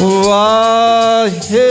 ਵਾਹੇ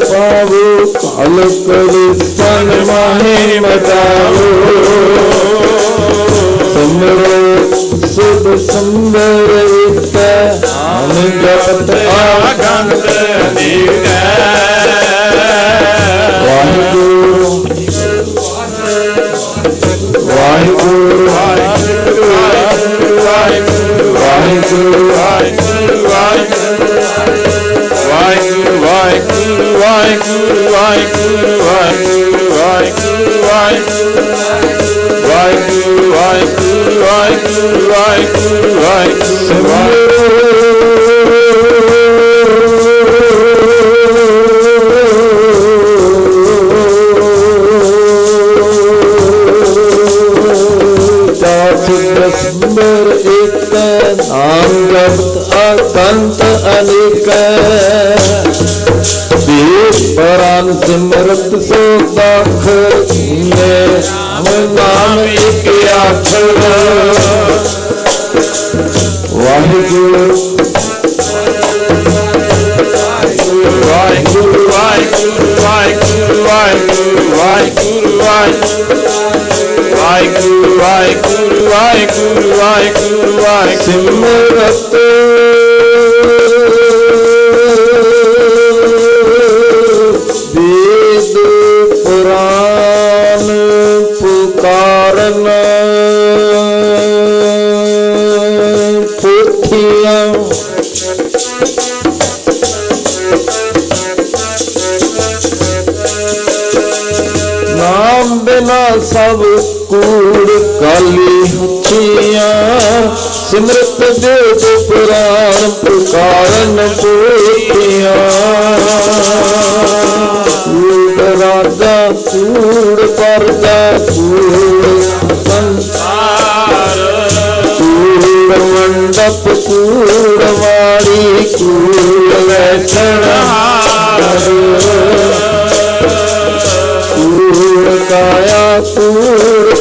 ਪਾਵੋ ਭਲ ਕਰੇ ਸਨ ਮਾਹੇ ਬਤਾਓ ਸਿਮਰੋ ਸੁਧ ਸੁੰਦਰ ਇਤੈ ਮਨ ਜਪਤ ਆਗੰਤ ਦੀਕੈ ਦਾਸ ਦਸੰਬਰ ਇੱਕ ਨਾਮ ਜਪਤ ਅਕੰਤ ਅਨੇਕ ਦੇਵ ਪਰਾਨ ਸਿਮਰਤ ਸੋ ਦਖ ਨੇ ਨਾਮ ਨਾਮ ਇੱਕ ਆਖਰ ਵਾਹਿਗੁਰੂ ਸਿਮਰਤ ਕਾਲੀ ਹੁਚੀਆਂ ਸਿਮਰਤ ਦੇਵ ਪੁਰਾਣ ਪੁਕਾਰਨ ਪੋਤੀਆਂ ਕੂੜ ਕੂੜ ਪਰਦਾ ਕੂੜ ਸੰਸਾਰ। ਕੂੜ ਮੰਡਪ ਕੂੜ ਵਾੜੀ ਕੂੜ ਵੈਸਣ ਕੂੜ ਕਾਇਆ ਕੂੜ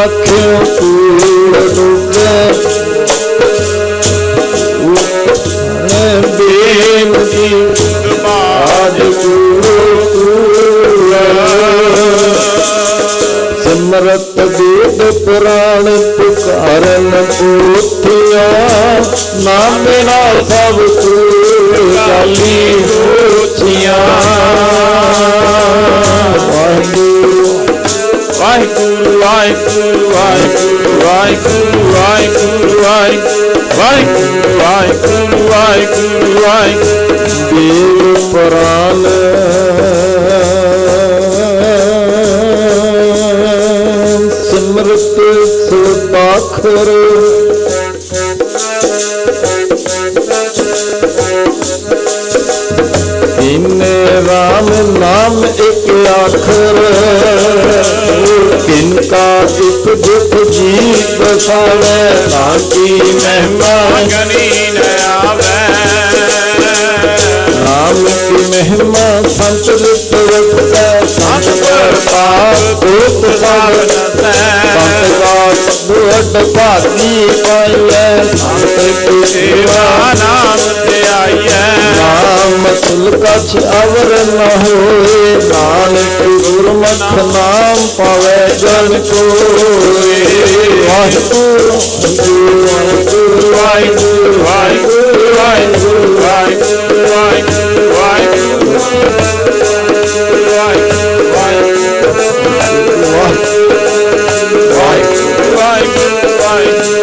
ਆਖਿਓ ਪੂਰ ਡੁੱਬੇ ਉਹਨੇ ਬੇਮ ਦੀ ਬਾਜ ਸਿਮਰਤ ਦੇਵ ਪੁਰਾਣ ਪੁਕਾਰਨ ਉਠਿਆ। ਨਾਮ ਬਿਨਾ ਸਭ ਕੋ ਗਾਲੀ ਹੋਛੀਆਂ। ਵਾਹਿਗੁਰੂ ਵਾਹਿਗੁਰੂ ਵਾਹਿਗੁਰੂ ਵਾਹਿਗੁਰੂ ਵਾਹਿਗੁਰੂ ਵਾਹਿਗੁਰੂ ਵਾਹਿਗੁਰੂ ਵਾਹਿਗੁਰੂ ਵਾਹਿਗੁਰੂ ਵਾਹਿਗੁਰੂ ਦੇਵ ਪੁਰਾਨ ਸਿਮਰਤ ਸੁਦਾਖਰ ਇਨੇ ਰਾਮ ਨਾਮ ਇੱਕ ਆਖਰ ਕਾ ਇੱਕ ਗੁੱਟ ਜੀ ਬਸਾਵੇ ਬਾਕੀ ਮਹਿਮਾ ਗਨੀ ਨ ਆਵੇ। ਨਾਮ ਕੀ ਮਹਿਮਾ ਸੰਤ ਲਿਤ ਰਖਦਾ ਸੰਤ ਪਰ ਪਾਪ ਕੋਟ ਸਾਰ ਨਤੈ ਸੰਤ ਦੁਅਡ ਭਾਗੀ ਪਾਈਐ ਸੰਤ ਸੇਵਾ ਨਾਮ ਧਿਆਈਐ ਨਾਮ ਤੁਲ ਕਛ ਅਵਰ ਨ ਹੋਏ ਨਾਨਕ ਗੁਰਮੁਖ ਨਾਮ ਪਾਵੇ ਜਨ ਕੋਏ Waheguru Waheguru Waheguru Waheguru Waheguru Waheguru Waheguru Waheguru Waheguru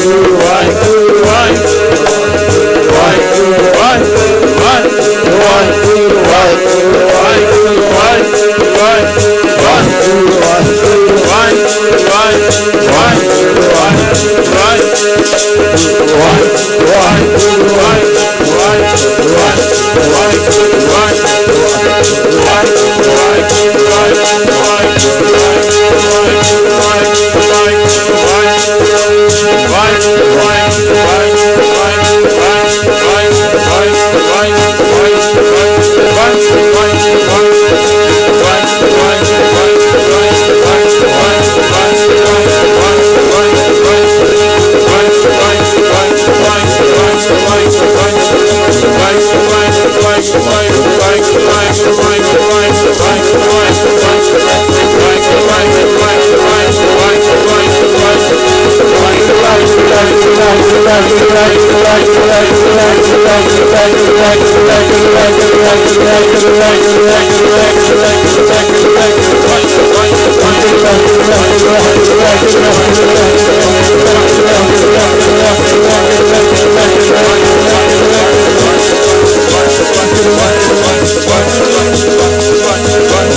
right Why?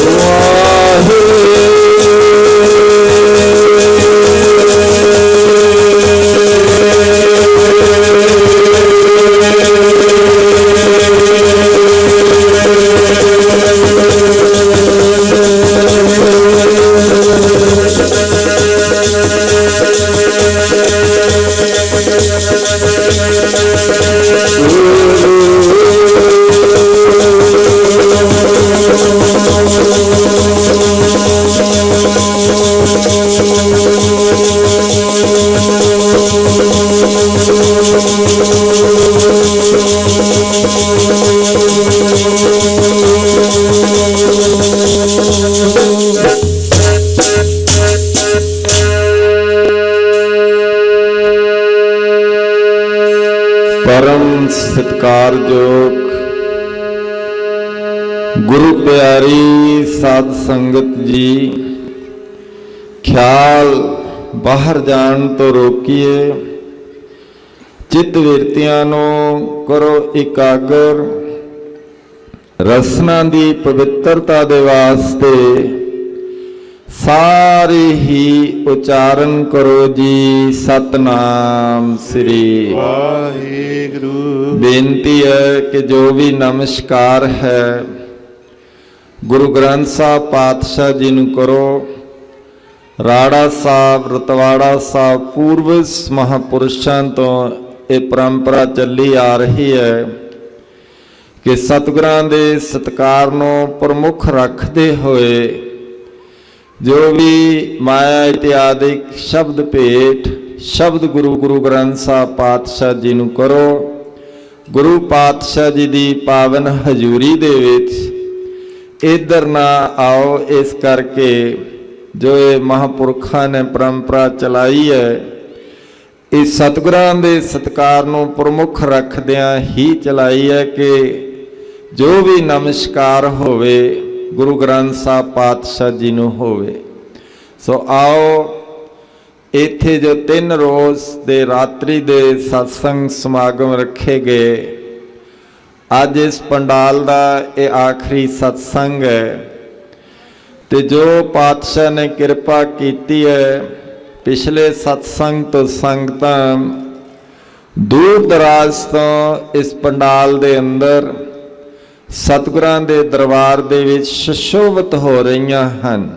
Whoa. ਸੰਗਤ ਜੀ ਖਿਆਲ ਬਾਹਰ ਜਾਣ ਤੋਂ ਰੋਕੀਏ। ਚਿੱਤ ਵਿਰਤੀਆਂ ਨੂੰ ਕਰੋ ਇਕਾਗਰ। ਰਸਨਾ ਦੀ ਪਵਿੱਤਰਤਾ ਦੇ ਵਾਸਤੇ ਸਾਰੇ ਹੀ ਉਚਾਰਨ ਕਰੋ ਜੀ ਸਤਨਾਮ ਸ੍ਰੀ। ਵਾਹਿਗੁਰੂ। ਬੇਨਤੀ ਹੈ ਕਿ ਜੋ ਵੀ ਨਮਸਕਾਰ ਹੈ ਗੁਰੂ ਗ੍ਰੰਥ ਸਾਹਿਬ ਪਾਤਸ਼ਾਹ ਜੀ ਨੂੰ ਕਰੋ। ਰਾੜਾ ਸਾਹਿਬ, ਰਤਵਾੜਾ ਸਾਹਿਬ, ਪੂਰਵਜ ਮਹਾਪੁਰਸ਼ਾਂ ਤੋਂ ਇਹ ਪਰੰਪਰਾ ਚੱਲੀ ਆ ਰਹੀ ਹੈ ਕਿ ਸਤਿਗੁਰਾਂ ਦੇ ਸਤਕਾਰ ਨੂੰ ਪ੍ਰਮੁੱਖ ਰੱਖਦੇ ਹੋਏ ਜੋ ਵੀ ਮਾਇਆ ਇਤਿਆਦਿਕ ਸ਼ਬਦ ਭੇਟ, ਸ਼ਬਦ ਗੁਰੂ ਗੁਰੂ ਗ੍ਰੰਥ ਸਾਹਿਬ ਪਾਤਸ਼ਾਹ ਜੀ ਨੂੰ ਕਰੋ। ਗੁਰੂ ਪਾਤਸ਼ਾਹ ਜੀ ਦੀ ਪਾਵਨ ਹਜ਼ੂਰੀ ਦੇ ਵਿੱਚ ਇਧਰ ਨਾ ਆਓ, ਇਸ ਕਰਕੇ ਜੋ ਇਹ ਮਹਾਪੁਰਖਾਂ ਨੇ ਪਰੰਪਰਾ ਚਲਾਈ ਹੈ ਇਹ ਸਤਿਗੁਰਾਂ ਦੇ ਸਤਕਾਰ ਨੂੰ ਪ੍ਰਮੁੱਖ ਰੱਖਦਿਆਂ ਹੀ ਚਲਾਈ ਹੈ ਕਿ ਜੋ ਵੀ ਨਮਸਕਾਰ ਹੋਵੇ, ਗੁਰੂ ਗ੍ਰੰਥ ਸਾਹਿਬ ਪਾਤਸ਼ਾਹ ਜੀ ਨੂੰ ਹੋਵੇ। ਸੋ ਆਓ, ਇੱਥੇ ਜੋ ਤਿੰਨ ਰੋਜ਼ ਦੇ ਰਾਤਰੀ ਦੇ satsang ਸਮਾਗਮ ਰੱਖੇ ਗਏ ਅੱਜ ਇਸ ਪੰਡਾਲ ਦਾ ਇਹ ਆਖਰੀ ਸਤਸੰਗ ਹੈ ਤੇ ਜੋ ਪਾਤਸ਼ਾਹ ਨੇ ਕਿਰਪਾ ਕੀਤੀ ਹੈ, ਪਿਛਲੇ ਸਤਸੰਗ ਤੋਂ ਸੰਗਤਾਂ ਦੂਰ ਦਰਾਜ਼ ਤੋਂ ਇਸ ਪੰਡਾਲ ਦੇ ਅੰਦਰ ਸਤਿਗੁਰਾਂ ਦੇ ਦਰਬਾਰ ਦੇ ਵਿੱਚ ਸ਼ਸ਼ੋਭਤ ਹੋ ਰਹੀਆਂ ਹਨ।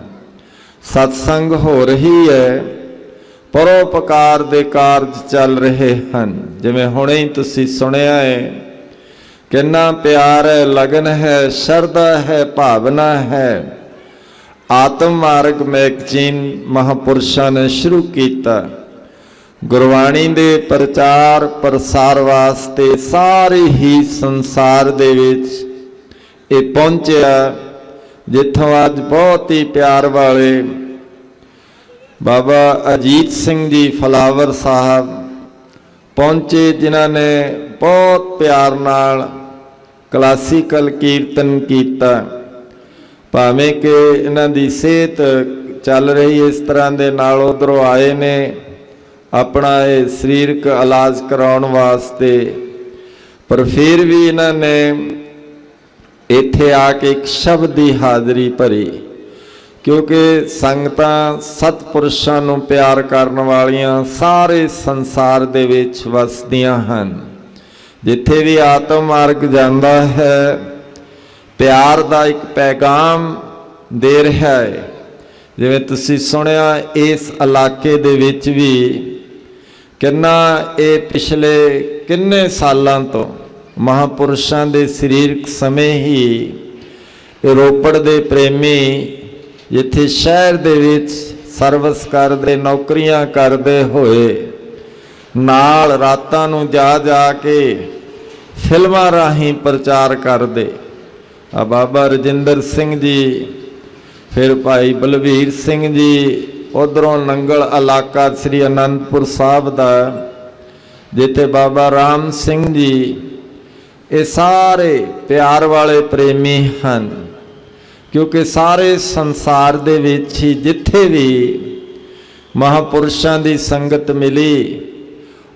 ਸਤਸੰਗ ਹੋ ਰਹੀ ਹੈ ਪਰੋਪਕਾਰ ਦੇ ਕਾਰਜ ਚੱਲ ਰਹੇ ਹਨ। ਜਿਵੇਂ ਹੁਣੇ ਹੀ ਤੁਸੀਂ ਸੁਣਿਆ ਹੈ ਕਿੰਨਾ ਪਿਆਰ ਹੈ ਲਗਨ ਹੈ, ਸ਼ਰਧਾ ਹੈ, ਭਾਵਨਾ ਹੈ। ਆਤਮ ਮਾਰਗ ਮੈਗਜ਼ੀਨ ਮਹਾਪੁਰਸ਼ਾਂ ਨੇ ਸ਼ੁਰੂ ਕੀਤਾ। ਗੁਰਬਾਣੀ ਦੇ ਪ੍ਰਚਾਰ ਪ੍ਰਸਾਰ ਵਾਸਤੇ ਸਾਰੇ ਹੀ ਸੰਸਾਰ ਦੇ ਵਿੱਚ ਇਹ ਪਹੁੰਚਿਆ, ਜਿੱਥੋਂ ਅੱਜ ਬਹੁਤ ਹੀ ਪਿਆਰ ਵਾਲੇ ਬਾਬਾ ਅਜੀਤ ਸਿੰਘ ਜੀ ਫਲਾਵਰ ਸਾਹਿਬ ਪਹੁੰਚੇ, ਜਿਨ੍ਹਾਂ ਨੇ ਬਹੁਤ ਪਿਆਰ ਨਾਲ ਕਲਾਸੀਕਲ ਕੀਰਤਨ ਕੀਤਾ। ਭਾਵੇਂ ਕਿ ਇਹਨਾਂ ਦੀ ਸਿਹਤ ਚੱਲ ਰਹੀ ਇਸ ਤਰ੍ਹਾਂ ਦੇ ਨਾਲ ਉਧਰੋਂ ਆਏ ਨੇ, ਆਪਣਾ ਇਹ ਸਰੀਰਕ ਇਲਾਜ ਕਰਾਉਣ ਵਾਸਤੇ। ਪਰ ਫਿਰ ਵੀ ਇਹਨਾਂ ਨੇ ਇੱਥੇ ਆ ਕੇ ਇੱਕ ਸ਼ਬਦ ਦੀ ਹਾਜ਼ਰੀ ਭਰੀ। ਕਿਉਂਕਿ ਸੰਗਤਾਂ ਸਤਪੁਰਸ਼ਾਂ ਨੂੰ ਪਿਆਰ ਕਰਨ ਵਾਲੀਆਂ ਸਾਰੇ ਸੰਸਾਰ ਦੇ ਵਿੱਚ ਵਸਦੀਆਂ ਹਨ। ਜਿੱਥੇ ਵੀ ਆਤਮ ਮਾਰਗ ਜਾਂਦਾ ਹੈ, ਪਿਆਰ ਦਾ ਇੱਕ ਪੈਗਾਮ ਦੇ ਰਿਹਾ ਹੈ। ਜਿਵੇਂ ਤੁਸੀਂ ਸੁਣਿਆ, ਇਸ ਇਲਾਕੇ ਦੇ ਵਿੱਚ ਵੀ ਕਿੰਨਾ ਇਹ ਪਿਛਲੇ ਕਿੰਨੇ ਸਾਲਾਂ ਤੋਂ ਮਹਾਪੁਰਸ਼ਾਂ ਦੇ ਸਰੀਰਕ ਸਮੇਂ ਹੀ ਰੋਪੜ ਦੇ ਪ੍ਰੇਮੀ ਜਿੱਥੇ ਸ਼ਹਿਰ ਦੇ ਵਿੱਚ ਸਰਵਿਸ ਕਰਦੇ ਨੌਕਰੀਆਂ ਕਰਦੇ ਹੋਏ ਨਾਲ ਰਾਤਾਂ ਨੂੰ ਜਾ ਜਾ ਕੇ ਫਿਲਮਾਂ ਰਾਹੀਂ ਪ੍ਰਚਾਰ ਕਰਦੇ। ਆ ਬਾਬਾ ਰਜਿੰਦਰ ਸਿੰਘ ਜੀ, ਫਿਰ ਭਾਈ ਬਲਵੀਰ ਸਿੰਘ ਜੀ, ਉਧਰੋਂ ਨੰਗਲ ਇਲਾਕਾ ਸ੍ਰੀ ਅਨੰਦਪੁਰ ਸਾਹਿਬ ਦਾ, ਜਿੱਥੇ ਬਾਬਾ ਰਾਮ ਸਿੰਘ ਜੀ, ਇਹ ਸਾਰੇ ਪਿਆਰ ਵਾਲੇ ਪ੍ਰੇਮੀ ਹਨ। ਕਿਉਂਕਿ ਸਾਰੇ ਸੰਸਾਰ ਦੇ ਵਿੱਚ ਹੀ ਜਿੱਥੇ ਵੀ ਮਹਾਪੁਰਸ਼ਾਂ ਦੀ ਸੰਗਤ ਮਿਲੀ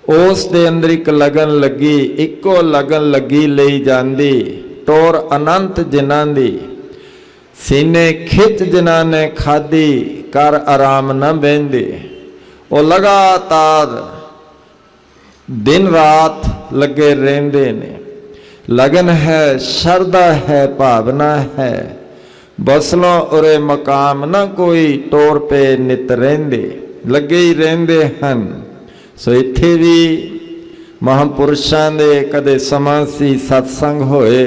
ਉਸ ਦੇ ਅੰਦਰ ਇੱਕ ਲਗਨ ਲੱਗੀ, ਇੱਕੋ ਲਗਨ ਲੱਗੀ ਲਈ ਜਾਂਦੀ, ਟੋਰ ਅਨੰਤ ਜਿਨ੍ਹਾਂ ਦੀ। ਸੀਨੇ ਖਿੱਚ ਜਿਨ੍ਹਾਂ ਨੇ ਖਾਦੀ ਕਰ ਆਰਾਮ ਨਾ ਬੈੰਦੇ ਉਹ ਲਗਾਤਾਰ ਦਿਨ ਰਾਤ ਲੱਗੇ ਰਹਿੰਦੇ ਨੇ। ਲਗਨ ਹੈ, ਸ਼ਰਧਾ ਹੈ, ਭਾਵਨਾ ਹੈ। ਬਸਲੋਂ ਉਰੇ ਮਕਾਮ ਨਾ ਕੋਈ, ਟੋਰ ਪੇ ਨਿਤ ਰਹਿੰਦੇ, ਲੱਗੇ ਹੀ ਰਹਿੰਦੇ ਹਨ। ਸੋ ਇੱਥੇ ਵੀ ਮਹਾਂਪੁਰਸ਼ਾਂ ਦੇ ਕਦੇ ਸਮਾਂ ਸੀ ਸਤਸੰਗ ਹੋਏ।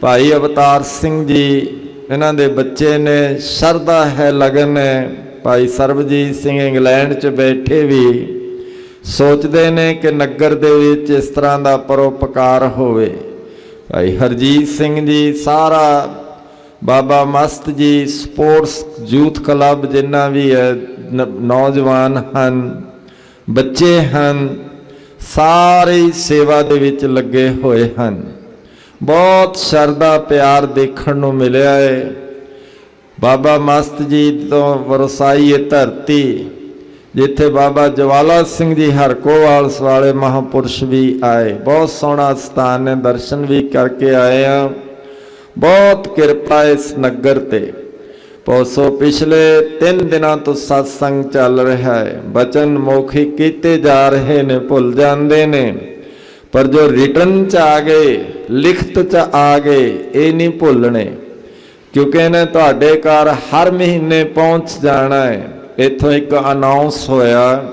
ਭਾਈ ਅਵਤਾਰ ਸਿੰਘ ਜੀ, ਇਹਨਾਂ ਦੇ ਬੱਚੇ ਨੇ, ਸ਼ਰਧਾ ਹੈ ਲਗਨ ਹੈ। ਭਾਈ ਸਰਬਜੀਤ ਸਿੰਘ ਇੰਗਲੈਂਡ 'ਚ ਬੈਠੇ ਵੀ ਸੋਚਦੇ ਨੇ ਕਿ ਨਗਰ ਦੇ ਵਿੱਚ ਇਸ ਤਰ੍ਹਾਂ ਦਾ ਪਰੋਪਕਾਰ ਹੋਵੇ। ਭਾਈ ਹਰਜੀਤ ਸਿੰਘ ਜੀ, ਸਾਰਾ ਬਾਬਾ ਮਸਤ ਜੀ, ਸਪੋਰਟਸ ਯੂਥ ਕਲੱਬ ਜਿੰਨਾ ਵੀ ਹੈ ਨੌਜਵਾਨ ਹਨ। ਬੱਚੇ ਹਨ, ਸਾਰੇ ਸੇਵਾ ਦੇ ਵਿੱਚ ਲੱਗੇ ਹੋਏ ਹਨ। ਬਹੁਤ ਸ਼ਰਧਾ, ਪਿਆਰ ਦੇਖਣ ਨੂੰ ਮਿਲਿਆ ਹੈ ਬਾਬਾ ਮਸਤ ਜੀ ਤੋਂ ਵਰਸਾਈ ਇਹ ਧਰਤੀ, ਜਿੱਥੇ ਬਾਬਾ ਜਵਾਲਾ ਸਿੰਘ ਜੀ ਹਰਕੋਵਾਲ ਵਾਲੇ ਮਹਾਪੁਰਸ਼ ਵੀ ਆਏ। ਬਹੁਤ ਸੋਹਣਾ ਸਥਾਨ ਹੈ, ਦਰਸ਼ਨ ਵੀ ਕਰਕੇ ਆਏ ਆ ਬਹੁਤ ਕਿਰਪਾ ਇਸ ਨਗਰ ਤੇ। ਪੋਸੋ, ਪਿਛਲੇ 3 ਦਿਨਾਂ ਤੋਂ satsang ਚੱਲ ਰਿਹਾ ਹੈ। ਬਚਨ ਮੌਖਿਕ ਕੀਤੇ ਜਾ ਰਹੇ ਨੇ, ਭੁੱਲ ਜਾਂਦੇ ਨੇ। ਪਰ ਜੋ ਰਿਟਰਨ ਚ ਆ ਗਏ, ਲਿਖਤ ਚ ਆ ਗਏ, ਇਹ ਨਹੀਂ ਭੁੱਲਣੇ। ਕਿਉਂਕਿ ਇਹਨੇ ਤੁਹਾਡੇ ਘਰ ਹਰ ਮਹੀਨੇ ਪਹੁੰਚ ਜਾਣਾ ਹੈ। ਇੱਥੋਂ ਇੱਕ ਅਨਾਉਂਸ ਹੋਇਆ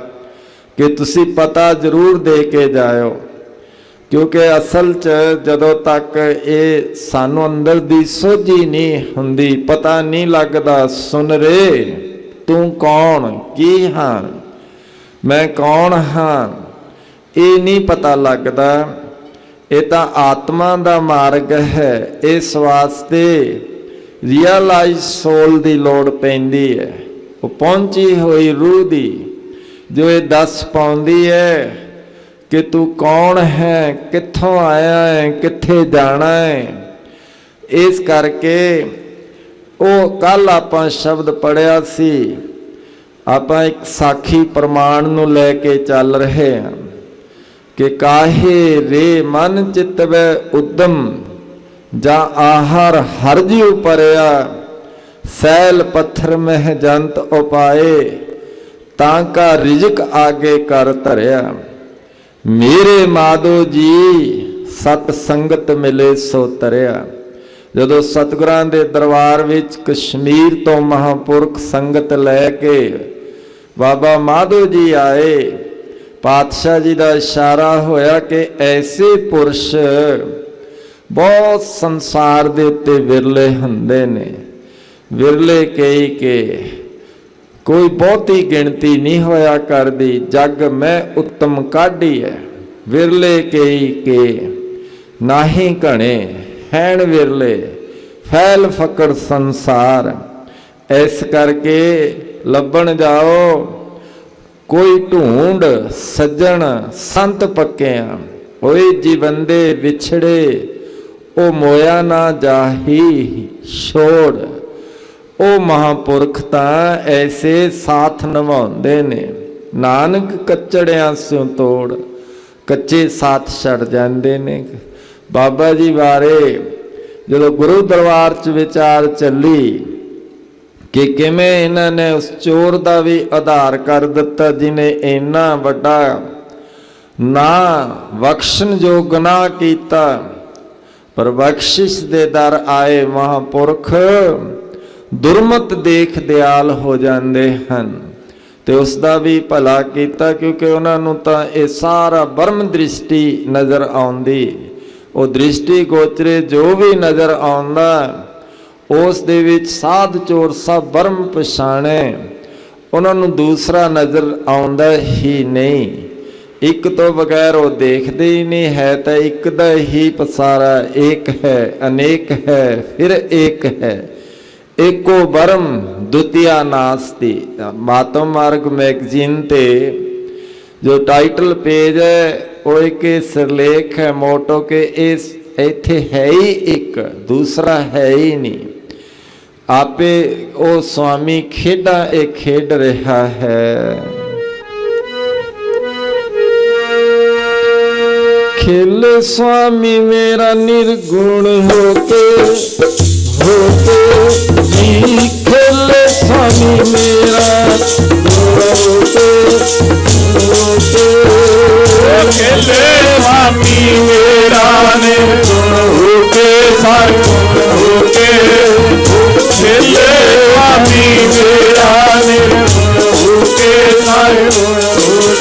ਕਿ ਤੁਸੀਂ ਪਤਾ ਜ਼ਰੂਰ ਦੇ ਕੇ ਜਾਇਓ। ਕਿਉਂਕਿ ਅਸਲ 'ਚ ਜਦੋਂ ਤੱਕ ਇਹ ਸਾਨੂੰ ਅੰਦਰ ਦੀ ਸੋਝੀ ਨਹੀਂ ਹੁੰਦੀ, ਪਤਾ ਨਹੀਂ ਲੱਗਦਾ, ਸੁਣ ਰੇ, ਤੂੰ ਕੌਣ? ਕੀ ਹਾਂ ਮੈਂ ਕੌਣ ਹਾਂ? ਇਹ ਨਹੀਂ ਪਤਾ ਲੱਗਦਾ। ਇਹ ਤਾਂ ਆਤਮਾ ਦਾ ਮਾਰਗ ਹੈ। ਇਸ ਵਾਸਤੇ ਰੀਅਲਾਈਜ਼ ਸੋਲ ਦੀ ਲੋੜ ਪੈਂਦੀ ਹੈ। ਉਹ ਪਹੁੰਚੀ ਹੋਈ ਰੂਹ ਦੀ, ਜੋ ਇਹ ਦੱਸ ਪਾਉਂਦੀ ਹੈ ਕਿ ਤੂੰ ਕੌਣ ਹੈ, ਕਿੱਥੋਂ ਆਇਆ ਹੈ, ਕਿੱਥੇ ਜਾਣਾ ਹੈ। ਇਸ ਕਰਕੇ ਉਹ ਕੱਲ ਆਪਾਂ ਸ਼ਬਦ ਪੜਿਆ ਸੀ, ਆਪਾਂ ਇੱਕ ਸਾਖੀ ਪ੍ਰਮਾਣ ਨੂੰ ਲੈ ਕੇ ਚੱਲ ਰਹੇ ਹਾਂ ਕਿ ਕਾਹੇ ਰੇ ਮਨ ਚਿਤਵੈ ਉਦਮ, ਜਾਂ ਆਹਾਰ ਹਰ ਜਿਉ ਪਰਿਆ ਸੈਲ ਪੱਥਰ ਮਹਿ ਜੰਤ ਉਪਾਏ, ਤਾਂ ਕਾ ਰਿਜਕ ਆਗੇ ਕਰ ਧਰਿਆ। ਮੇਰੇ ਮਾਧੋ ਜੀ, ਸਤ ਸੰਗਤ ਮਿਲੇ ਸੋ ਤਰਿਆ। ਜਦੋਂ ਸਤਿਗੁਰਾਂ ਦੇ ਦਰਬਾਰ ਵਿੱਚ ਕਸ਼ਮੀਰ ਤੋਂ ਮਹਾਪੁਰਖ ਸੰਗਤ ਲੈ ਕੇ ਬਾਬਾ ਮਾਧੋ ਜੀ ਆਏ, ਪਾਤਸ਼ਾਹ ਜੀ ਦਾ ਇਸ਼ਾਰਾ ਹੋਇਆ ਕਿ ਐਸੇ ਪੁਰਸ਼ ਬਹੁਤ ਸੰਸਾਰ ਦੇ ਉੱਤੇ ਵਿਰਲੇ ਹੁੰਦੇ ਨੇ। ਵਿਰਲੇ ਕਈ ਕੇ ਕੋਈ ਬਹੁਤੀ ਗਿਣਤੀ ਨਹੀਂ ਹੋਇਆ ਕਰਦੀ, ਜਗ ਮੈਂ ਉੱਤਮ ਕਾਢੀ ਹੈ ਵਿਰਲੇ ਕਈ ਕੇ, ਨਾਹੀ ਘਣੇ ਹੈਣ ਵਿਰਲੇ, ਫੈਲ ਫਕੜ ਸੰਸਾਰ। ਇਸ ਕਰਕੇ ਲੱਭਣ ਜਾਓ, ਕੋਈ ਢੂੰਡ ਸੱਜਣ ਸੰਤ ਪੱਕਿਆਂ, ਹੋਏ ਜੀਵੰਦੇ ਵਿਛੜੇ, ਉਹ ਮੋਇਆ ਨਾ ਜਾਹੀ ਛੋੜ। ਉਹ ਮਹਾਪੁਰਖ ਤਾਂ ਐਸੇ ਸਾਥ ਨਿਭਾਉਂਦੇ ਨੇ। ਨਾਨਕ ਕੱਚੜਿਆਂ ਸਿਉ ਤੋੜ, ਕੱਚੇ ਸਾਥ ਛੱਡ ਜਾਂਦੇ ਨੇ। ਬਾਬਾ ਜੀ ਬਾਰੇ ਜਦੋਂ ਗੁਰੂ ਦਰਬਾਰ 'ਚ ਵਿਚਾਰ ਚੱਲੀ ਕਿ ਕਿਵੇਂ ਇਹਨਾਂ ਨੇ ਉਸ ਚੋਰ ਦਾ ਵੀ ਆਧਾਰ ਕਰ ਦਿੱਤਾ ਜਿਨੇ ਇੰਨਾ ਵੱਡਾ ਨਾ ਬਖਸ਼ਣ ਜੋ ਗੁਨਾਹ ਕੀਤਾ, ਪਰ ਬਖਸ਼ਿਸ਼ ਦੇ ਦਰ ਆਏ ਮਹਾਪੁਰਖ। ਦੁਰਮਤ ਦੇਖ ਦਿਆਲ ਹੋ ਜਾਂਦੇ ਹਨ। ਤੇ ਉਸ ਦਾ ਵੀ ਭਲਾ ਕੀਤਾ, ਕਿਉਂਕਿ ਉਹਨਾਂ ਨੂੰ ਤਾਂ ਇਹ ਸਾਰਾ ਬਰਮ ਦ੍ਰਿਸ਼ਟੀ ਨਜ਼ਰ ਆਉਂਦੀ। ਉਹ ਦ੍ਰਿਸ਼ਟੀ ਗੋਚਰੇ ਜੋ ਵੀ ਨਜ਼ਰ ਆਉਂਦਾ, ਉਸ ਦੇ ਵਿੱਚ ਸਾਧ ਚੋਰ ਸਭ ਬਰਮ ਪਛਾਣੇ। ਉਹਨਾਂ ਨੂੰ ਦੂਸਰਾ ਨਜ਼ਰ ਆਉਂਦਾ ਹੀ ਨਹੀਂ। ਇੱਕ ਤੋਂ ਬਗੈਰ ਉਹ ਦੇਖਦੇ ਹੀ ਨਹੀਂ, ਹੈ ਤਾਂ ਇੱਕ ਦਾ ਹੀ ਪਸਾਰਾ ਏਕ ਹੈ, ਅਨੇਕ ਹੈ, ਫਿਰ ਏਕ ਹੈ। ਏਕੋ ਬਰਮ ਦੁਤੀਆ ਨਾਸਤੀ ਮਾਤਮ ਮਾਰਗ ਮੈਗਜ਼ੀਨ ਤੇ ਜੋ ਟਾਈਟਲ ਪੇਜ ਹੈ ਉਹ ਇੱਕ ਸਿਰਲੇਖ ਹੈ ਮੋਟੋ ਕਿ ਇਸ ਇੱਥੇ ਹੈ ਹੀ ਇੱਕ ਦੂਸਰਾ ਹੈ ਹੀ ਨਹੀਂ ਆਪੇ ਉਹ ਸੁਆਮੀ ਖੇਡਾਂ ਇਹ ਖੇਡ ਰਿਹਾ ਹੈ ਖੇਲ ਸੁਆਮੀ ਮੇਰਾ ਨਿਰਗੁਣ ਹੋ ਕੇ ਹੋ ਕੇ ਜੀ ਖੇਲ ਸੁਆਮੀ ਮੇਰਾ ਹੋ ਕੇ ਹੋ ਖੇਲੇ ਸੁਆਮੀ ਮੇਰਾ ਨੇ ਹੋ ਕੇ ਸਰ ਹੋ ਖੇਲੇ ਸੁਆਮੀ ਮੇਰਾ ਨੇ ਹੋ ਕੇ ਸਰ ਹੋ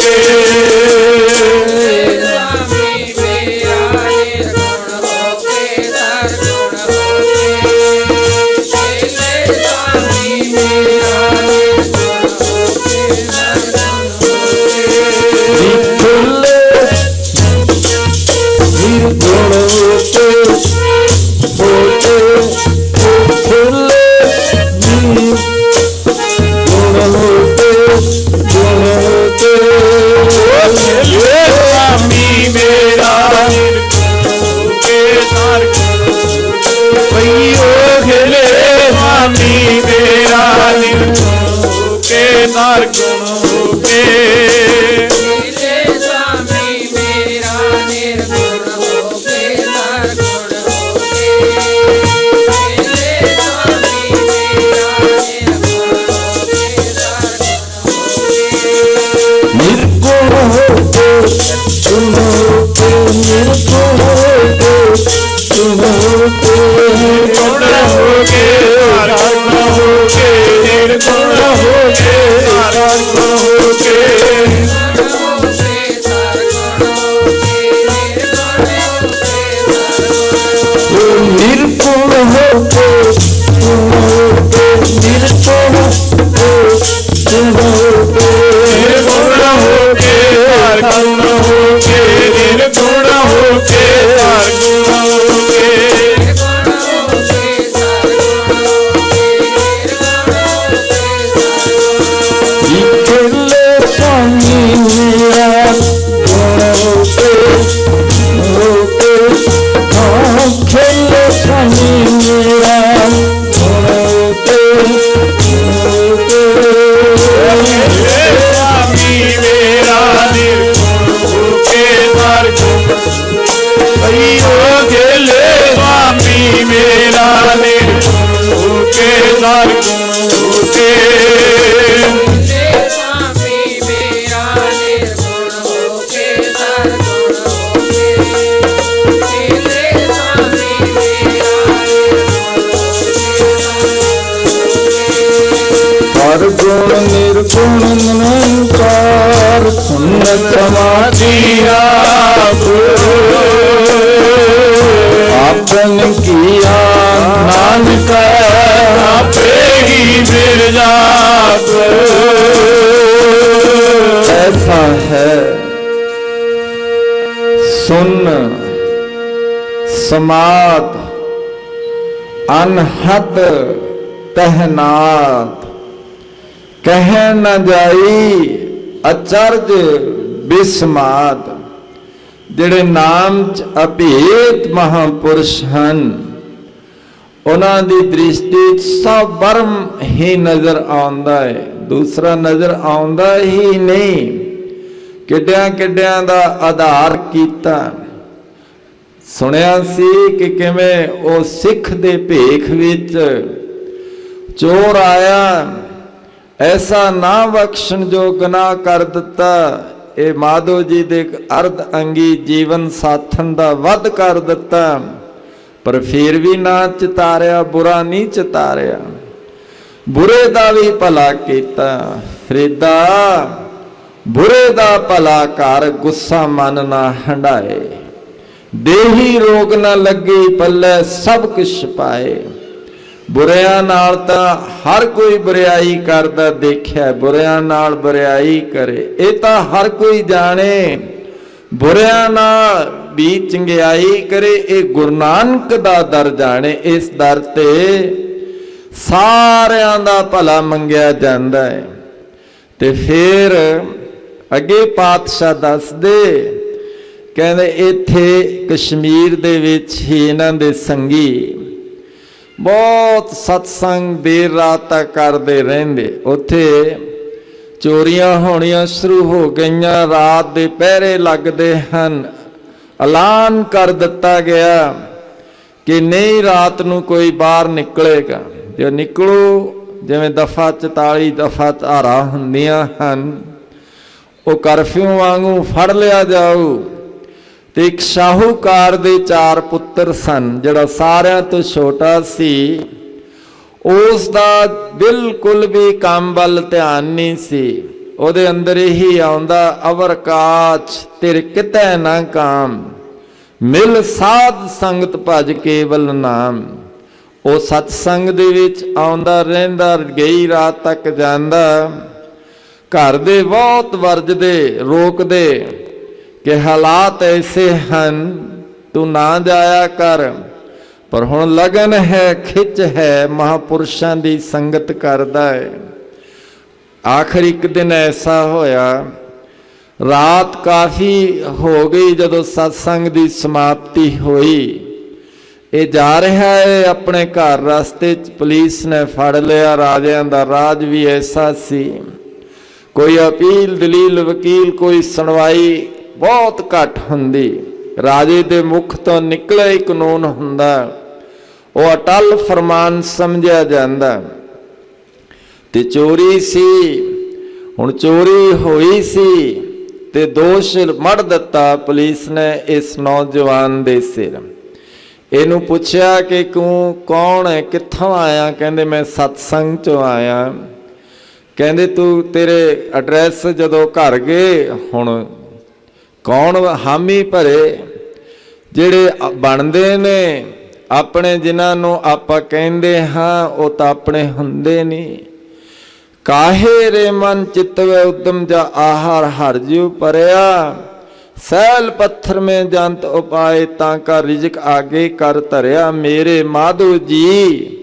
ਹਰ ਗੁਣ ਨਿਰਗੁਣ ਨਿਰੰਕਾਰ, ਸੁਨਤ ਸਮਾਧੀ ਆਪਨ ਕੀਆ ਨਾਨਕ ਆਪੇ ਹੀ ਬਿਰਜਾਪ ਐਸਾ ਹੈ। ਸੁਨ ਸਮਾਤ ਅਨਹਤ ਤਹਨਾਤ। ਕਹਿ ਨ ਜਾਈ ਅਚਰਜ ਬਿਸਮਾਤ ਜਿਹੜੇ ਨਾਮ ਚ ਅਭੇਦ ਮਹਾਪੁਰਸ਼ ਹਨ, ਉਹਨਾਂ ਦੀ ਦ੍ਰਿਸ਼ਟੀ ਸਭ ਵਰਮ ਹੀ ਨਜ਼ਰ ਆਉਂਦਾ ਹੈ ਦੂਸਰਾ ਨਜ਼ਰ ਆਉਂਦਾ ਹੀ ਨਹੀਂ। ਕਿੱਡਿਆਂ ਕਿੱਡਿਆਂ ਦਾ ਆਧਾਰ ਕੀਤਾ। ਸੁਣਿਆ ਸੀ ਕਿ ਕਿਵੇਂ ਉਹ ਸਿੱਖ ਦੇ ਭੇਖ ਵਿੱਚ ਚੋਰ ਆਇਆ। ਐਸਾ ਨਾ ਬਖਸ਼ਣ ਜੋ ਗੁਨਾਹ ਕਰ ਦਿੱਤਾ। ਇਹ ਮਾਧੋ ਜੀ ਦੇ ਅਰਧ ਅੰਗੀ ਜੀਵਨ ਸਾਥਣ ਦਾ ਵੱਧ ਕਰ ਦਿੱਤਾ। ਪਰ ਫਿਰ ਵੀ ਨਾ ਚਿਤਾਰਿਆ, ਬੁਰਾ ਨਹੀਂ ਚਿਤਾਰਿਆ। ਬੁਰੇ ਦਾ ਵੀ ਭਲਾ ਕੀਤਾ। ਫਰੀਦਾ, ਬੁਰੇ ਦਾ ਭਲਾ ਕਰ ਗੁੱਸਾ ਮਨ ਨਾ ਹੰਡਾਏ। ਦੇਹੀ ਰੋਗ ਨਾ ਲੱਗੀ, ਪੱਲੇ ਸਭ ਕੁਛ ਪਾਏ। ਬੁਰਿਆਂ ਨਾਲ ਤਾਂ ਹਰ ਕੋਈ ਬੁਰਿਆਈ ਕਰਦਾ, ਦੇਖਿਆ ਬੁਰਿਆਂ ਨਾਲ ਬੁਰਿਆਈ ਕਰੇ। ਇਹ ਤਾਂ ਹਰ ਕੋਈ ਜਾਣੇ, ਬੁਰਿਆਂ ਨਾਲ ਵੀ ਚੰਗਿਆਈ ਕਰੇ। ਇਹ ਗੁਰੂ ਨਾਨਕ ਦਾ ਦਰ ਜਾਣੇ, ਇਸ ਦਰ ਤੇ ਸਾਰਿਆਂ ਦਾ ਭਲਾ ਮੰਗਿਆ ਜਾਂਦਾ ਹੈ। ਤੇ ਫਿਰ ਅੱਗੇ ਪਾਤਸ਼ਾਹ ਦੱਸਦੇ, ਕਹਿੰਦੇ ਇੱਥੇ ਕਸ਼ਮੀਰ ਦੇ ਵਿੱਚ ਹੀ ਇਹਨਾਂ ਦੇ ਸੰਗੀ ਬਹੁਤ ਸਤਸੰਗ ਦੇਰ ਰਾਤ ਤੱਕ ਕਰਦੇ ਰਹਿੰਦੇ। ਉੱਥੇ ਚੋਰੀਆਂ ਹੋਣੀਆਂ ਸ਼ੁਰੂ ਹੋ ਗਈਆਂ, ਰਾਤ ਦੇ ਪਹਿਰੇ ਲੱਗਦੇ ਹਨ। ਐਲਾਨ ਕਰ ਦਿੱਤਾ ਗਿਆ ਕਿ ਨਹੀਂ, ਰਾਤ ਨੂੰ ਕੋਈ ਬਾਹਰ ਨਿਕਲੇਗਾ। ਜੇ ਨਿਕਲੋ, ਜਿਵੇਂ ਦਫਾ 44 ਦਫਾ ਧਾਰਾ ਹੁੰਦੀਆਂ ਹਨ, ਉਹ ਕਰਫਿਊ ਵਾਂਗੂ ਫੜ ਲਿਆ ਜਾਊ। ਤੇ ਇੱਕ ਸ਼ਾਹੂਕਾਰ ਦੇ ਚਾਰ ਪੁੱਤਰ ਸਨ, ਜਿਹੜਾ ਸਾਰਿਆਂ ਤੋਂ ਛੋਟਾ ਸੀ। ਉਸ ਦਾ ਬਿਲਕੁਲ ਵੀ ਕੰਮ ਵੱਲ ਧਿਆਨ ਨਹੀਂ ਸੀ। ਉਹਦੇ ਅੰਦਰ ਇਹੀ ਆਉਂਦਾ, ਅਵਰ ਕਾਚ ਤੇਰੇ ਕਿਤੈ ਨਾ ਕਾਮ, ਮਿਲ ਸਾਧ ਸੰਗਤ ਭਜ ਕੇਵਲ ਨਾਮ। ਉਹ ਸਤਸੰਗ ਦੇ ਵਿੱਚ ਆਉਂਦਾ, ਰਹਿੰਦਾ, ਗਈ ਰਾਤ ਤੱਕ ਜਾਂਦਾ। ਘਰ ਦੇ ਬਹੁਤ ਵਰਜਦੇ, ਰੋਕਦੇ। ਕਿ ਹਾਲਾਤ ਐਸੇ ਹਨ, ਤੂੰ ਨਾ ਜਾਇਆ ਕਰ, ਪਰ ਹੁਣ ਲਗਨ ਹੈ, ਖਿੱਚ ਹੈ, ਮਹਾਪੁਰਸ਼ਾਂ ਦੀ ਸੰਗਤ ਕਰਦਾ ਹੈ। ਆਖਰ ਇੱਕ ਦਿਨ ਐਸਾ ਹੋਇਆ, ਰਾਤ ਕਾਫੀ ਹੋ ਗਈ ਜਦੋਂ ਸਤਸੰਗ ਦੀ ਸਮਾਪਤੀ ਹੋਈ। ਇਹ ਜਾ ਰਿਹਾ ਹੈ, ਆਪਣੇ ਘਰ ਰਸਤੇ 'ਚ ਪੁਲਿਸ ਨੇ ਫੜ ਲਿਆ, ਰਾਜਿਆਂ ਦਾ ਰਾਜ ਵੀ ਐਸਾ ਸੀ। ਕੋਈ ਅਪੀਲ, ਦਲੀਲ, ਵਕੀਲ, ਕੋਈ ਸੁਣਵਾਈ ਬਹੁਤ ਘੱਟ ਹੁੰਦੀ। ਰਾਜੇ ਦੇ ਮੁਖ ਤੋਂ ਨਿਕਲਿਆ ਹੀ ਕਾਨੂੰਨ ਹੁੰਦਾ। ਉਹ ਅਟਲ ਫਰਮਾਨ ਸਮਝਿਆ ਜਾਂਦਾ। ਤੇ ਚੋਰੀ ਸੀ। ਹੁਣ ਚੋਰੀ ਹੋਈ ਸੀ ਤੇ ਦੋਸ਼ ਮੜ ਦਿੱਤਾ ਪੁਲਿਸ ਨੇ ਇਸ ਨੌਜਵਾਨ ਦੇ ਸਿਰ। ਇਹਨੂੰ ਪੁੱਛਿਆ ਕਿ ਤੂੰ ਕੌਣ ਹੈ? ਕਿੱਥੋਂ ਆਇਆ? ਕਹਿੰਦੇ, ਮੈਂ ਸਤਸੰਗ ਚੋਂ ਆਇਆ। ਕਹਿੰਦੇ, ਤੂੰ ਤੇਰੇ ਐਡਰੈਸ ਜਦੋਂ ਘਰ ਗਏ, ਹੁਣ ਕੌਣ ਹਾਮੀ ਭਰੇ, ਜਿਹੜੇ ਬਣਦੇ ਨੇ, ਆਪਣੇ ਜਿਨ੍ਹਾਂ ਨੂੰ ਆਪਾਂ ਕਹਿੰਦੇ ਹਾਂ, ਉਹ ਤਾਂ ਆਪਣੇ ਹੁੰਦੇ ਨਹੀਂ। ਕਾਹੇ ਰੇ ਮਨ ਚਿਤਵੇ ਉਦਮ ਜਾ ਆਹਾਰ ਹਰ ਜਿਉ ਪਰਿਆ ਸੈਲ ਪੱਥਰ ਮੇ ਜੰਤ ਉਪਾਏ, ਤਾਂ ਕਾ ਰਿਜਕ ਆਗੇ ਕਰ ਧਰਿਆ। ਮੇਰੇ ਮਾਧੋ ਜੀ,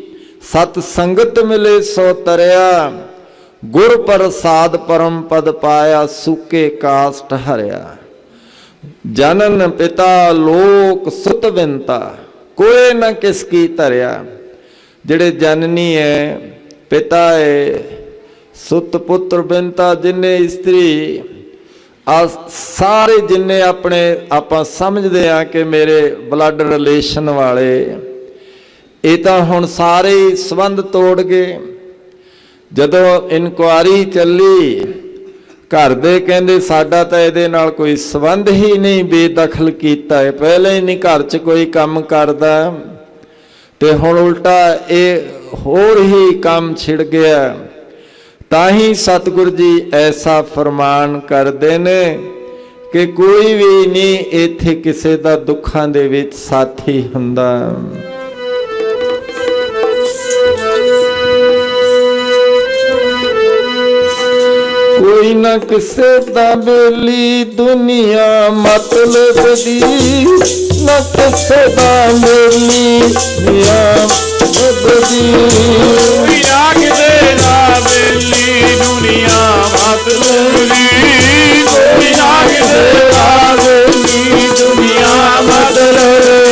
ਸਤ ਸੰਗਤ ਮਿਲੇ ਸੋ ਤਰਿਆ, ਗੁਰ ਪ੍ਰਸਾਦ ਪਰਮ ਪਦ ਪਾਇਆ, ਸੁਕੇ ਕਾਸਟ ਹਰਿਆ। ਜਨਨ ਪਿਤਾ ਲੋਕ ਸੁਤ ਵਿੰਤਾ ਕੋਈ ਨਾ ਕਿਸ ਕੀ ਧਰਿਆ। ਜਿਹੜੇ ਜਨਨੀ ਹੈ ਪਿਤਾ ਹੈ ਸੁਤ ਪੁੱਤਰ ਬਿੰਤਾ ਜਿੰਨੇ ਇਸਤਰੀ ਆ ਸਾਰੇ ਜਿੰਨੇ ਆਪਣੇ ਆਪਾਂ ਸਮਝਦੇ ਆ ਕਿ ਮੇਰੇ ਬਲੱਡ ਰਿਲੇਸ਼ਨ ਵਾਲੇ, ਇਹ ਤਾਂ ਹੁਣ ਸਾਰੇ ਸੰਬੰਧ ਤੋੜ ਗਏ। ਜਦੋਂ ਇਨਕੁਆਰੀ ਚੱਲੀ ਘਰ ਦੇ ਕਹਿੰਦੇ ਸਾਡਾ ਤਾਂ ਇਹਦੇ ਨਾਲ ਕੋਈ ਸੰਬੰਧ ਹੀ ਨਹੀਂ, ਬੇਦਖਲ ਕੀਤਾ ਹੈ। ਪਹਿਲਾਂ ਹੀ ਨਹੀਂ ਘਰ 'ਚ ਕੋਈ ਕੰਮ ਕਰਦਾ। ਤੇ ਹੁਣ ਉਲਟਾ ਇਹ ਹੋਰ ਹੀ ਕੰਮ ਛਿੜ ਗਿਆ। ਤਾਂ ਹੀ ਸਤਿਗੁਰੂ ਜੀ ਐਸਾ ਫਰਮਾਨ ਕਰਦੇ ਨੇ ਕਿ ਕੋਈ ਵੀ ਨਹੀਂ ਇੱਥੇ ਕਿਸੇ ਦਾ ਦੁੱਖਾਂ ਦੇ ਵਿੱਚ ਸਾਥੀ ਹੁੰਦਾ। ਕੋਈ ਨਾ ਕਿਸੇ ਦਾ ਬੇਲੀ ਦੁਨੀਆ ਮਤਲਬ ਦੀ ਨਾ ਕਿਸੇ ਦਾ ਬੇਲੀ ਦੁਨੀਆ ਮਤਲਬ ਦੀ ਕੋਈ ਕਿਸੇ ਦਾ ਬੇਲੀ ਦੁਨੀਆ ਮਤਲਬੀ ਕੋਈ ਨਾ ਕਿਸੇ ਦਾ ਬੇਲੀ ਦੁਨੀਆ ਮਤਲਬੀ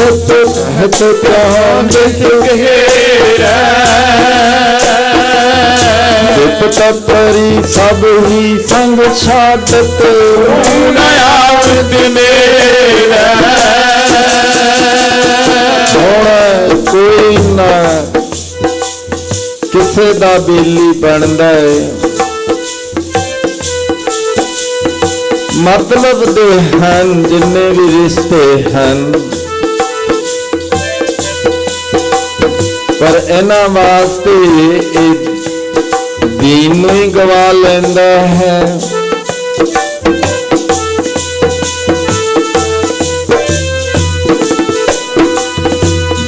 ਬੈਠਤ ਹਤ ਚਾਂਦ ਘੇਰੈ ਵਿਪਤ ਪਰੀ ਸਭ ਹੀ ਸੰਗ ਛਾਡਤ ਹੁਣ ਆਵਤ ਮੇਰਾ ਹੁਣ ਕੋਈ ਨਾ ਕਿਸੇ ਦਾ ਬੇਲੀ ਬਣਦਾ ਹੈ ਮਤਲਬ ਦੇ ਹਨ ਜਿੰਨੇ ਵੀ ਰਿਸ਼ਤੇ ਹਨ। ਪਰ ਇਹਨਾਂ ਵਾਸਤੇ ਇਹ ਦੀਨ ਨੂੰ ਹੀ ਗਵਾ ਲੈਂਦਾ ਹੈ।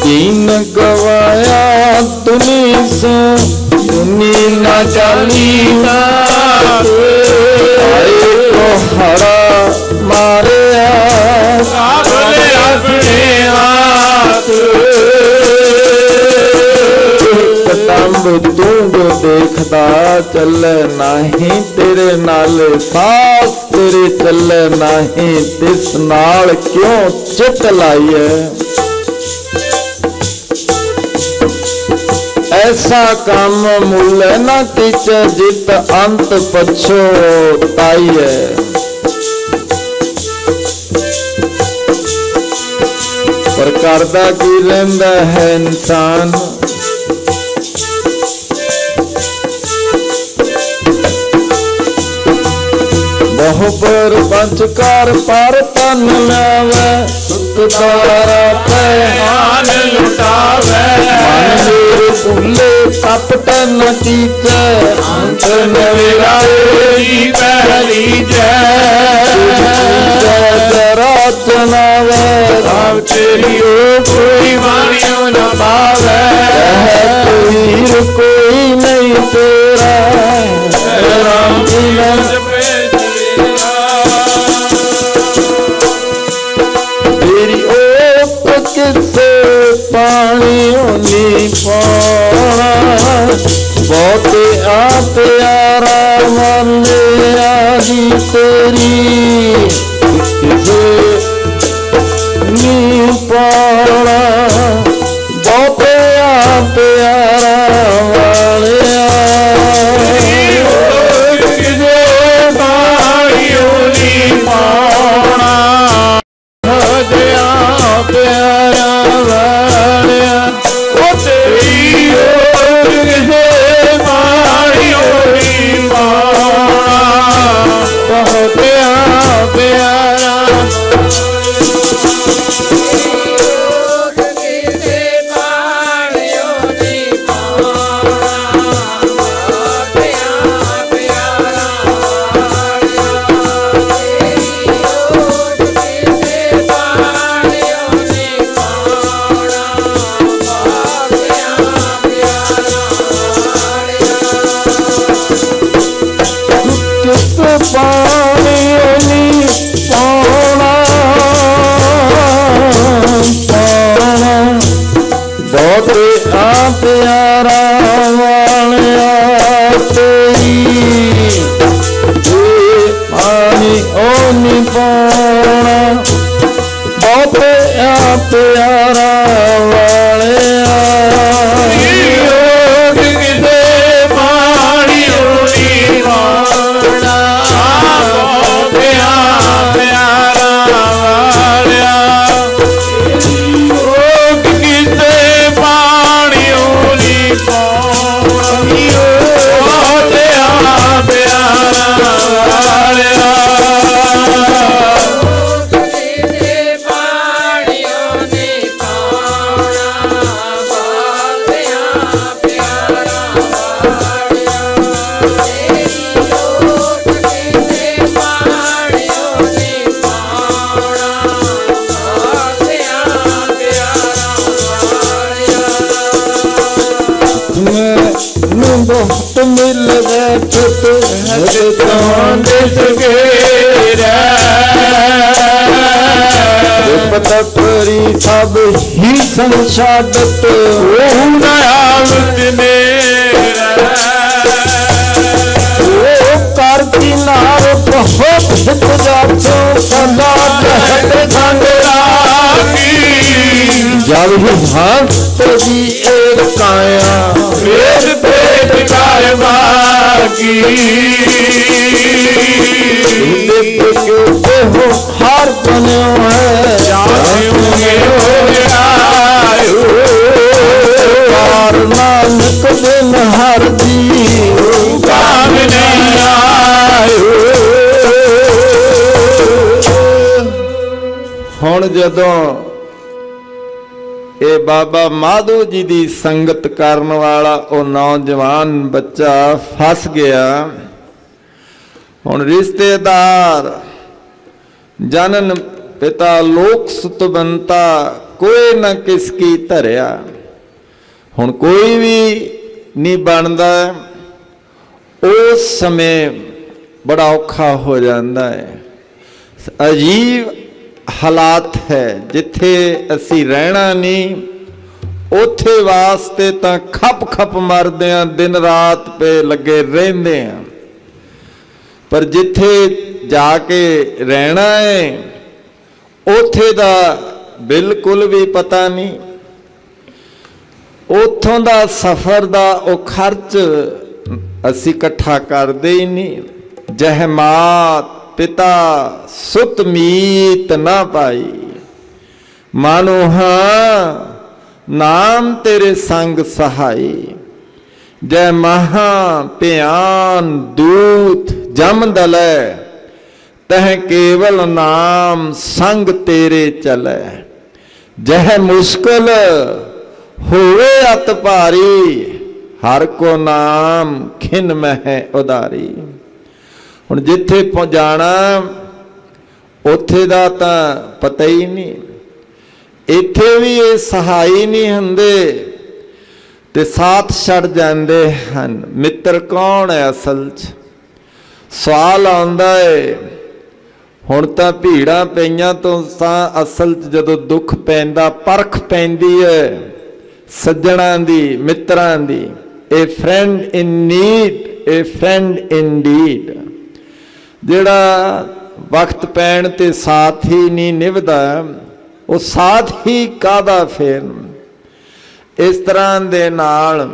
ਦੀਨ ਗਵਾਇਆ ਤੁਨੀ ਸੋ ਤੁਨੀ ਨਾ ਚਾਲੀ ਆਏ ਕੋ ਹਰਾ ਮਾਰਿਆ। ਸਾਬਲੇ ਆਪਣੇ ਹੱਥ ਕਦੰਬ ਤੂੰ ਜੋ ਦੇਖਦਾ ਚੱਲੇ ਨਹੀਂ ਤੇਰੇ ਨਾਲ ਸਾਸ ਤੇਰੇ ਚੱਲੇ ਨਹੀਂ ਤਿਸ ਨਾਲ ਕਿਉਂ ਚਿੱਤ ਲਾਈਏ ਐਸਾ ਕੰਮ ਮੁੱਲ ਨਾ ਤਿਚ ਜਿਤ ਅੰਤ ਪਛੋ ਤਾਈਏ ਪਰ ਕਰਦਾ ਕੀ ਰਹਿੰਦਾ ਹੈ ਇਨਸਾਨ? ਬਹੁ ਪਰ ਕਰ ਪਰ ਤਨ ਲਾਵੇ ਸੁਤ ਦਾਰਾ ਲੁਟਾਵੇ। ਮਨ ਮੇਰੇ ਭੁੱਲੇ ਕਪਟ ਨ ਕੀਚੈ ਅੰਤ ਨਵੇਰਾ ਦੀ ਪਹਿਲੀ ਜੈ। ਜੈ ਜਰਾ ਚਨਾਵੇ ਤੇਰੀ ਓ ਕੋਈ ਮਾਰਿਓ ਨਾ ਪਾਵੇ। ਕੋਈ ਕੋਈ ਨਹੀਂ ਤੇਰਾ। ਰਾਮ ਜੀ ਹੋਣੀ ਪਾਣਾ ਬਹੁਤੇ ਆ ਪਿਆਰਾ ਮਲਿਆ ਦੀ ਤੇਰੀ ਕਿਸੇ ਸਭ ਹੀ ਸੰਸਾਦਤ। ਉਹ ਨਾਮਤ ਮੇਰਾ ਉਹ ਕਰ ਕੀ ਨਾਰ ਬਹੁਤ ਹਿਤ ਜਾਚੋ ਸਦਾ ਲਹਟ ਰਾਗੀ ਜਦ ਹੀ ਹੰਸ ਦੀ ਏਕ ਕਾਇਆ। ਵੇਦ ਪੇਟ ਕਾਇ ਬਾਗੀ ਦੇ ਕੇ ਹੋ ਹਾਰ ਬਣਿਓ ਹੈ ਹੁਣ ਜਦੋਂ ਇਹ ਬਾਬਾ ਮਾਧੋ ਜੀ ਦੀ ਸੰਗਤ ਕਰਨ ਵਾਲਾ ਉਹ ਨੌਜਵਾਨ ਬੱਚਾ ਫਸ ਗਿਆ, ਹੁਣ ਰਿਸ਼ਤੇਦਾਰ, ਜਨਨ ਪਿਤਾ, ਲੋਕ ਸੁਤਬੰਤਾ, ਕੋਈ ਨਾ ਕਿਸ ਕੀ ਧਰਿਆ। ਹੁਣ ਕੋਈ ਵੀ ਨਹੀਂ ਬਣਦਾ, ਉਸ ਸਮੇਂ ਬੜਾ ਔਖਾ ਹੋ ਜਾਂਦਾ ਹੈ। ਅਜੀਬ ਹਾਲਾਤ ਹੈ। ਜਿੱਥੇ ਅਸੀਂ ਰਹਿਣਾ ਨਹੀਂ, ਉੱਥੇ ਵਾਸਤੇ ਤਾਂ ਖੱਪ ਖੱਪ ਮਰਦੇ ਆ ਦਿਨ ਰਾਤ ਪੇ ਲੱਗੇ ਰਹਿੰਦੇ ਆ। ਪਰ ਜਿੱਥੇ ਜਾ ਕੇ ਰਹਿਣਾ ਹੈ ਉੱਥੇ ਦਾ ਬਿਲਕੁਲ ਵੀ ਪਤਾ ਨਹੀਂ। ਉਥੋਂ ਦਾ ਸਫ਼ਰ ਦਾ ਉਹ ਖਰਚ ਅਸੀਂ ਇਕੱਠਾ ਕਰਦੇ ਹੀ ਨਹੀਂ। ਜਹਮਾਤ ਪਿਤਾ ਸੁਤ ਮੀਤ ਨਾ ਪਾਈ। ਮਾਨੋ ਨਾਮ ਤੇਰੇ ਸੰਗ ਸਹਾਈ। ਜੈ ਮਹਾ ਭਿਆਨ ਦੂਤ ਜਮ ਦਲੈ, ਤਹ ਕੇਵਲ ਨਾਮ ਸੰਗ ਤੇਰੇ ਚਲੈ। ਜਹ ਮੁਸ਼ਕਲ ਹੋਵੇ ਅਤ ਭਾਰੀ, ਹਰ ਕੋ ਨਾਮ ਖਿਨ ਮਹਿ ਉਦਾਰੀ। ਹੁਣ ਜਿੱਥੇ ਪਹੁੰਚਾਣਾ, ਉੱਥੇ ਦਾ ਤਾਂ ਪਤਾ ਹੀ ਨਹੀਂ। ਇੱਥੇ ਵੀ ਇਹ ਸਹਾਈ ਨਹੀਂ ਹੁੰਦੇ ਤੇ ਸਾਥ ਛੱਡ ਜਾਂਦੇ ਹਨ। ਮਿੱਤਰ ਕੌਣ ਹੈ ਅਸਲ 'ਚ? ਸਵਾਲ ਆਉਂਦਾ ਏ, ਹੁਣ ਤਾਂ ਭੀੜਾਂ ਪਈਆਂ ਤੋਂ ਤਾਂ ਅਸਲ 'ਚ ਜਦੋਂ ਦੁੱਖ ਪੈਂਦਾ, ਪਰਖ ਪੈਂਦੀ ਏ ਸੱਜਣਾ ਦੀ, ਮਿੱਤਰਾਂ ਦੀ। A friend in need a friend in indeed ਜਿਹੜਾ ਵਕਤ ਪੈਣ ਤੇ ਸਾਥ ਹੀ ਨਹੀਂ ਨਿਭਦਾ, ਉਹ ਸਾਥ ਹੀ ਕਾਦਾ ਫੇਰ? ਇਸ ਤਰ੍ਹਾਂ ਦੇ ਨਾਲ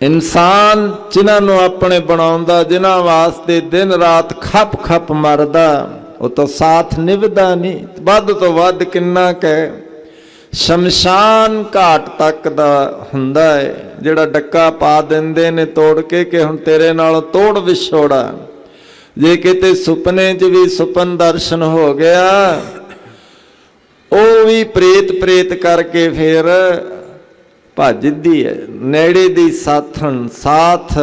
ਇਨਸਾਨ ਜਿਨ੍ਹਾਂ ਨੂੰ ਆਪਣੇ ਬਣਾਉਂਦਾ, ਜਿਨ੍ਹਾਂ ਵਾਸਤੇ ਦਿਨ ਰਾਤ ਖੱਪ ਖੱਪ ਮਰਦਾ, ਉਹ ਤਾਂ ਸਾਥ ਨਿਭਦਾ ਨਹੀਂ। ਵੱਧ ਤੋਂ ਵੱਧ ਕਿੰਨਾ ਕਹਿ ਸ਼ਮਸ਼ਾਨ ਘਾਟ ਤੱਕ ਦਾ ਹੁੰਦਾ ਹੈ ਜਿਹੜਾ ਡੱਕਾ ਪਾ ਦਿੰਦੇ ਨੇ ਤੋੜ ਕੇ ਕਿ ਹੁਣ ਤੇਰੇ ਨਾਲ ਤੋੜ ਵਿਛੋੜਾ। ਜੇ ਕਿਤੇ ਸੁਪਨੇ 'ਚ ਵੀ ਸੁਪਨ ਦਰਸ਼ਨ ਹੋ ਗਿਆ, ਉਹ ਵੀ ਪ੍ਰੇਤ ਪ੍ਰੇਤ ਕਰਕੇ ਫਿਰ ਭੱਜਦੀ ਹੈ ਨੇੜੇ ਦੀ ਸਾਥਣ ਸਾਥ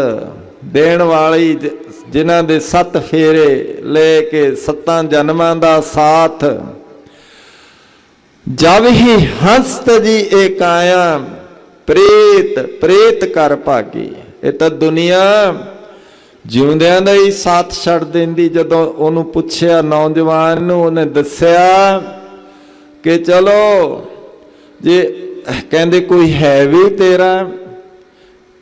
ਦੇਣ ਵਾਲੀ ਜ- ਜਿਨ੍ਹਾਂ ਦੇ ਸੱਤ ਫੇਰੇ ਲੈ ਕੇ ਸੱਤਾਂ ਜਨਮਾਂ ਦਾ ਸਾਥ। ਜਬ ਹੀ ਹੰਸਤ ਜੀ ਏ ਕਾਇਆ ਪ੍ਰੇਤ ਪ੍ਰੇਤ ਕਰ ਭਾਗੀ। ਇਹ ਤਾਂ ਦੁਨੀਆ ਜਿਉਂਦਿਆਂ ਦਾ ਹੀ ਸਾਥ ਛੱਡ ਦਿੰਦੀ, ਜਦੋਂ ਉਹਨੂੰ ਪੁੱਛਿਆ, ਨੌਜਵਾਨ ਨੂੰ ਉਹਨੇ ਦੱਸਿਆ ਕਿ ਚਲੋ, ਜੇ ਕਹਿੰਦੇ ਕੋਈ ਹੈ ਵੀ ਤੇਰਾ,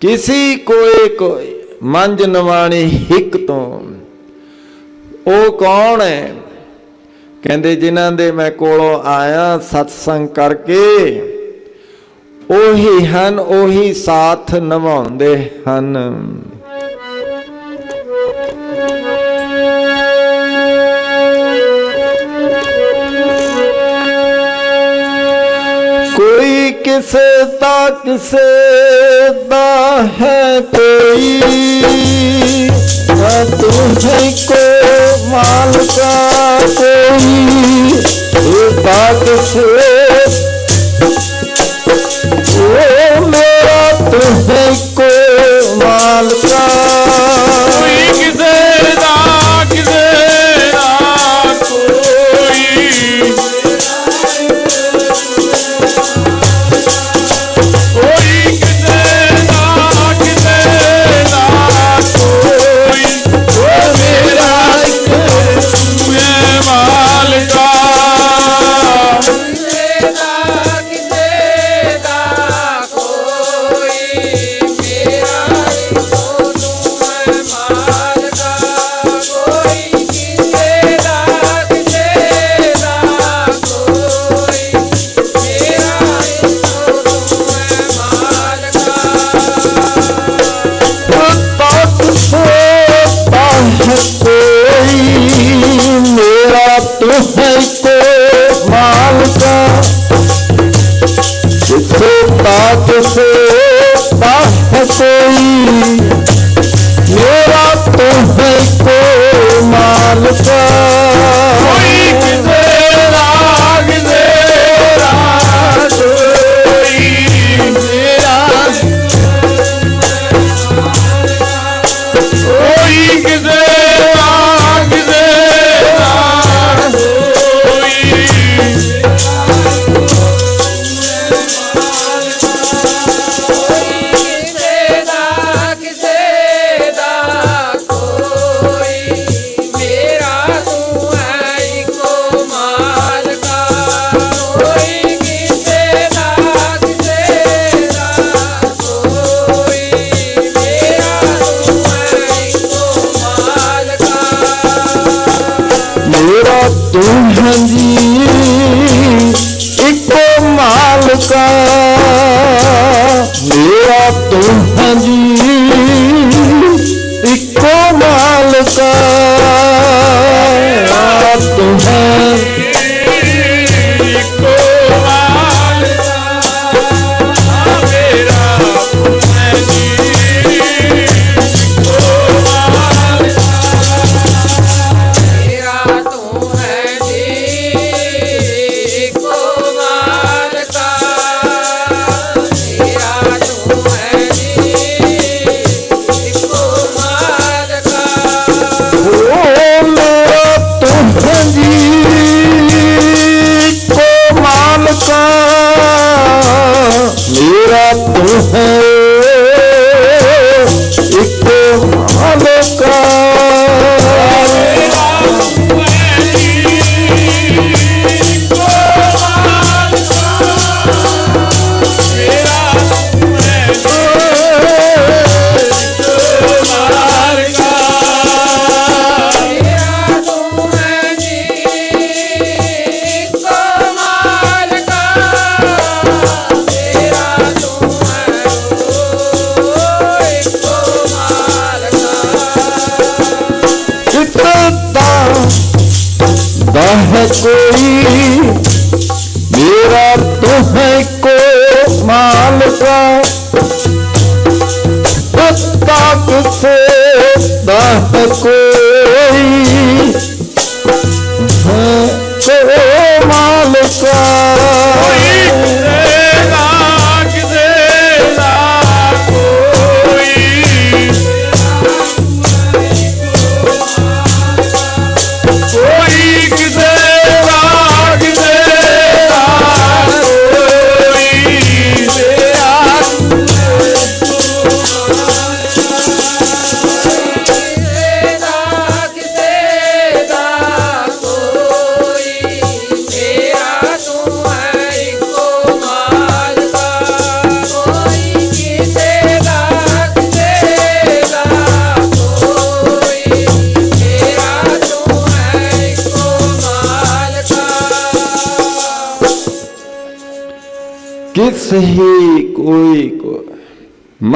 ਕਿਸੇ ਕੋਈ ਕੋਈ ਮੰਜ ਨਵਾਣੀ ਹਿੱਕ ਤੋਂ, ਉਹ ਕੌਣ ਹੈ? ਕਹਿੰਦੇ ਜਿਨ੍ਹਾਂ ਦੇ ਮੈਂ ਕੋਲੋਂ ਆਇਆ ਸਤਸੰਗ ਕਰਕੇ, ਉਹੀ ਹਨ, ਉਹੀ ਸਾਥ ਨਿਭਾਉਂਦੇ ਹਨ। किस तक से दा है कोई तुझे को माल का कोई। तक से ओ मेरा तुझे को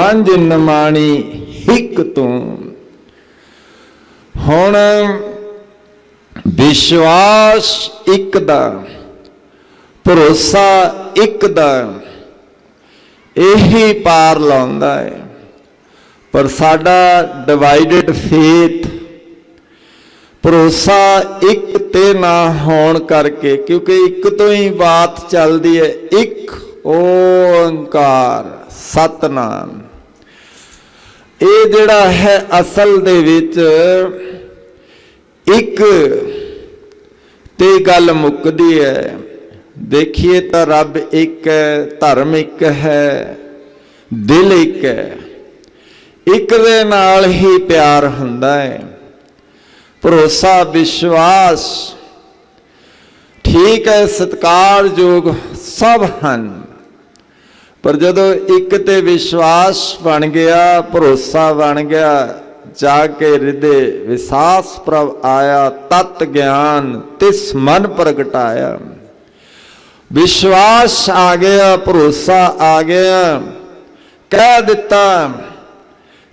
ਮੰਜ ਨਮਾਣੀ ਹਿੱਕ ਤੂੰ। ਹੁਣ ਵਿਸ਼ਵਾਸ ਇੱਕ ਦਾ, ਭਰੋਸਾ ਇੱਕ ਦਾ, ਇਹੀ ਪਾਰ ਲਾਉਂਦਾ ਹੈ। ਪਰ ਸਾਡਾ ਡਿਵਾਈਡਡ ਫੇਥ ਭਰੋਸਾ ਇੱਕ ਤੇ ਨਾ ਹੋਣ ਕਰਕੇ, ਕਿਉਂਕਿ ਇੱਕ ਤੋਂ ਹੀ ਬਾਤ ਚੱਲਦੀ ਹੈ, ਇੱਕ ਓੰਕਾਰ, ਸਤਨਾਮ। ਇਹ ਜਿਹੜਾ ਹੈ ਅਸਲ ਦੇ ਵਿੱਚ ਇੱਕ ਤੇ ਗੱਲ ਮੁੱਕਦੀ ਹੈ। ਦੇਖੀਏ ਤਾਂ ਰੱਬ ਇੱਕ ਹੈ, ਧਰਮ ਇੱਕ ਹੈ, ਦਿਲ ਇੱਕ ਹੈ। ਇੱਕ ਦੇ ਨਾਲ ਹੀ ਪਿਆਰ ਹੁੰਦਾ ਹੈ। ਭਰੋਸਾ, ਵਿਸ਼ਵਾਸ, ਠੀਕ ਹੈ, ਸਤਕਾਰਯੋਗ ਸਭ ਹਨ। ਪਰ ਜਦੋਂ ਇੱਕ ਤੇ ਵਿਸ਼ਵਾਸ ਬਣ ਗਿਆ, ਭਰੋਸਾ ਬਣ ਗਿਆ, ਜਾ ਕੇ ਹਿਰਦੇ ਵਿਸਾਸ ਪ੍ਰਭ ਆਇਆ, ਤਤ ਗਿਆਨ ਤਿਸ ਮਨ ਪ੍ਰਗਟਾਇਆ। ਵਿਸ਼ਵਾਸ ਆ ਗਿਆ, ਭਰੋਸਾ ਆ ਗਿਆ। ਕਹਿ ਦਿੱਤਾ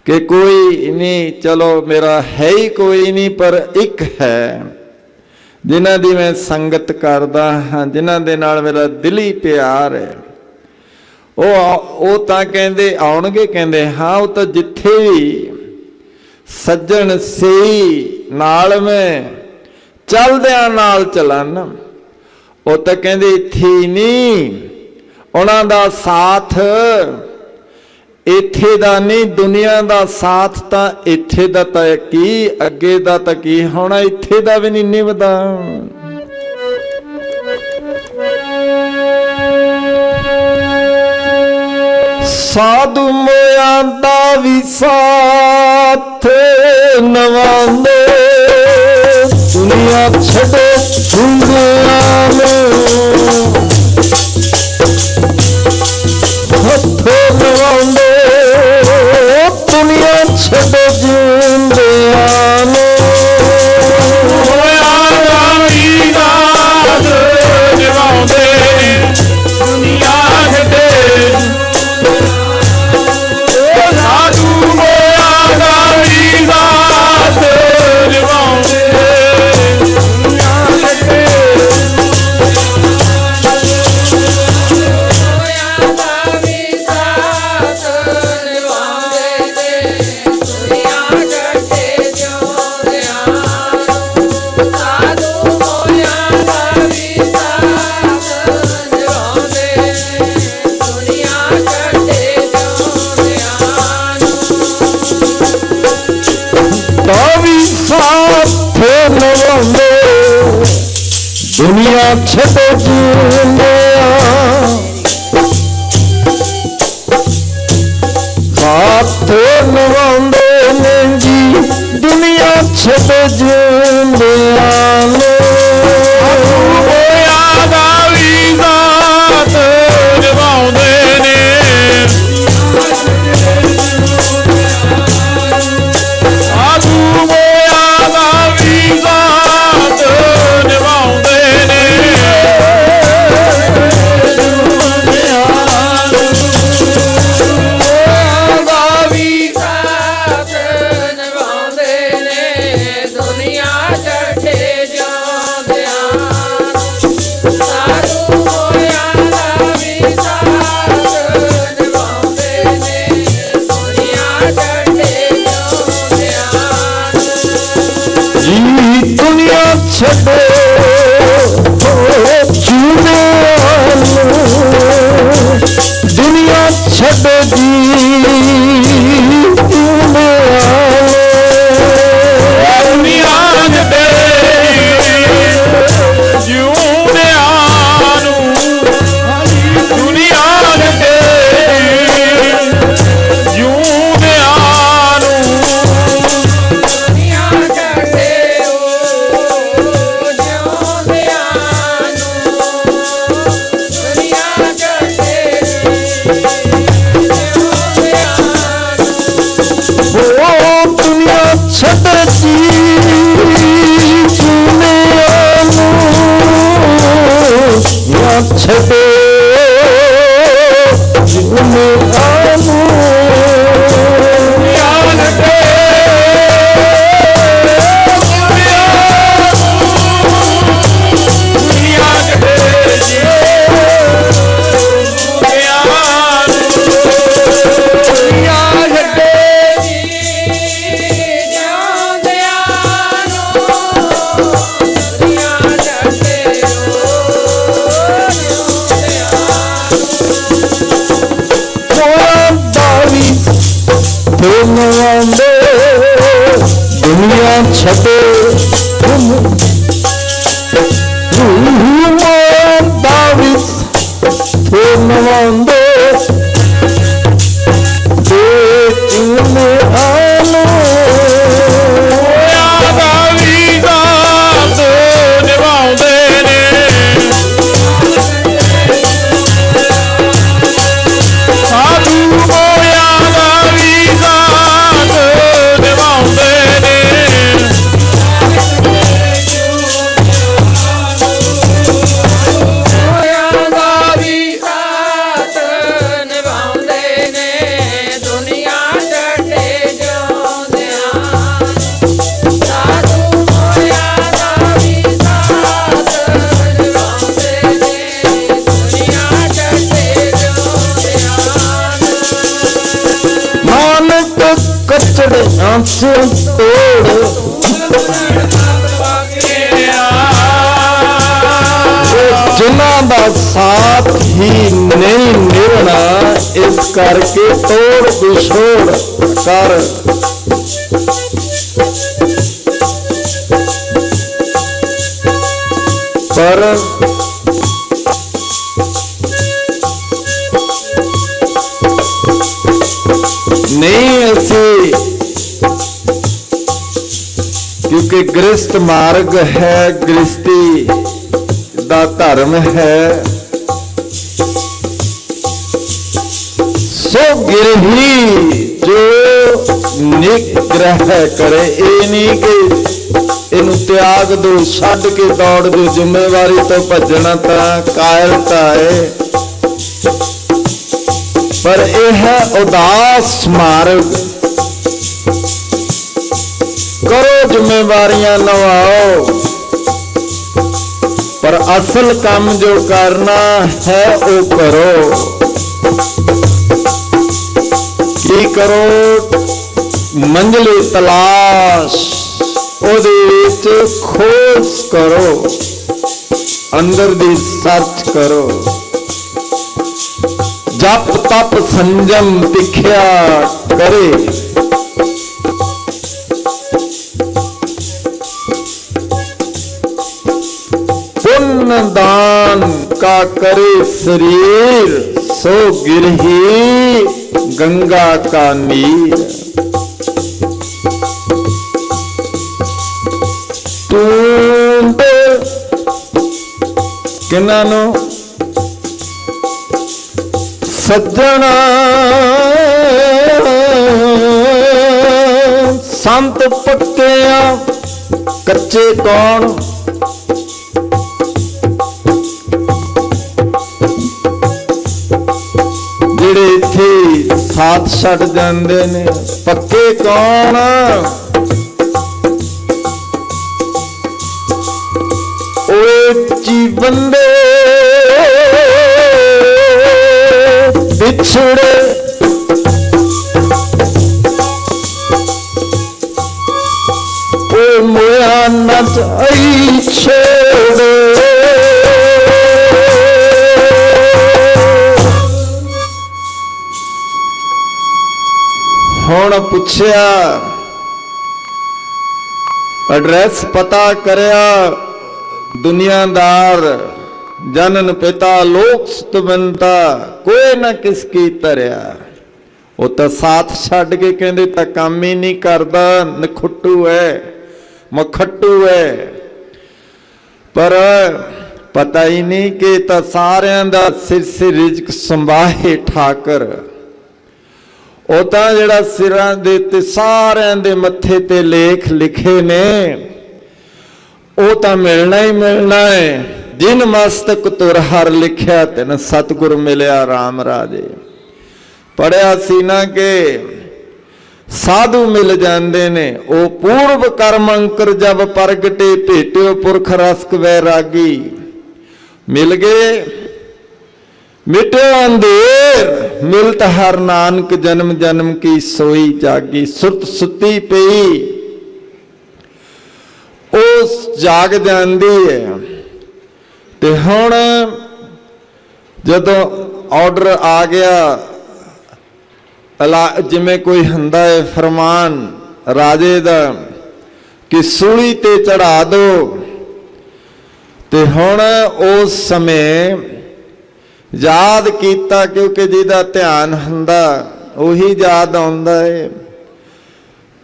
ਕਿ ਕੋਈ ਨਹੀਂ, ਚਲੋ ਮੇਰਾ ਹੈ ਹੀ ਕੋਈ ਨਹੀਂ, ਪਰ ਇੱਕ ਹੈ, ਜਿਨ੍ਹਾਂ ਦੀ ਮੈਂ ਸੰਗਤ ਕਰਦਾ ਹਾਂ, ਜਿਨ੍ਹਾਂ ਦੇ ਨਾਲ ਮੇਰਾ ਦਿਲੀ ਪਿਆਰ ਹੈ। ਉਹ ਉਹ ਤਾਂ ਕਹਿੰਦੇ, ਆਉਣਗੇ, ਕਹਿੰਦੇ, ਹਾਂ, ਉਹ ਤਾਂ ਜਿੱਥੇ ਵੀ ਸੱਜਣ ਸਹੀ ਨਾਲ ਮੈਂ, ਚਲਦਿਆਂ ਨਾਲ ਚੱਲਣ। ਉਹ ਤਾਂ ਕਹਿੰਦੇ, ਇੱਥੇ ਨਹੀਂ, ਉਹਨਾਂ ਦਾ ਸਾਥ, ਇੱਥੇ ਦਾ ਨਹੀਂ, ਦੁਨੀਆ ਦਾ ਸਾਥ ਤਾਂ ਇੱਥੇ ਦਾ ਤਾਂ ਕੀ, ਅੱਗੇ ਦਾ ਤਾਂ ਕੀ ਹੋਣਾ, ਇੱਥੇ ਦਾ ਵੀ ਨਹੀਂ ਨਿਭਦਾ। ਸਾਧੂ ਮੋਆਂ ਦਾ ਵੀ ਸਾਥ ਨਵਾਂਦੇ ਦੁਨੀਆ ਛੱਡੋ ਦੁਨੀਆ ਨੂੰ ਹੱਥੋਂ ਨਵਾਉਂਦੇ ਦੁਨੀਆ ਛੱਡੋ ਜਿੰਦਿਆਂ ਦੁਨੀਆ ਛੱਡੋ ਜਿੰਦਿਆਂ ਸਾਥ ਨਵਾਉਂਦੇ ਨੇ ਇਸ ਕਰਕੇ ਤੋੜ ਵਿਛੋੜ ਕਰ। ਪਰ ਨਹੀਂ ਅਸੀਂ, ਕਿਉਂਕਿ ਗ੍ਰਸਤ ਮਾਰਗ ਹੈ ਗ੍ਰਸਤੀ ਦਾ ਧਰਮ ਹੈ। ਗਿਰਹੀ ਜੋ ਨਿਗ੍ਰਹ ਕਰੇ, ਇਹ ਨਹੀਂ ਕਿ ਇਹਨੂੰ ਤਿਆਗ ਦੋ ਛੱਡ ਕੇ ਦੌੜ ਦੋ ਜ਼ਿੰਮੇਵਾਰੀ ਤੋਂ ਭੱਜਣਾ ਤਾਂ ਕਾਇਰਤਾ ਹੈ ਪਰ ਇਹ ਹੈ ਉਦਾਸ ਮਾਰਗ। ਕਰੋ ਜ਼ਿੰਮੇਵਾਰੀਆਂ ਨਿਭਾਓ। ਪਰ ਅਸਲ ਕੰਮ ਜੋ ਕਰਨਾ ਹੈ, ਉਹ ਕਰੋ। ਕੀ ਕਰੋ ਮੰਜ਼ਲੇ ਤਲਾਸ਼, ਉਹਦੇ ਵਿੱਚ ਖੋਜ ਕਰੋ, ਅੰਦਰ ਦੀ ਸਰਚ ਕਰੋ। ਜਪ ਤਪ ਸੰਜਮ ਤਿਖਿਆ ਕਰੇ। ਪੁੰਨ ਦਾਨ ਕਾ ਕਰੇ ਸਰੀਰ, ਸੋ ਗਿਰਹੀ ਗੰਗਾ ਕਾ ਨੀਰ ਤੂੰ ਕਿਨਾਂ ਨੂੰ ਸੱਜਣਾ? ਸੰਤ ਪੱਕਿਆ ਕੱਚੇ ਕੌਣ ਸਾਥ ਛੱਡ ਜਾਂਦੇ ਨੇ। ਪੱਕੇ ਕੌਣ ਓਏ ਜੀਵਨ ਦੇ ਵਿਛੜੇ ਪੁੱਛਿਆ ਐਡਰੈਸ ਪਤਾ ਕਰਿਆ, ਦੁਨੀਆਦਾਰ, ਜਨਨ ਪਿਤਾ, ਲੋਕ ਸਤਵੰਤਾ ਕੋਈ ਨਾ ਕਿਸ ਕੀ ਤਰਿਆ ਉਹ ਤਾਂ ਸਾਥ ਛੱਡ ਕੇ ਕਹਿੰਦੇ, ਤਾਂ ਕੰਮ ਹੀ ਨਹੀਂ ਕਰਦਾ, ਨਖੁੱਟੂ ਹੈ ਮਖੱਟੂ ਹੈ ਪਰ ਪਤਾ ਹੀ ਨਹੀਂ ਕਿ ਤਾਂ ਸਾਰਿਆਂ ਦਾ ਸਿਰ ਸਿਰ ਰਿਜ਼ਕ ਸੰਭਾਹੇ ਠਾਕਰ। ਉਹ ਤਾਂ ਜਿਹੜਾ ਸਿਰਾਂ ਦੇ ਤੇ ਸਾਰਿਆਂ ਦੇ ਮੱਥੇ ਤੇ ਲੇਖ ਲਿਖੇ ਨੇ, ਉਹ ਤਾਂ ਮਿਲਣਾ ਹੀ ਮਿਲਣਾ ਹੈ। ਜਿਨ ਮਸਤਕ ਤੁਰ ਹਰ ਲਿਖਿਆ, ਤੈਨ ਸਤਿਗੁਰ ਮਿਲਿਆ RAM ਰਾਜੇ। ਪੜਿਆ ਸੀ ਨਾ ਕਿ ਸਾਧੂ ਮਿਲ ਜਾਂਦੇ ਨੇ, ਉਹ ਪੂਰਵ ਕਰਮ ਅੰਕਰ ਜਬ ਪ੍ਰਗਟੇ, ਭੇਟਿਓ ਪੁਰਖ ਰਸਕ ਵੈਰਾਗੀ। ਮਿਲ ਗਏ। ਮਿਟਿਓ ਅੰਧੇਰ, ਮਿਲਤ ਹਰ ਨਾਨਕ ਜਨਮ ਜਨਮ ਕੀ ਸੋਈ ਜਾਗੀ, ਸੁਰਤ ਸੁੱਤੀ ਪਈ। ਉਸ ਜਾਗ ਜਾਂਦੀ ਹੈ। ਤੇ ਹੁਣ ਜਦੋਂ ਆਰਡਰ ਆ ਗਿਆ, ਅਲਾ ਜਿਵੇਂ ਕੋਈ ਹੁੰਦਾ ਹੈ ਫਰਮਾਨ ਰਾਜੇ ਦਾ ਕਿ ਸੂਲੀ ਤੇ ਚੜਾ ਦੋ। ਤੇ ਹੁਣ ਉਸ ਸਮੇਂ ਯਾਦ ਕੀਤਾ ਕਿਉਂਕਿ ਜਿਹਦਾ ਧਿਆਨ ਹੁੰਦਾ, ਉਹੀ ਯਾਦ ਆਉਂਦਾ ਏ।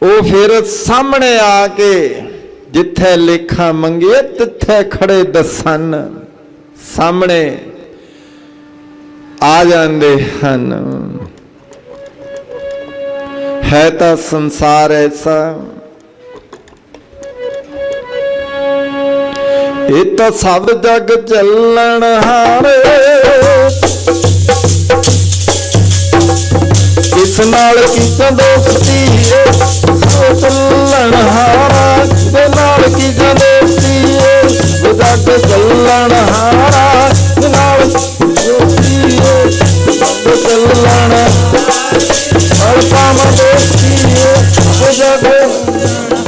ਉਹ ਫਿਰ ਸਾਹਮਣੇ ਆ ਕੇ ਜਿੱਥੇ ਲੇਖਾ ਮੰਗੇ ਤਿੱਥੇ ਖੜੇ ਦਸਨ ਸਾਹਮਣੇ ਆ ਜਾਂਦੇ ਹਨ। ਹੈ ਤਾਂ ਸੰਸਾਰ ਐਸਾ। ਇਹ ਤਾਂ ਸਭ ਜਗ ਚੱਲਣ ਹਾਰੇ। نالڪيندو سسل دوستيءَ چلڻا نالي دوستيءَ دوستيءَ ڪجهه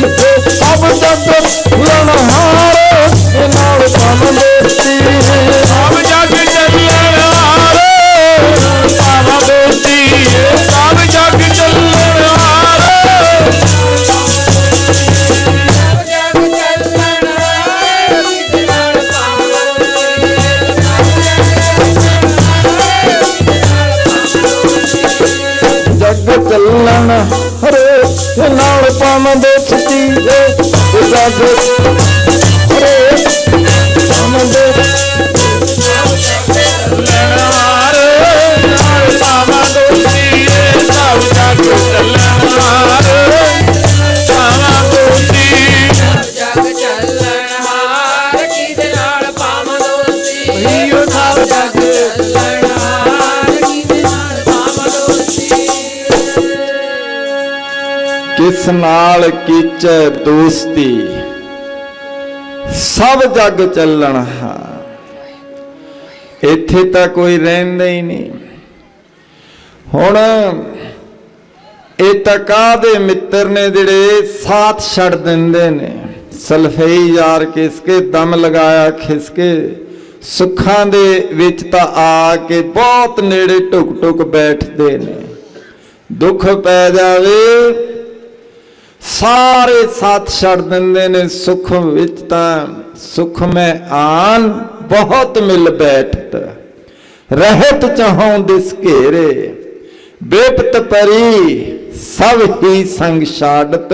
ਸਭ ਤੱਕ ਚੱਲਣ ਹਾਰੇ ਦੇ ਨਾਲ ਸਮੰਦੇ ਸਤੀ ਸਭ ਜਗ ਚੱਲਣ ਹਾਰੇ ਪਾਵਾਂ ਦੋਸਤੀ ਸਭ ਜਗ ਚੱਲਣ ਹਾਰੇ ਜਗ ਚੱਲਣਾ ਕਿਸ ਨਾਲ ਪਾਮ ਦੋਸਤੀ ਜੱਗ ਚੱਲਣ ਹਰੇ ਦੇ ਨਾਲ ਨਾਲ ਕੀਚੈ ਦੋਸਤੀ, ਸਭ ਜੱਗ ਚੱਲਣ ਹਾਂ। ਇੱਥੇ ਤਾਂ ਕੋਈ ਰਹਿੰਦਾ ਹੀ ਨਹੀਂ। ਹੁਣ ਇਹ ਤਾਂ ਕਾਹਦੇ ਮਿੱਤਰ ਨੇ ਜਿਹੜੇ ਸਾਥ ਛੱਡ ਦਿੰਦੇ ਨੇ? ਸਲਫਈ ਯਾਰ ਕਿਸਕੇ, ਦਮ ਲਗਾਇਆ ਖਿਸਕੇ। ਸੁੱਖਾਂ ਦੇ ਵਿੱਚ ਤਾਂ ਆ ਕੇ ਬਹੁਤ ਨੇੜੇ ਟੁਕ ਟੁਕ ਬੈਠਦੇ ਨੇ। ਦੁੱਖ ਪੈ ਜਾਵੇ ਸਾਰੇ ਸਾਥ ਛੱਡ ਦਿੰਦੇ ਨੇ, ਸੁਖ ਵਿੱਚ ਤਾਂ ਸੁਖ ਮੈਂ ਆਨ ਬਹੁਤ ਮਿਲ ਬੈਠਤ। ਰਹਿਤ ਚਾਹੋਂ ਦਿਸ ਘੇਰੇ, ਬੇਪਤ ਪਰੀ, ਸਭ ਹੀ ਸੰਗ ਛਾੜਤ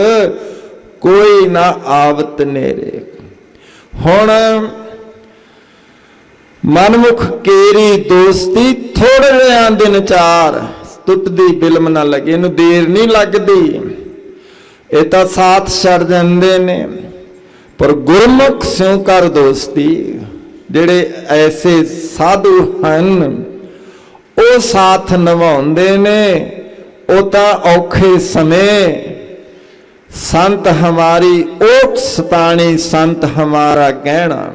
ਕੋਈ ਨਾ ਆਵਤ ਨੇਰੇ। ਹੁਣ ਮਨਮੁਖ ਕੇਰੀ ਦੋਸਤੀ ਥੋੜੇ ਜਿਹਾ ਦਿਨ ਚਾਰ ਟੁੱਟਦੀ ਬਿਲਮ ਨਾ ਲੱਗੇ, ਇਹਨੂੰ ਦੇਰ ਨਹੀਂ ਲੱਗਦੀ। ਇਹ ਤਾਂ ਸਾਥ ਛੱਡ ਜਾਂਦੇ ਨੇ। ਪਰ ਗੁਰਮੁਖ ਸਿਉ ਕਰ ਦੋਸਤੀ, ਜਿਹੜੇ ਐਸੇ ਸਾਧੂ ਹਨ, ਉਹ ਸਾਥ ਨਿਭਾਉਂਦੇ ਨੇ, ਉਹ ਤਾਂ ਔਖੇ ਸਮੇਂ। ਸੰਤ ਹਮਾਰੀ ਓਟ ਸਤਾਣੀ, ਸੰਤ ਹਮਾਰਾ ਕਹਿਣਾ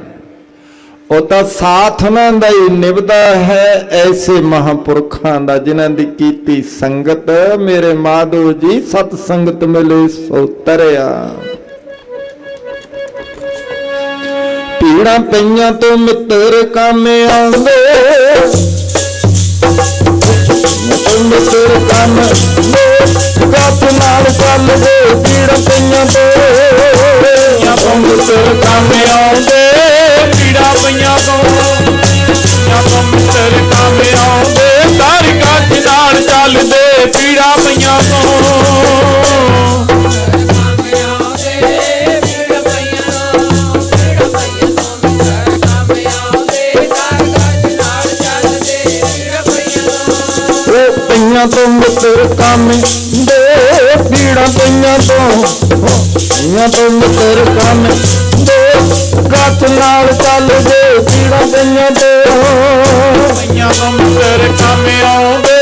ਉਹ ਤਾਂ ਸਾਥ ਉਹਨਾਂ ਦਾ ਹੀ ਨਿਭਦਾ ਹੈ, ਐਸੇ ਮਹਾਪੁਰਖਾਂ ਦਾ, ਜਿਨ੍ਹਾਂ ਦੀ ਕੀਤੀ ਸੰਗਤ। ਮੇਰੇ ਮਾਧੋ ਜੀ, ਸਤ ਸੰਗਤ ਮਿਲੇ ਸੋ ਤਰਿਆ। ਪੀੜਾਂ ਪਈਆਂ ਤੋਂ ਮਿੱਤਰ ਕੰਮ ਆਉਂਦੇ। ਮਿੱਤਰ ਕੰਮ ਗੱਪ ਨਾਲ ਚੱਲਦੇ ਪੀੜਾਂ ਪਈਆਂ ਤੋਂ। ਜਾਂ ਪੰਗਤਰ ਕੰਮ ਆਉਂਦੇ। ਪਈਆਂ ਤੋਂ ਮਿੱਤਰ ਕਾਮੇ ਦੇ ਪੀੜਾਂ ਪਈਆਂ ਤੋਂ ਪਈਆਂ ਤੋਂ ਮਿੱਤਰ ਕਾਮੇ ਦੇ ਗੱਤ ਨਾਲ ਚੱਲਦੇ ਪੀੜਾਂ ਪਈਆਂ ਤੋਂ ਪਈਆਂ ਤੋਂ ਮਿੱਤਰ ਕੰਮ ਆਉਂਦੇ,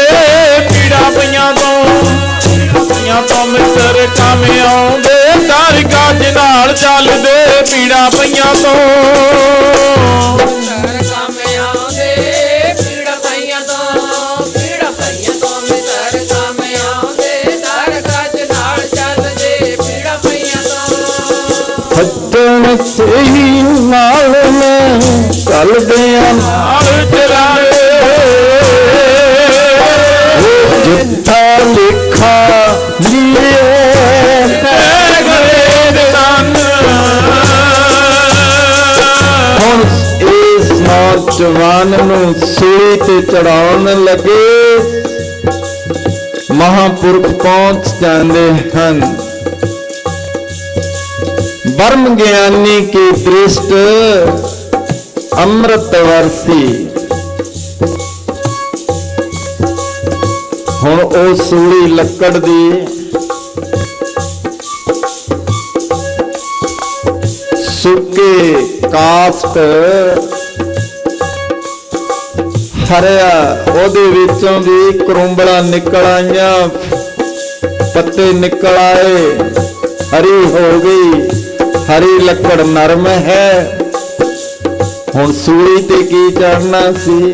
ਪੀੜਾਂ ਪਈਆਂ ਤੋਂ ਪਈਆਂ ਤੋਂ ਮਿੱਤਰ ਕਾਮੇ ਆਉਂਦੇ। ਦਰ ਗੱਜ ਨਾਲ ਚੱਲਦੇ ਪੀੜਾਂ ਪਈਆਂ ਤੋਂ। ਸਹੀ ਨਾਲ ਮੈਂ ਚੱਲਦਿਆਂ ਨਾਲ ਚਲਾਏ ਜਿੱਥਾ ਲਿਖਾ ਲਿਏ। ਗਲੇ ਦੇ ਤਨ। ਹੁਣ ਇਸ ਨੌਜਵਾਨ ਨੂੰ ਸੂਲੀ ਤੇ ਚੜਾਉਣ ਲੱਗੇ। ਮਹਾਪੁਰਖ ਪਹੁੰਚ ਜਾਂਦੇ ਹਨ। ਬਰਮ ਗਿਆਨੀ ਕੀ ਦ੍ਰਿਸ਼ਟ ਅੰਮ੍ਰਿਤ ਵਰਸੀ। ਹੁਣ ਉਹ ਸੂਲੀ ਲੱਕੜ ਦੀ ਸੁੱਕੇ ਕਾਸਟ ਹਰਿਆ, ਉਹਦੇ ਵਿੱਚੋਂ ਵੀ ਕਰੁੰਬਲਾ ਨਿਕਲ ਆਈਆਂ, ਪੱਤੇ ਨਿਕਲ ਆਏ, ਹਰੀ ਹੋ ਗਈ। ਹਰੀ ਲੱਕੜ ਨਰਮ ਹੈ ਹੁਣ ਸੂਲੀ ਤੇ ਕੀ ਚੜਨਾ ਸੀ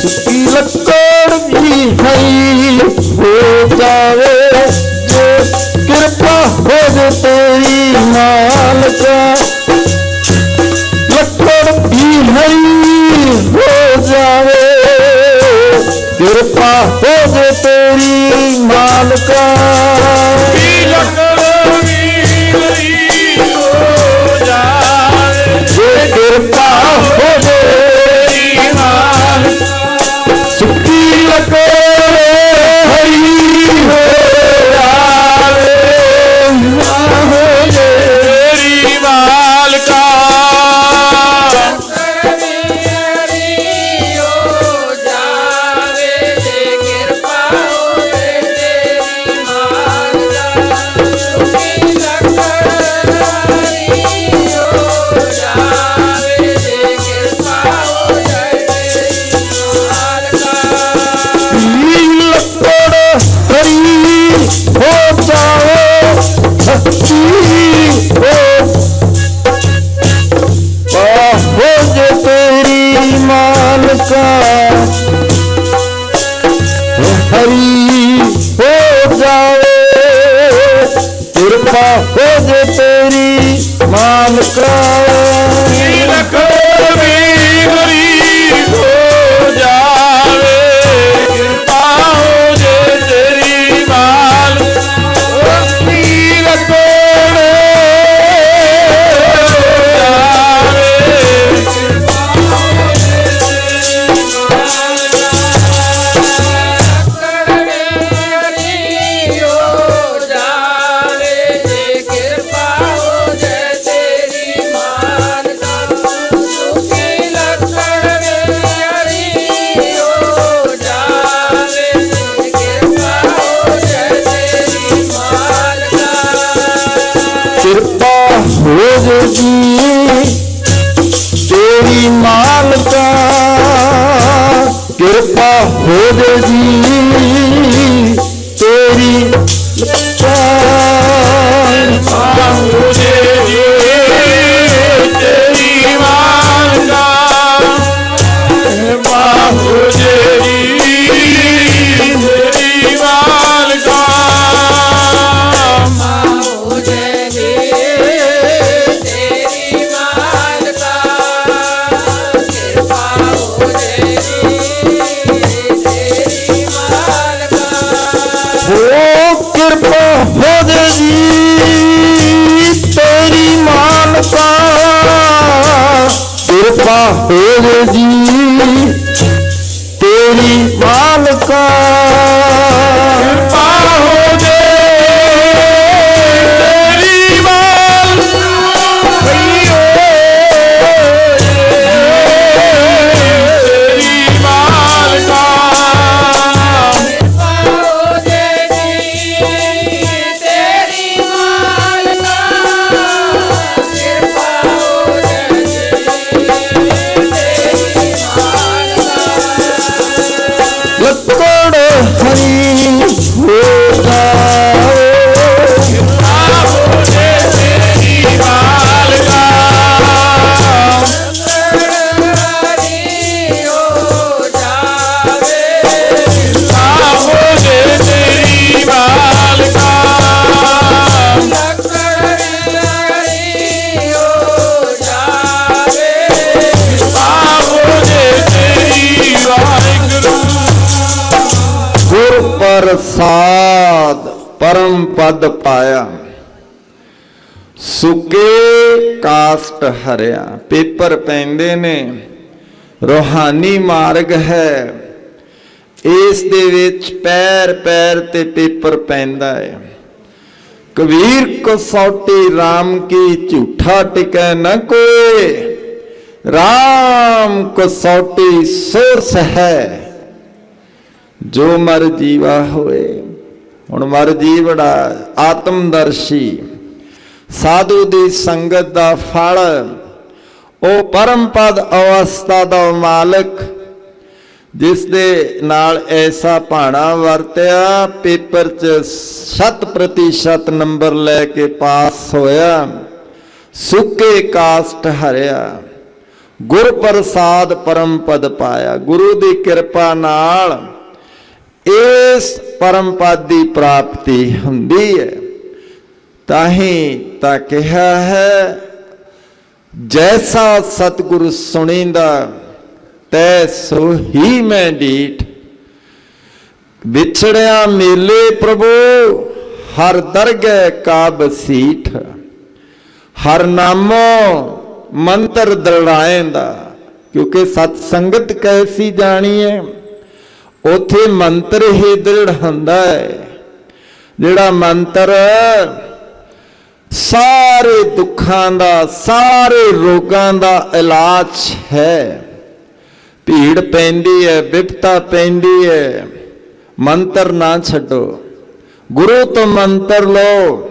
ਸੁੱਕੀ ਲੱਕੜ ਵੀ ਹੈ ਹੋ ਜਾਵੇ ਜੇ ਕਿਰਪਾ ਹੋ ਜੇ ਤੇਰੀ ਮਾਲਕਾ ਕਿਰਪਾ ਹੋ ਜੇ ਤੇਰੀ ਤੇਰੀ ਮਾਲਕਾ ਹਰਿਆ, ਪੇਪਰ ਪੈਂਦੇ ਨੇ। ਰੋਹਾਨੀ ਮਾਰਗ ਹੈ। ਇਸ ਦੇ ਵਿੱਚ ਪੈਰ ਪੈਰ ਤੇ ਪੇਪਰ ਪੈਂਦਾ ਹੈ। ਕਬੀਰ ਕਸੌਟੀ RAM ਕੀ ਝੂਠਾ ਟਿਕੈ ਨਾ ਕੋਏ। RAM ਕਸੌਟੀ ਸੋਰਸ ਹੈ। ਜੋ ਮਰ ਜੀਵਾ ਹੋਏ। ਹੁਣ ਮਰ ਜੀਵੜਾ ਆਤਮਦਰਸ਼ੀ। ਸਾਧੂ ਦੀ ਸੰਗਤ ਦਾ ਫਲ, ਉਹ ਪਰਮ ਪਦ ਅਵਸਥਾ ਦਾ ਮਾਲਕ ਜਿਸ ਦੇ ਨਾਲ ਐਸਾ ਭਾਣਾ ਵਰਤਿਆ, ਪੇਪਰ 'ਚ 100% ਨੰਬਰ ਲੈ ਕੇ ਪਾਸ ਹੋਇਆ, ਸੁੱਕੇ ਕਾਸਟ ਹਰਿਆ। ਗੁਰ ਪ੍ਰਸਾਦ ਪਰਮ ਪਦ ਪਾਇਆ। ਗੁਰੂ ਦੀ ਕਿਰਪਾ ਨਾਲ ਇਸ ਪਰਮ ਪਦ ਦੀ ਪ੍ਰਾਪਤੀ ਹੁੰਦੀ ਹੈ। ਤਾਂ ਤਾਂ ਕਿਹਾ ਹੈ, ਜੈਸਾ ਸਤਿਗੁਰ ਸੁਣੀਂਦਾ, ਤੈ ਸੋ ਹੀ ਮੈਂ ਡੀਠ ਵਿਛੜਿਆ ਮੇਲੇ ਪ੍ਰਭੂ, ਹਰ ਦਰਗਹਿ ਕਾ ਬਸੀਠ ਹਰ ਨਾਮੋ ਮੰਤਰ ਦਰੜਾਏਂਦਾ, ਕਿਉਂਕਿ ਸਤ ਸੰਗਤ ਕੈਸੀ ਜਾਣੀ ਹੈ ਉਥੇ ਮੰਤਰ ਹੀ ਦ੍ਰਿੜ ਹੁੰਦਾ ਹੈ। ਜਿਹੜਾ ਮੰਤਰ ਸਾਰੇ ਦੁੱਖਾਂ ਦਾ, ਸਾਰੇ ਰੋਗਾਂ ਦਾ ਇਲਾਜ ਹੈ। ਭੀੜ ਪੈਂਦੀ ਹੈ, ਵਿਪਤਾ ਪੈਂਦੀ ਹੈ। ਮੰਤਰ ਨਾ ਛੱਡੋ। ਗੁਰੂ ਤੋਂ ਮੰਤਰ ਲਓ।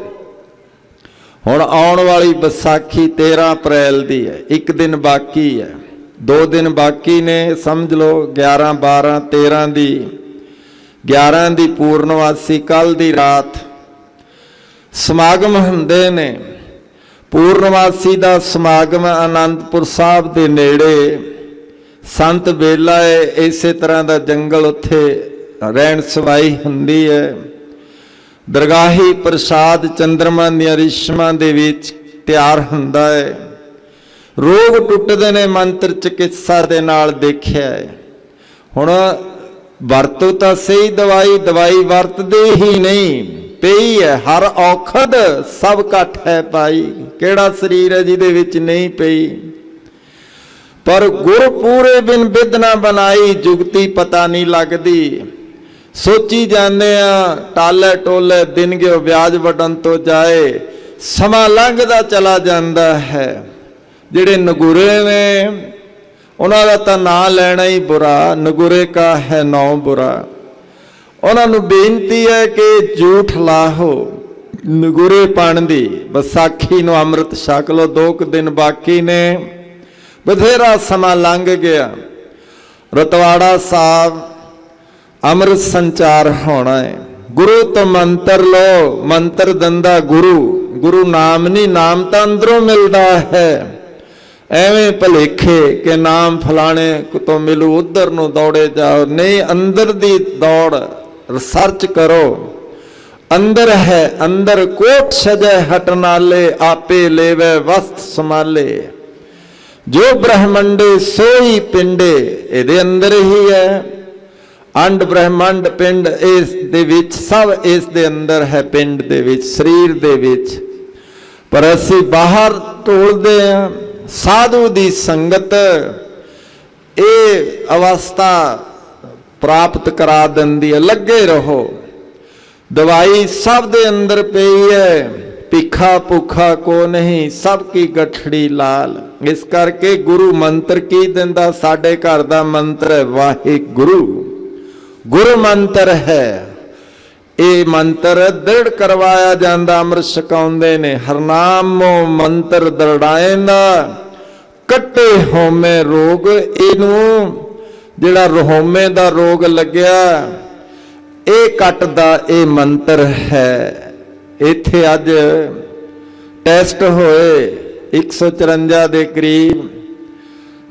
ਹੁਣ ਆਉਣ ਵਾਲੀ ਵਿਸਾਖੀ 13 ਅਪ੍ਰੈਲ ਦੀ ਹੈ, ਇੱਕ ਦਿਨ ਬਾਕੀ ਹੈ। ਦੋ ਦਿਨ ਬਾਕੀ ਨੇ, ਸਮਝ ਲਓ 11 12 13 ਦੀ। 11 ਦੀ ਪੂਰਨਵਾਸੀ ਕੱਲ ਦੀ ਰਾਤ। ਸਮਾਗਮ ਹੁੰਦੇ ਨੇ। ਪੂਰਨਵਾਸੀ ਦਾ ਸਮਾਗਮ ਆਨੰਦਪੁਰ ਸਾਹਿਬ ਦੇ ਨੇੜੇ। ਸੰਤ ਬੇਲਾ ਹੈ, ਇਸੇ ਤਰ੍ਹਾਂ ਦਾ ਜੰਗਲ ਉੱਥੇ ਰਹਿਣ ਸਵਾਈ ਹੁੰਦੀ ਹੈ। ਦਰਗਾਹੀ ਪ੍ਰਸਾਦ ਚੰਦਰਮਾ ਦੀਆਂ ਰਿਸ਼ਮਾਂ ਦੇ ਵਿੱਚ ਤਿਆਰ ਹੁੰਦਾ ਹੈ। ਰੋਗ ਟੁੱਟਦੇ ਨੇ, ਮੰਤਰ ਚਿਕਿਤਸਾ ਦੇ ਨਾਲ ਦੇਖਿਆ ਹੈ। ਹੁਣ ਵਰਤੋ ਤਾਂ ਸਹੀ, ਦਵਾਈ ਦਵਾਈ ਵਰਤਦੇ ਹੀ ਨਹੀਂ। ਪਈ ਹੈ, ਹਰ ਔਖਦ ਸਭ ਘਟ ਹੈ ਪਾਈ। ਕਿਹੜਾ ਸਰੀਰ ਹੈ ਜਿਹਦੇ ਵਿੱਚ ਨਹੀਂ ਪਈ? ਪਰ ਗੁਰ ਪੂਰੇ ਬਿਨ ਬਿਦਨਾ ਬਣਾਈ, ਜੁਗਤੀ ਪਤਾ ਨਹੀਂ ਲੱਗਦੀ। ਸੋਚੀ ਜਾਂਦੇ ਆ, ਟਾਲੇ ਟੋਲੇ ਦਿਨ ਗਿਓ ਵਿਆਜ ਵਟਨ ਤੋਂ ਜਾਏ, ਸਮਾਂ ਲੰਘਦਾ ਚਲਾ ਜਾਂਦਾ ਹੈ। ਜਿਹੜੇ ਨਗੁਰੇ ਨੇ, ਉਹਨਾਂ ਦਾ ਤਾਂ ਨਾਂ ਲੈਣਾ ਹੀ ਬੁਰਾ, ਨਗੁਰੇ ਕਾ ਹੈ ਨੌ ਬੁਰਾ। ਉਹਨਾਂ ਨੂੰ ਬੇਨਤੀ ਹੈ ਕਿ ਝੂਠ ਲਾਹੋ ਨਗੁਰੇ ਪਣ ਦੀ, ਵਿਸਾਖੀ ਨੂੰ ਅੰਮ੍ਰਿਤ ਛਕ ਲੋ ਦੋ ਕੁ ਦਿਨ ਬਾਕੀ ਨੇ। ਬਥੇਰਾ ਸਮਾਂ ਲੰਘ ਗਿਆ। ਰਤਵਾੜਾ ਸਾਹਿਬ ਅੰਮ੍ਰਿਤ ਸੰਚਾਰ ਹੋਣਾ ਹੈ। ਗੁਰੂ ਤੋਂ ਮੰਤਰ ਲੋ ਮੰਤਰ ਦੰਦਾ ਗੁਰੂ। ਗੁਰੂ ਨਾਮ ਨਹੀਂ, ਨਾਮ ਤਾਂ ਅੰਦਰੋਂ ਮਿਲਦਾ ਹੈ। ਐਵੇਂ ਭਲੇਖੇ ਕਿ ਨਾਮ ਫਲਾਣੇ ਤੋਂ ਮਿਲੂ, ਉਧਰ ਨੂੰ ਦੌੜੇ ਜਾਓ। ਨਹੀਂ, ਅੰਦਰ ਦੀ ਦੌੜ ਰਿਸਰਚ ਕਰੋ। ਅੰਦਰ ਹੈ, ਅੰਦਰ ਕੋਟ ਸਜੈ ਹਟ ਆਪੇ ਲੇਵੇ ਵਸਤ ਸਮਾਲੇ ਜੋ ਬ੍ਰਹਮੰਡੇ, ਸੋਈ ਪਿੰਡੇ, ਇਹਦੇ ਅੰਦਰ ਹੀ ਹੈ। ਅੰਡ ਬ੍ਰਹਮੰਡ ਪਿੰਡ, ਇਸ ਦੇ ਵਿੱਚ ਸਭ ਇਸ ਦੇ ਅੰਦਰ ਹੈ, ਪਿੰਡ ਦੇ ਵਿੱਚ, ਸਰੀਰ ਦੇ ਵਿੱਚ। ਪਰ ਅਸੀਂ ਬਾਹਰ ਟੋਲਦੇ ਆ ਸਾਧੂ ਦੀ ਸੰਗਤ, ਇਹ ਅਵਸਥਾ ਪ੍ਰਾਪਤ ਕਰਾ ਦਿੰਦੀ ਹੈ, ਲੱਗੇ ਰਹੋ। ਦਵਾਈ ਸਭ ਦੇ ਅੰਦਰ ਪਈ ਹੈ, ਭਿੱਖਾ ਭੁੱਖਾ ਕੋ ਨਹੀਂ, ਸਭ ਕੀ ਗਠੜੀ ਲਾਲ। ਇਸ ਕਰਕੇ ਗੁਰੂ ਮੰਤਰ ਕੀ ਦਿੰਦਾ? ਸਾਡੇ ਘਰ ਦਾ ਮੰਤਰ ਹੈ, ਵਾਹਿਗੁਰੂ। ਗੁਰੂ ਮੰਤਰ ਹੈ। ਇਹ ਮੰਤਰ ਦ੍ਰਿੜ ਕਰਵਾਇਆ ਜਾਂਦਾ, ਅੰਮ੍ਰਿਤ ਛਕਾਉਂਦੇ ਨੇ। ਹਰਨਾਮੋ ਮੰਤਰ ਦਰੜਾਏਂਦਾ ਕੱਟੇ ਹੋਮੇ ਰੋਗ, ਇਹਨੂੰ ਜਿਹੜਾ ਰੋਹਮੇ ਦਾ ਰੋਗ ਲੱਗਿਆ, ਇਹ ਕੱਟ ਦਾ ਇਹ ਮੰਤਰ ਹੈ। ਇੱਥੇ ਅੱਜ ਟੈਸਟ ਹੋਏ 154 ਦੇ ਕਰੀਬ।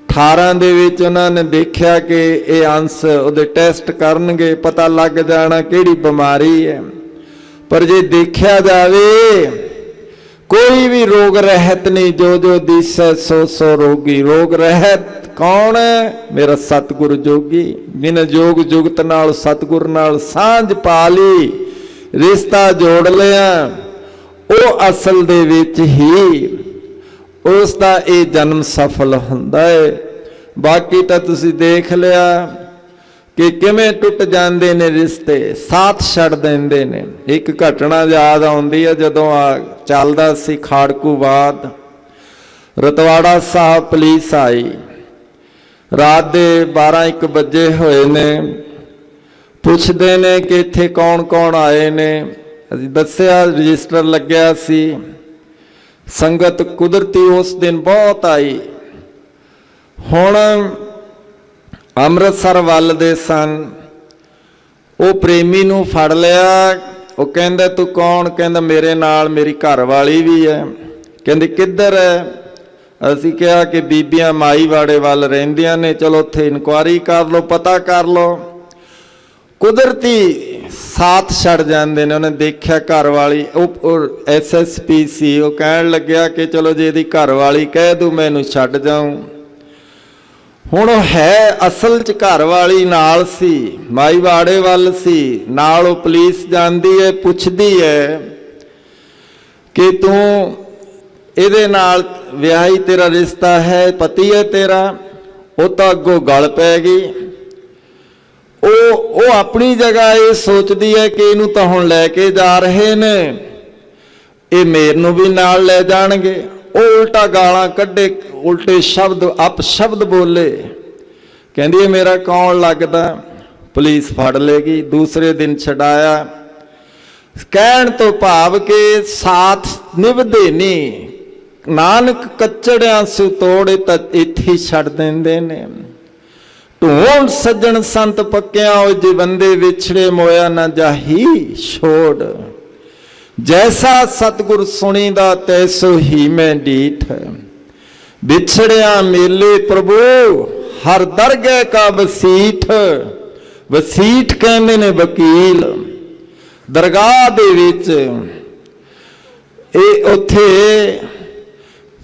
18 ਦੇ ਵਿੱਚ ਉਹਨਾਂ ਨੇ ਦੇਖਿਆ ਕਿ ਇਹ ਅੰਸ਼ ਉਹਦੇ ਟੈਸਟ ਕਰਨਗੇ, ਪਤਾ ਲੱਗ ਜਾਣਾ ਕਿਹੜੀ ਬਿਮਾਰੀ ਹੈ। ਪਰ ਜੇ ਦੇਖਿਆ ਜਾਵੇ ਕੋਈ ਵੀ ਰੋਗ ਰਹਿਤ ਨਹੀਂ, ਜੋ ਜੋ ਦਿਸੈ ਸੋ ਸੋ ਰੋਗੀ। ਰੋਗ ਰਹਿਤ ਕੌਣ ਹੈ? ਮੇਰਾ ਸਤਿਗੁਰ ਜੋਗੀ। ਬਿਨ ਜੋਗ ਜੁਗਤ ਨਾਲ ਸਤਿਗੁਰ ਨਾਲ ਸਾਂਝ ਪਾ ਲਈ। ਰਿਸ਼ਤਾ ਜੋੜ ਲਿਆ। ਉਹ ਅਸਲ ਦੇ ਵਿੱਚ ਹੀ ਉਸ ਦਾ ਇਹ ਜਨਮ ਸਫਲ ਹੁੰਦਾ ਹੈ। ਬਾਕੀ ਤਾਂ ਤੁਸੀਂ ਦੇਖ ਲਿਆ। ਕਿ ਕਿਵੇਂ ਟੁੱਟ ਜਾਂਦੇ ਨੇ ਰਿਸ਼ਤੇ, ਸਾਥ ਛੱਡ ਦਿੰਦੇ ਨੇ। ਇੱਕ ਘਟਨਾ ਯਾਦ ਆਉਂਦੀ ਹੈ ਜਦੋਂ ਆ ਚੱਲਦਾ ਸੀ ਖਾੜਕੂ ਖਾੜਕੂਵਾਦ। ਰਤਵਾੜਾ ਸਾਹਿਬ ਪੁਲਿਸ ਆਈ। ਰਾਤ ਦੇ 12 1 ਵਜੇ ਹੋਏ ਨੇ। ਪੁੱਛਦੇ ਨੇ ਕਿ ਇੱਥੇ ਕੌਣ ਕੌਣ ਆਏ ਨੇ। ਅਸੀਂ ਦੱਸਿਆ, ਰਜਿਸਟਰ ਲੱਗਿਆ ਸੀ। ਸੰਗਤ ਕੁਦਰਤੀ ਉਸ ਦਿਨ ਬਹੁਤ ਆਈ। ਹੁਣ ਅੰਮ੍ਰਿਤਸਰ ਵੱਲ ਦੇ ਸਨ। ਉਹ ਪ੍ਰੇਮੀ ਨੂੰ ਫੜ ਲਿਆ। ਉਹ ਕਹਿੰਦਾ, ਤੂੰ ਕੌਣ? ਕਹਿੰਦਾ, ਮੇਰੇ ਨਾਲ ਮੇਰੀ ਘਰ ਵਾਲੀ ਵੀ ਹੈ। ਕਹਿੰਦੇ, ਕਿੱਧਰ ਹੈ? ਅਸੀਂ ਕਿਹਾ ਕਿ, ਬੀਬੀਆਂ ਮਾਈਵਾੜੇ ਵੱਲ ਰਹਿੰਦੀਆਂ ਨੇ। ਚਲੋ, ਉੱਥੇ ਇਨਕੁਆਰੀ ਕਰ ਲਓ, ਪਤਾ ਕਰ ਲਓ। ਕੁਦਰਤੀ ਸਾਥ ਛੱਡ ਜਾਂਦੇ ਨੇ। ਉਹਨੇ ਦੇਖਿਆ ਘਰ ਵਾਲੀ ਉਹ ਐਸਐਸਪੀ ਸੀ। ਉਹ ਕਹਿਣ ਲੱਗਿਆ ਕਿ, ਚਲੋ, ਜੇ ਇਹਦੀ ਘਰ ਵਾਲੀ ਕਹਿ ਦੂ ਮੈਂ ਇਹਨੂੰ ਛੱਡ ਜਾਊਂ। ਹੁਣ ਉਹ ਹੈ ਅਸਲ ਚ ਘਰ ਵਾਲੀ ਨਾਲ ਸੀ, ਮਾਈਵਾੜੇ ਵੱਲ ਸੀ, ਨਾਲ ਉਹ ਪੁਲਿਸ ਜਾਂਦੀ ਹੈ ਪੁੱਛਦੀ ਹੈ ਕਿ ਤੂੰ ਇਹਦੇ ਨਾਲ ਵਿਆਹੀ ਤੇਰਾ ਰਿਸ਼ਤਾ ਹੈ, ਪਤੀ ਹੈ ਤੇਰਾ, ਉਹ ਤਾਂ ਅੱਗੋਂ ਗਲ ਪੈ ਗਈ। ਉਹ ਉਹ ਆਪਣੀ ਜਗ੍ਹਾ ਇਹ ਸੋਚਦੀ ਹੈ ਕਿ ਇਹਨੂੰ ਤਾਂ ਹੁਣ ਲੈ ਕੇ ਜਾ ਰਹੇ ਨੇ, ਇਹ ਮੇਰ ਨੂੰ ਵੀ ਨਾਲ ਲੈ ਜਾਣਗੇ। ਉਹ ਉਲਟਾ ਗਾਲਾਂ ਕੱਢੇ, ਉਲਟੇ ਸ਼ਬਦ ਅਪ ਸ਼ਬਦ ਬੋਲੇ। ਕਹਿੰਦੀ ਇਹ ਮੇਰਾ ਕੌਣ ਲੱਗਦਾ? ਪੁਲਿਸ ਫੜ ਲੇਗੀ, ਦੂਸਰੇ ਦਿਨ ਛਡਾਇਆ। ਕਹਿਣ ਤੋਂ ਭਾਵ ਕਿ ਸਾਥ ਨਿਭਦੇ ਨਹੀਂ ਨਾਨਕ ਕੱਚੜਿਆਂ ਸੁ ਤੋੜੇ ਤਾਂ ਇੱਥੇ ਛੱਡ ਦਿੰਦੇ ਨੇ। ਢੂੰਡ ਸੱਜਣ ਸੰਤ ਪੱਕਿਆਂ, ਉਹ ਜੇ ਬੰਦੇ ਵਿਛੜੇ ਮੋਇਆ ਨਾ ਜਾਹੀ ਛੋੜ। ਜੈਸਾ ਸਤਗੁਰ ਸੁਣੀਦਾ ਤੈਸੋ ਹੀ ਮੈਂ ਡੀਠ ਵਿਛੜਿਆ ਮੇਲੇ ਪ੍ਰਭੂ ਹਰ ਦਰਗਹਿ ਕਾ ਵਸੀਠ ਵਸੀਠ ਕਹਿੰਦੇ ਨੇ ਵਕੀਲ ਦਰਗਾਹ ਦੇ ਵਿੱਚ ਇਹ ਉੱਥੇ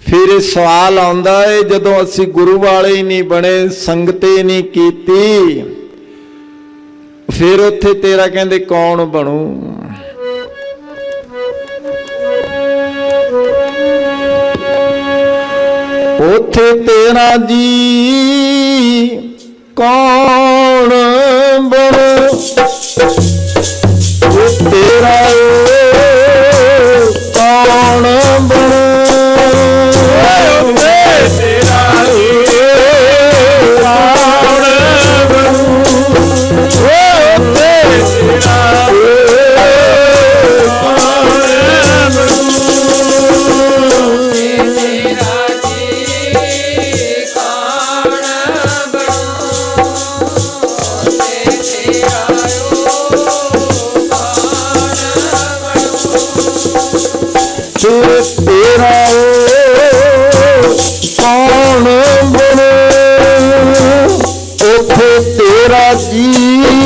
ਫਿਰ ਇਹ ਸਵਾਲ ਆਉਂਦਾ ਏ ਜਦੋਂ ਅਸੀਂ ਗੁਰੂ ਵਾਲੇ ਹੀ ਨਹੀਂ ਬਣੇ ਸੰਗਤੇ ਨਹੀਂ ਕੀਤੀ ਫਿਰ ਉੱਥੇ ਤੇਰਾ ਕਹਿੰਦੇ ਕੌਣ ਬਣੂ ਉਥੇ ਤੇਰਾ ਜੀ ਕੌਣ ਬਣੂ ਤੇਰਾ ਕੌਣ ਬਣੂ ਤੇਰਾ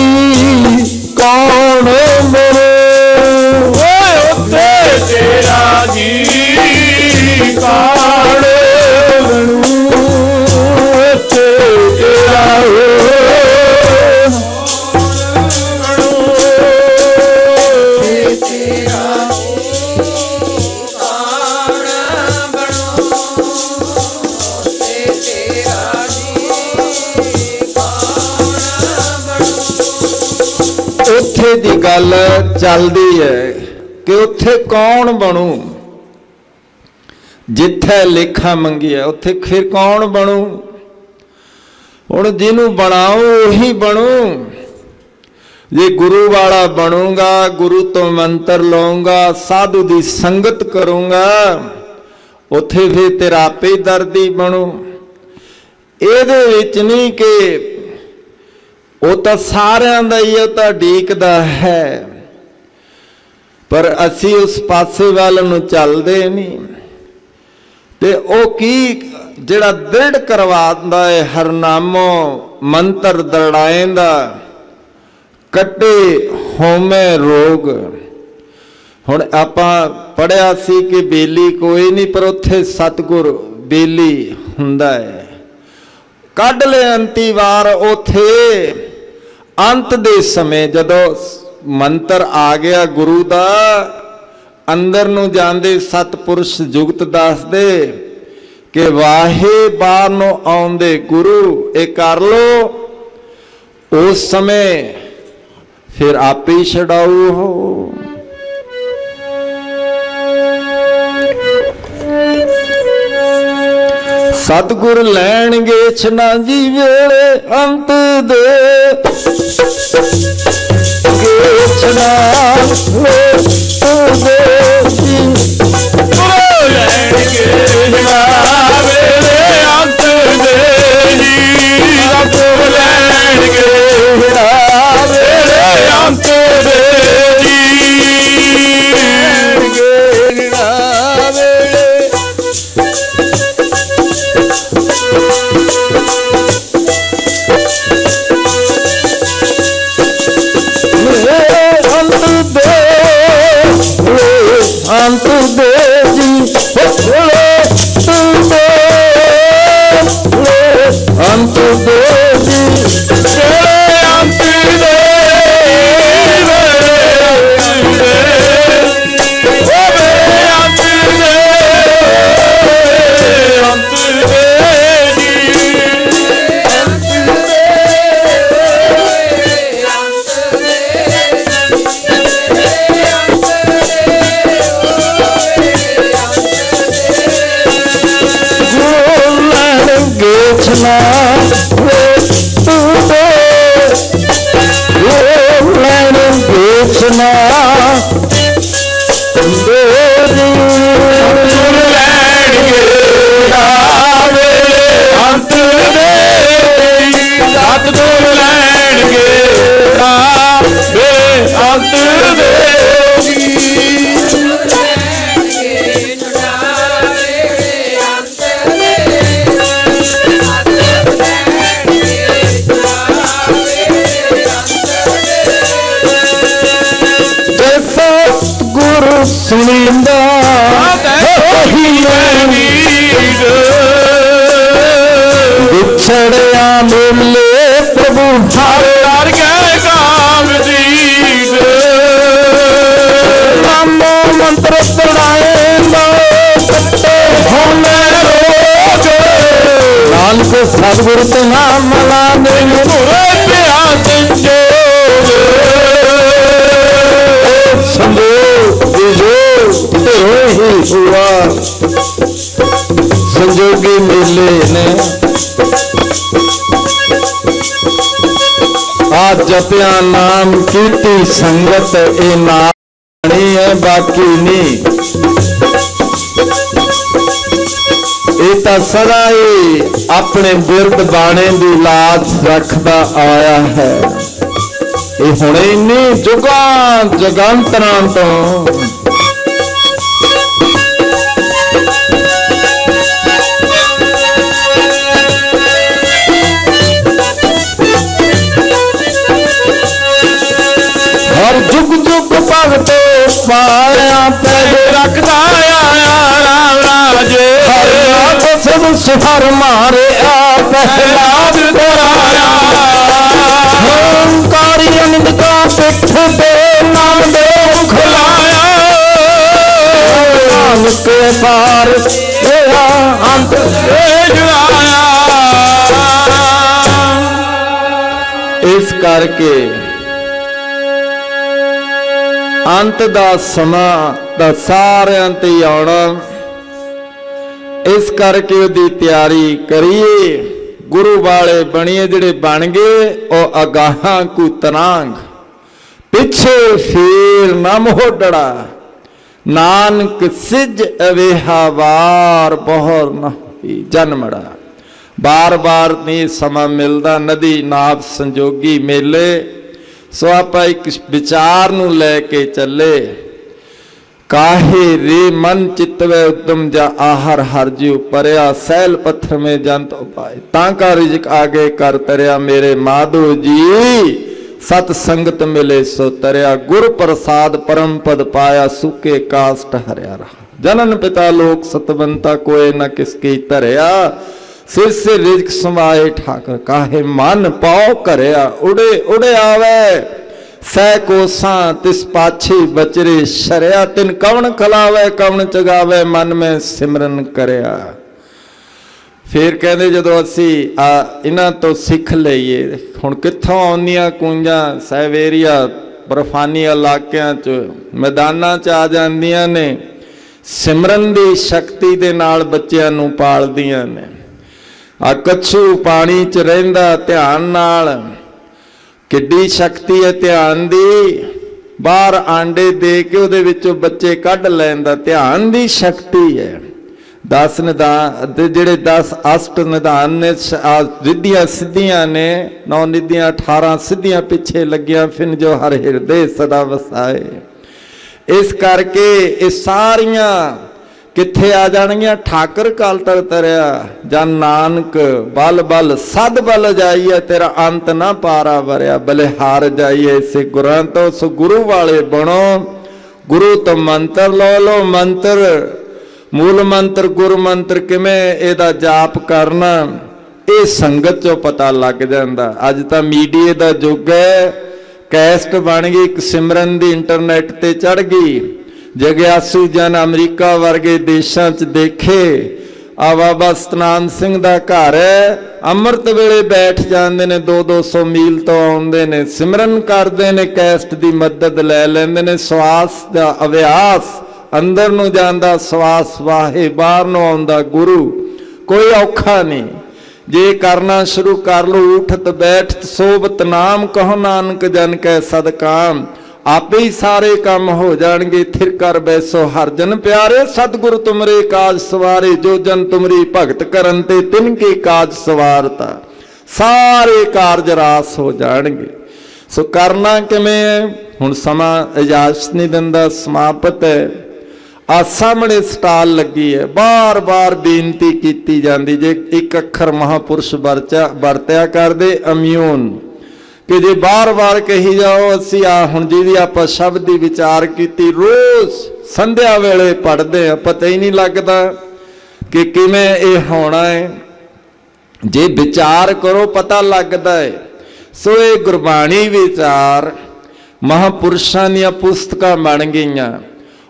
ਦੀ ਗੱਲ ਚੱਲਦੀ ਹੈ ਕਿ ਉੱਥੇ ਕੌਣ ਬਣੂ? ਜਿੱਥੇ ਲੇਖਾ ਮੰਗਿਆ, ਉੱਥੇ ਫਿਰ ਕੌਣ ਬਣੂ? ਹੁਣ ਜਿਹਨੂੰ ਬਣਾਉ, ਉਹੀ ਬਣੂ। ਜੇ ਗੁਰੂ ਵਾਲਾ ਬਣੂਗਾ, ਗੁਰੂ ਤੋਂ ਮੰਤਰ ਲਵਾਂਗਾ ਸਾਧੂ ਦੀ ਸੰਗਤ ਕਰੂੰਗਾ, ਉੱਥੇ ਫਿਰ ਤੇਰਾ ਆਪੇ ਦਰਦੀ ਬਣੂ। ਇਹਦੇ ਵਿੱਚ ਨਹੀਂ ਕਿ ਉਹ ਤਾਂ ਸਾਰਿਆਂ ਦਾ ਹੀ ਉਹ ਤਾਂ ਢੀਕਦਾ ਹੈ। ਪਰ ਅਸੀਂ ਉਸ ਪਾਸੇ ਵੱਲ ਨੂੰ ਚੱਲਦੇ ਨਹੀਂ। ਤੇ ਉਹ ਕੀ, ਜਿਹੜਾ ਦ੍ਰਿੜ ਕਰਵਾਉਂਦਾ ਹੈ ਹਰਨਾਮੋ ਮੰਤਰ ਦਰੜਾਏਂਦਾ, ਕੱਟੇ ਹੋਮੇ ਰੋਗ। ਹੁਣ ਆਪਾਂ ਪੜਿਆ ਸੀ ਕਿ ਬੇਲੀ ਕੋਈ ਨਹੀਂ, ਪਰ ਉੱਥੇ ਸਤਗੁਰ ਬੇਲੀ ਹੁੰਦਾ ਹੈ ਕੱਢ ਲੈ ਅੰਤੀ ਵਾਰ, ਉਥੇ ਅੰਤ ਦੇ ਸਮੇਂ ਜਦੋਂ ਮੰਤਰ ਆ ਗਿਆ ਗੁਰੂ ਦਾ, ਅੰਦਰ ਨੂੰ ਜਾਂਦੇ ਸਤਪੁਰਸ਼ ਜੁਗਤ ਦੱਸਦੇ ਕਿ ਵਾਹੇ ਬਾਹਰ ਨੂੰ ਆਉਂਦੇ ਗੁਰੂ, ਇਹ ਕਰ ਲੋ। ਉਸ ਸਮੇਂ ਫਿਰ ਆਪੇ ਹੀ ਛਡਾਊ ਹੋ। ਸਤਗੁਰ ਲੈਣਗੇ ਛਨਾ ਜੀ ਵੇਲੇ ਅੰਤ ਦੇ। ਗੇਛਨਾ ਅੰਤ ਦੇ। ਜੀ ਗੁਰੂ ਅੰਤ ਦੇ ਜੀ ਓਲੇ ਗੇਛਨਾ ਦੇਰੀ ਗੁਰੂ ਲੈਣਗੇ ਨਾਵੇ। ਅੰਤ ਦੇ। ਸਤਿਗੁਰ ਲੈਣਗੇ ਨਾਵੇ। ਅੰਤ ਦੇ। ਸੁਣੀਂਦਾ ਉਹੀ ਵੀਰ ਵਿਛੜਿਆ ਮਿਲੇ ਪ੍ਰਭੂ ਹਰ ਹਰ ਗਏ ਕਾਮ ਦੀਦ ਨਾਮੋ ਮੰਤਰ ਪੜਾਏ ਲੋ ਕੱਟੇ ਹੋਣੇ ਤੇਰੇ ਹੀ ਹੁਆ ਸੰਜੋਗੀ ਮੇਲੇ ਨੇ ਆ ਜਪਿਆ ਨਾਮ ਕੀਤੀ ਸੰਗਤ ਇਹ ਨਾਣੀ ਹੈ ਬਾਕੀ ਨਹੀਂ ਇਹ ਤਾਂ ਸਦਾ ਹੀ ਆਪਣੇ ਬਿਰਦ ਬਾਣੇ ਦੀ ਲਾਜ ਰੱਖਦਾ ਆਇਆ ਹੈ ਇਹ ਹੁਣੇ ਨਹੀਂ ਜੁਗਾਂ ਜਗੰਤਰਾਂ ਤੋਂ ਜੁਗ ਜੁਗ ਭਗਤ ਪਾਇਆ ਪੈਦੇ ਰੱਖਦਾ ਆਇਆ ਰਾਮ ਰਾਜੇ। ਹਰ ਨਾਮ ਸਭ ਸੁਹਰ ਮਾਰਿਆ ਪਹਿਲਾ ਦਰਾਇਆ ਹੰਕਾਰੀ ਅਨੰਦ ਕਾ ਪਿੱਠ ਤੇ ਨਾਮ ਦੇ ਮੁਖ ਲਾਇਆ। ਨਾਨਕ ਪਾਰ ਹੋਇਆ ਅੰਤ ਜੁੜਾਇਆ। ਇਸ ਕਰਕੇ ਅੰਤ ਦਾ ਸਮਾਂ, ਦਾ ਸਾਰਿਆਂ ਤੇ ਆਉਣਾ। ਇਸ ਕਰਕੇ ਉਹਦੀ ਤਿਆਰੀ ਕਰੀਏ। ਗੁਰੂ ਵਾਲੇ ਬਣੀਏ ਜਿਹੜੇ ਬਣ ਗਏ, ਉਹ ਅਗਾਹਾਂ ਕੂ ਤਨਾਂਗ। ਪਿੱਛੇ ਫੇਰ ਨਾ ਮੋੜੜਾ ਨਾਨਕ ਸਿਜ ਅਵੇਹਾ ਵਾਰ ਬਹੁਰ ਨਹੀਂ ਜਨਮੜਾ। ਬਾਰ ਬਾਰ ਨਹੀਂ ਸਮਾਂ ਮਿਲਦਾ, ਨਦੀ ਨਾਪ ਸੰਜੋਗੀ ਮੇਲੇ। ਸੋ ਆਪਾਂ ਇੱਕ ਵਿਚਾਰ ਨੂੰ ਲੈ ਕੇ ਚੱਲੇ। ਕਾਹੇ ਰੇ ਮਨ ਚਿਤਵੇ ਉਤਮ ਜਾ ਆਹਰ ਹਰ ਜਿਉ ਪਰਿਆ, ਸੈਲ ਪੱਥਰ ਮੇ ਜੰਤ ਉਪਾਏ। ਤਾਂ ਕਾ ਰਿਜਕ ਆਗੇ ਕਰ ਤਰਿਆ ਮੇਰੇ ਮਾਧੋ ਜੀ। ਸਤ ਸੰਗਤ ਮਿਲੇ ਸੋ ਤਰਿਆ, ਗੁਰ ਪ੍ਰਸਾਦ ਪਰਮ ਪਦ ਪਾਇਆ, ਸੁਕੇ ਕਾਸਟ ਹਰਿਆ ਰਹਾ। ਜਨਨ ਪਿਤਾ ਲੋਕ ਸਤਵੰਤਾ, ਕੋਏ ਨ ਕਿਸ ਕੀ ਧਰਿਆ। ਸਿਰ ਸੇ ਰਿਜਕ ਸਮਾਏ ਠਾਕਰ, ਕਾਹੇ ਮਨ ਪਾਉ ਕਰਿਆ ਉੜੇ ਉੜੇ ਆਵੇ। ਸਹਿ ਕੋਸਾਂ ਤਿਸ ਪਾਛੀ ਬਚਰੇ ਸ਼ਰਿਆ, ਤਿਨ ਕਵਣ ਖਲਾਵੇ, ਕਵਣ ਚਗਾਵੇ, ਮਨ ਮੈਂ ਸਿਮਰਨ ਕਰਿਆ। ਫੇਰ ਕਹਿੰਦੇ ਜਦੋਂ ਅਸੀਂ ਆ ਇਹਨਾਂ ਤੋਂ ਸਿੱਖ ਲਈਏ, ਹੁਣ ਕਿੱਥੋਂ ਆਉਂਦੀਆਂ ਕੁੰਜਾਂ ਸਹਿਵੇਰੀਆ ਬਰਫਾਨੀ ਇਲਾਕਿਆਂ 'ਚ, ਮੈਦਾਨਾਂ 'ਚ ਆ ਜਾਂਦੀਆਂ ਨੇ, ਸਿਮਰਨ ਦੀ ਸ਼ਕਤੀ ਦੇ ਨਾਲ ਬੱਚਿਆਂ ਨੂੰ ਪਾਲਦੀਆਂ ਨੇ। ਆ ਕੱਛੂ ਪਾਣੀ 'ਚ ਰਹਿੰਦਾ ਧਿਆਨ ਨਾਲ। ਕਿੱਡੀ ਸ਼ਕਤੀ ਹੈ ਧਿਆਨ ਦੀ। ਬਾਹਰ ਆਂਡੇ ਦੇ ਕੇ ਉਹਦੇ ਵਿੱਚੋਂ ਬੱਚੇ ਕੱਢ ਲੈਂਦਾ ਧਿਆਨ ਦੀ ਸ਼ਕਤੀ ਹੈ। 10 ਨਿਦਾਨ ਤੇ ਜਿਹੜੇ 10 ਅਸ਼ਟ ਨਿਦਾਨ ਨੇ, ਸ- ਰਿੱਧੀਆਂ ਸਿੱਧੀਆਂ ਨੇ, ਨੌ ਨਿਧੀਆਂ 18 ਸਿੱਧੀਆਂ ਪਿੱਛੇ ਲੱਗੀਆਂ ਫਿਨ ਜੋ ਹਰ ਹਿਰਦੇ ਸਦਾ ਵਸਾਏ। ਇਸ ਕਰਕੇ ਇਹ ਸਾਰੀਆਂ ਕਿੱਥੇ ਆ ਜਾਣਗੀਆਂ? ਠਾਕਰ ਕਾਲ ਤਰ ਤਰਿਆ, ਜਾਂ ਨਾਨਕ, ਬਲ ਬਲ, ਸਦ ਬਲ ਜਾਈਏ, ਤੇਰਾ ਅੰਤ ਨਾ ਪਾਰਾ ਵਰਿਆ ਬਲੇ ਹਾਰ ਜਾਈਏ ਇਸੇ ਗੁਰਾਂ ਤੋਂ ਸੋ ਗੁਰੂ ਵਾਲੇ ਬਣੋ। ਗੁਰੂ ਤੋਂ ਮੰਤਰ ਲੋ ਲਓ ਮੰਤਰ, ਮੂਲ ਮੰਤਰ, ਗੁਰ ਮੰਤਰ ਕਿਵੇਂ ਇਹਦਾ ਜਾਪ ਕਰਨਾ? ਇਹ ਸੰਗਤ ਚੋਂ ਪਤਾ ਲੱਗ ਜਾਂਦਾ। ਅੱਜ ਤਾਂ ਮੀਡੀਆ ਦਾ ਯੁੱਗ ਹੈ, ਕੈਸਟ ਬਣ ਗਈ, ਇੱਕ ਸਿਮਰਨ ਦੀ ਇੰਟਰਨੈਟ ਤੇ ਚੜ ਗਈ। ਜਗਿਆਸੂ ਜਨ ਅਮਰੀਕਾ ਵਰਗੇ ਦੇਸ਼ਾਂ 'ਚ ਦੇਖੇ ਆ ਬਾਬਾ ਸਤਨਾਮ ਸਿੰਘ ਦਾ ਘਰ ਹੈ, ਅੰਮ੍ਰਿਤ ਵੇਲੇ ਬੈਠ ਜਾਂਦੇ ਨੇ 2-200 ਮੀਲ ਤੋਂ ਆਉਂਦੇ ਨੇ, ਸਿਮਰਨ ਕਰਦੇ ਨੇ, ਕੈਸਟ ਦੀ ਮਦਦ ਲੈ ਲੈਂਦੇ ਨੇ, ਸਵਾਸ ਦਾ ਅਭਿਆਸ, ਅੰਦਰ ਨੂੰ ਜਾਂਦਾ, ਸਵਾਸ ਵਾਹੇ, ਬਾਹਰ ਨੂੰ ਆਉਂਦਾ ਗੁਰੂ, ਕੋਈ ਔਖਾ ਨਹੀਂ। ਜੇ ਕਰਨਾ ਸ਼ੁਰੂ ਕਰ ਲੋ ਉਠਤ, ਬੈਠਤ ਸੋਬਤ ਨਾਮ ਕਹੋ ਨਾਨਕ ਜਨ ਕੈ ਸਦਕਾਮ। ਆਪੇ ਹੀ ਸਾਰੇ ਕੰਮ ਹੋ ਜਾਣਗੇ, ਥਿਰ ਕਰ ਬੈਸੋ ਹਰ ਜਨ ਪਿਆਰੇ। ਸਤਿਗੁਰ ਤੁਮਰੇ ਕਾਜ ਸਵਾਰੇ, ਜੋ ਜਨ ਤੁਮਰੀ ਭਗਤ ਕਰਨ ਤੇ, ਤਿਨ ਕੇ ਕਾਜ ਸਵਾਰਤਾ ਸਾਰੇ ਕਾਰਜ ਰਾਸ ਹੋ ਜਾਣਗੇ। ਸੋ ਕਰਨਾ ਕਿਵੇਂ ਹੈ? ਹੁਣ ਸਮਾਂ ਇਜਾਜ਼ਤ ਨਹੀਂ ਦਿੰਦਾ, ਸਮਾਪਤ ਹੈ। ਆ ਸਾਹਮਣੇ ਸਟਾਲ ਲੱਗੀ ਹੈ। ਬਾਰ-ਬਾਰ ਬੇਨਤੀ ਕੀਤੀ ਜਾਂਦੀ, ਜੇ ਇੱਕ ਅੱਖਰ ਮਹਾਪੁਰਸ਼ ਵਰਤਿਆ ਵਰਤਿਆ ਕਰਦੇ ਅਮਿਊਨ ਕਿ ਜੇ ਬਾਰ-ਬਾਰ ਕਹੀ ਜਾਓ, ਅਸੀਂ ਆ ਹੁਣ ਜਿਹਦੀ ਆਪਾਂ ਸ਼ਬਦ ਦੀ ਵਿਚਾਰ ਕੀਤੀ, ਰੋਜ਼ ਸੰਧਿਆ ਵੇਲੇ ਪੜਦੇ ਆ, ਪਤਾ ਹੀ ਨਹੀਂ ਲੱਗਦਾ ਕਿ ਕਿਵੇਂ ਇਹ ਹੋਣਾ ਹੈ। ਜੇ ਵਿਚਾਰ ਕਰੋ, ਪਤਾ ਲੱਗਦਾ ਹੈ। ਸੋ ਇਹ ਗੁਰਬਾਣੀ ਵਿਚਾਰ ਮਹਾਪੁਰਸ਼ਾਂ ਦੀਆਂ ਪੁਸਤਕਾਂ ਬਣ ਗਈਆਂ।